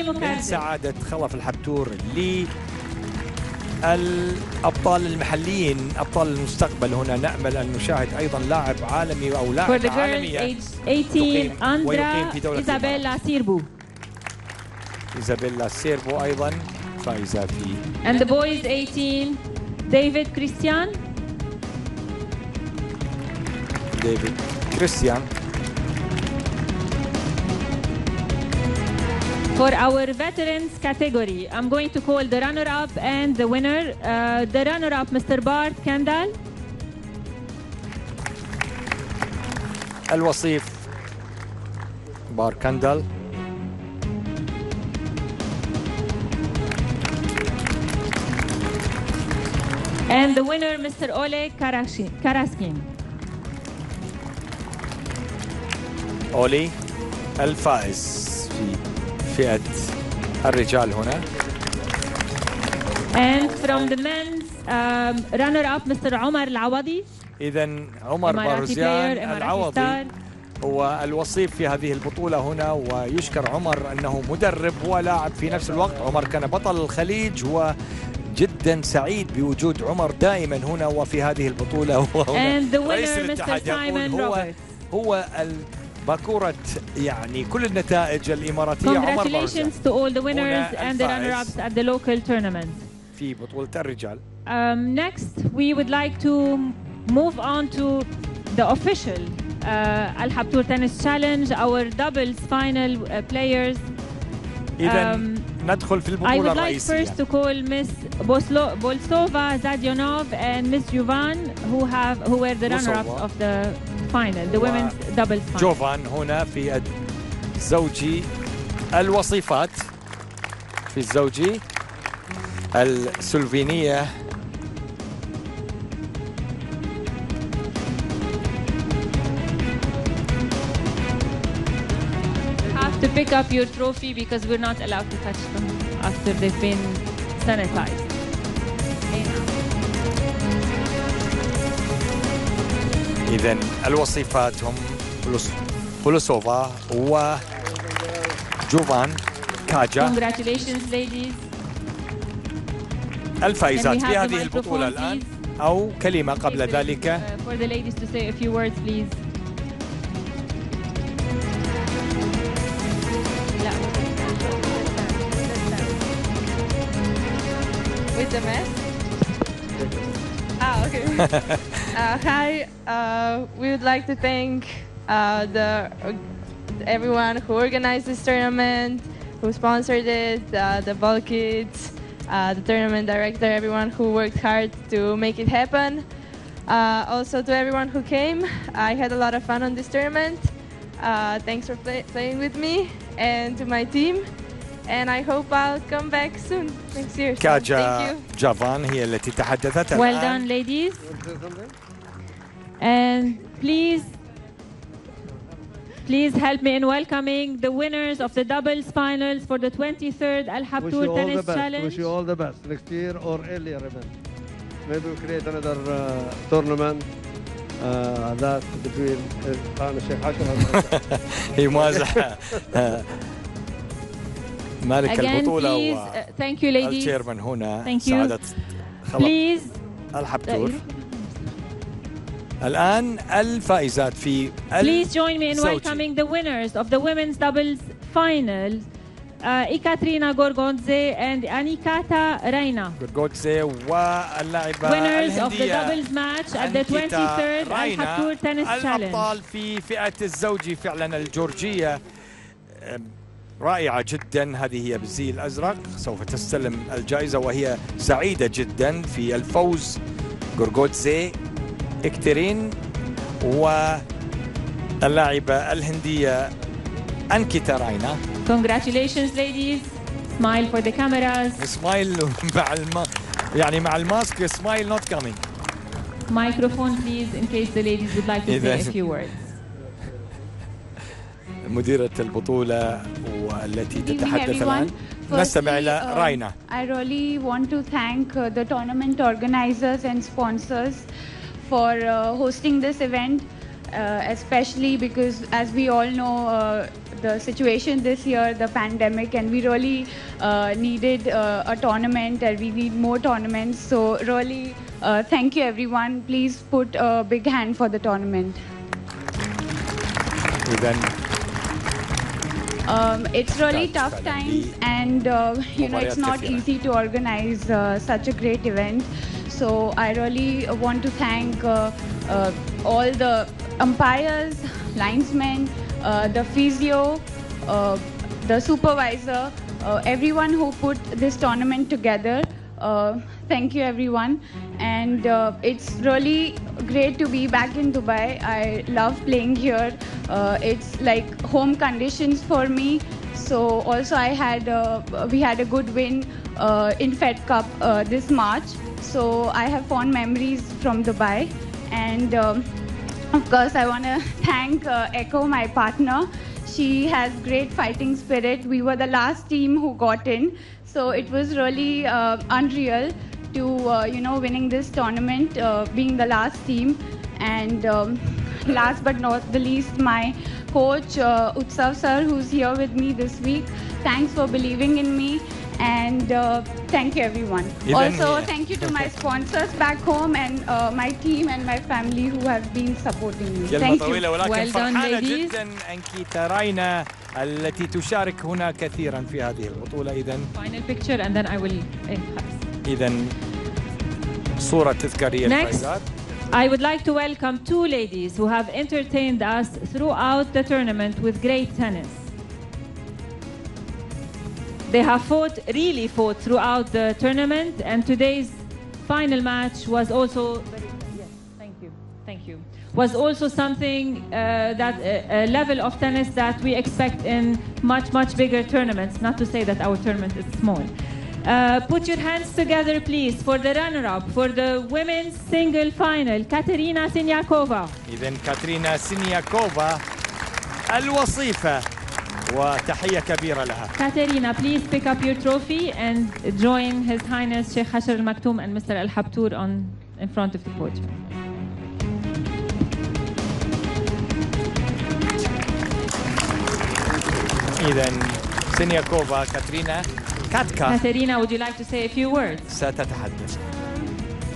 ومن. سعادة خلف الحبتور للابطال المحليين أبطال المستقبل هنا نأمل أن نشاهد أيضا لاعب عالمي age 18, تقيم ويقيم في دولة Isabella Sirbu. إيزابيلا سيربو أيضا فائزة في And the boys, 18, David Christian. ديفيد كريستيان For our veterans category, I'm going to call the runner-up and the winner. Uh, the runner-up, Mr. Bart Kendall. الوصيف بار كندل And the winner, Mr. Oleg Karashin- Karaskin. أولي الفائز في فئة الرجال هنا And from the men's um, runner-up, Mr. Omar Lawadi. اذا عمر بارزيان العوضي هو الوصيف في هذه البطولة هنا ويشكر عمر أنه مدرب ولاعب في نفس الوقت عمر كان بطل الخليج وجدا سعيد بوجود عمر دائما هنا وفي هذه البطولة وهنا رئيس. الاتحاد يقول هو هو باكورة يعني كل النتائج الإماراتية عمر congratulations to all the winners and the الفائز. runner-ups at the local tournament في بطولة الرجال Um, next, we would like to move on to the official uh, Habtoor Tennis Challenge, our doubles final uh, players. إذا Um, ندخل في I البطولة would like الرئيسية first to call Miss Bolsova Zadionov and Miss Juvan, who have who were the runners-ups of the final, the و- women's doubles final. جوفان هنا في الزوجي الوصيفات في الزوجي السلوفينية have to pick up your trophy because we're not allowed to touch them after they've been sanitized. اذا الوصيفات هم بولوسوفا و جوفان كاجا الفائزات في هذه البطولة الآن أو كلمة قبل ذلك. With the. uh, hi. Uh, we would like to thank uh, the everyone who organized this tournament, who sponsored it, uh, the Ball Kids, uh, the tournament director, everyone who worked hard to make it happen. Uh, also to everyone who came, I had a lot of fun on this tournament. Uh, thanks for play- playing with me and to my team And I hope I'll come back soon next year. So thank كاجا you. جافان هي التي تحدثت Well الآن done, ladies. And please, please help me in welcoming the winners of the doubles finals for the 23rd Al Wish you Habtoor all the Tennis best. Wish Challenge. you all the best next year or earlier event. Maybe we create another uh, tournament uh, that between uh, أنا الشيخ حشر هي مازحة مالك Again, البطولة uh. والتشيرمان هنا. سعادة خلق Please, الحبتور الآن الفائزات في please join me in welcoming the winners of the women's doubles final. Uh, Ekaterina Gorgonze and Anikata Reina. جورجوتزي واللاعبة Winners of the doubles match at the أنكيتا 23rd Al راينا. Habtoor Tennis Challenge. الأبطال في فئة الزوجي فعلا الجورجية رائعة جدا هذه هي بالزي الأزرق سوف تستلم الجائزة وهي سعيدة جدا في الفوز جورجوتزي إكترين واللاعبة الهندية أنكيتا راينا Congratulations, ladies. Smile for the cameras. سمايل مع الما يعني مع الماسك سمايل نوت كامينج Microphone, please, in case the ladies would like to say a few words. مديرة البطولة والتي تتحدث الآن. نستمع إلى uh, راينا I really want to thank uh, the tournament organizers and sponsors for uh, hosting this event, uh, especially because, as we all know, uh, the situation this year, the pandemic, and we really uh, needed uh, a tournament and we need more tournaments. So, really, uh, thank you, everyone. Please put a big hand for the tournament. Um, it's really tough times, and uh, you know it's not easy to organize uh, such a great event. So I really want to thank uh, uh all the umpires, linesmen, uh, the physio, uh, the supervisor, everyone who put this tournament together. Uh, thank you, everyone. And uh, it's really great to be back in Dubai. I love playing here. Uh, it's like home conditions for me. So also I had uh, we had a good win uh, in Fed Cup this March. So I have fond memories from Dubai. And um, of course, I want to thank Echo, my partner. She has great fighting spirit. We were the last team who got in, so it was really uh, unreal to uh, you know winning this tournament, uh, being the last team. And um, last but not the least, my coach uh, Utsav sir, who's here with me this week. Thanks for believing in me And uh, thank you, everyone. Even also, here. thank you to my sponsors back home and uh, my team and my family who have been supporting me. كلمة Thank you. طويلة ولكن Well done, فرحانة ladies. جدا أنكيتا راينا التي تشارك هنا كثيرا في هذه البطولة إذا Final picture and then I will. eh, خلاص. إذا صورة تذكارية Next. للفائزات I would like to welcome two ladies who have entertained us throughout the tournament with great tennis. They have fought, really fought throughout the tournament, and today's final match was also very, yes, thank you, thank you, was also something uh, that a, a level of tennis that we expect in much, much bigger tournaments. Not to say that our tournament is small. Uh, put your hands together, please, for the runner-up for the women's single final, Katerina Sinyakova. إذا كاترينا سينياكوفا الوصيفة وتحية كبيرة لها Katerina, please pick up your trophy and join His Highness Sheikh Hashar Al Maktoum and Mr. Al Habtour on in front of the podium. إذا سينياكوفا كاترينا كاتكا Katerina, would you like to say a few words? ستتحدث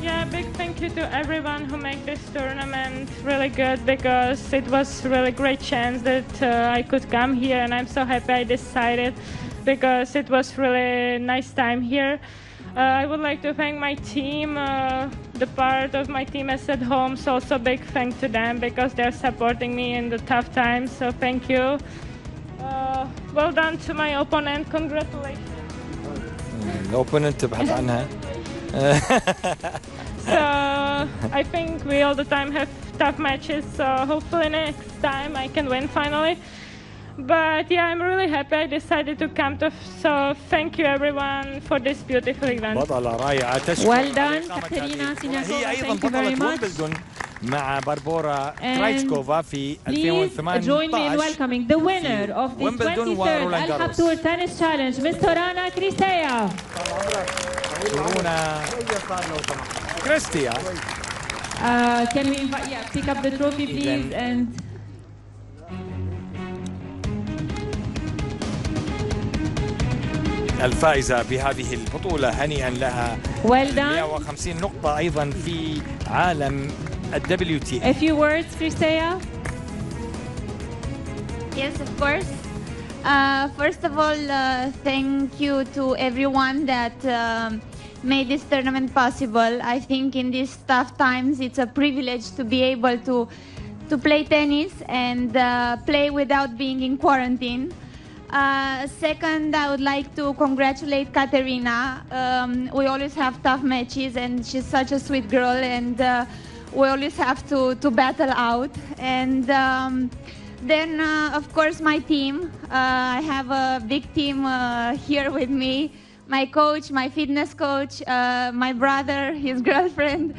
Yeah, big thank you to everyone who made this tournament really good because it was really great chance that uh, I could come here and I'm so happy I decided because it was really nice time here. Uh, I would like to thank my team, uh, the part of my team is at home, so also big thank to them because they're supporting me in the tough times, so thank you. Uh, well done to my opponent, congratulations. الأوبوننت تبحث عنها So I think we all the time have tough matches. So hopefully next time I can win finally. But yeah, I'm really happy I decided to come to. So thank you everyone for this beautiful event. بطلة رائعة تشكر Well done, على إقامة كاترينا هذه البطولة. سينياكوفا. هي أيضا Thank you very بطلة much. ويمبلدون مع باربورا And كرايتشكوفا في Please join me in 2018 welcoming the winner of this Wimbledon 23rd ورولان Al جاروس. Habtour Tennis Challenge, Ms. Torana Cristea. Uh, can we invite, yeah, pick up the trophy, please, and الفائزة بهذه البطولة هنيئا لها well done. 150 نقطة أيضا في عالم ال WTA A few words, Cristea. Yes, of course. Uh, first of all, uh, thank you to everyone that um, made this tournament possible. I think in these tough times, it's a privilege to be able to to play tennis and uh, play without being in quarantine. Uh, second, I would like to congratulate Katerina. Um, we always have tough matches, and she's such a sweet girl, and uh, we always have to, to battle out. And um, then, uh, of course, my team. Uh, I have a big team uh, here with me. My coach, my fitness coach, uh, my brother, his girlfriend,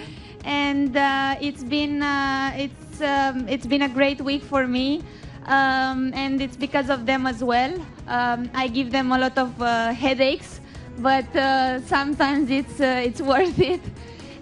and uh, it's been uh, it's um, it's been a great week for me, um, and it's because of them as well. Um, I give them a lot of uh, headaches, but uh, sometimes it's uh, it's worth it.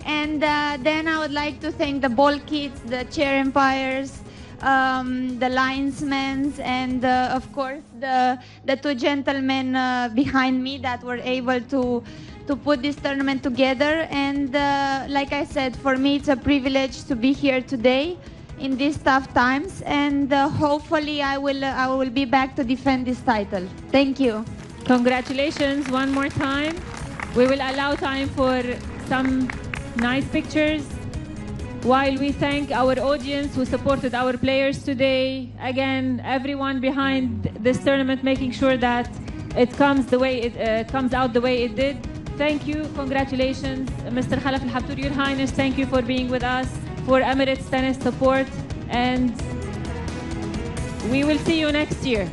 And then I would like to thank the ball kids, the chair empires, um, the linesmen, and uh, of course the the two gentlemen uh, behind me that were able to to put this tournament together. And uh, like I said, for me it's a privilege to be here today in these tough times. And uh, hopefully I will uh, I will be back to defend this title. Thank you. Congratulations one more time. We will allow time for some nice pictures while we thank our audience who supported our players today. Again, everyone behind this tournament making sure that it comes the way it uh, comes out the way it did. Thank you. Congratulations, Mr. Khalaf Al Habtour, Your Highness. Thank you for being with us, for Emirates Tennis support, and we will see you next year.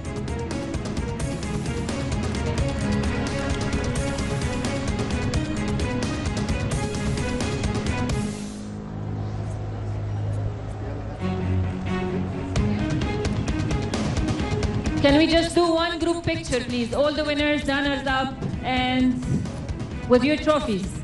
Can we just do one group picture, please? All the winners, runners up, and with your trophies.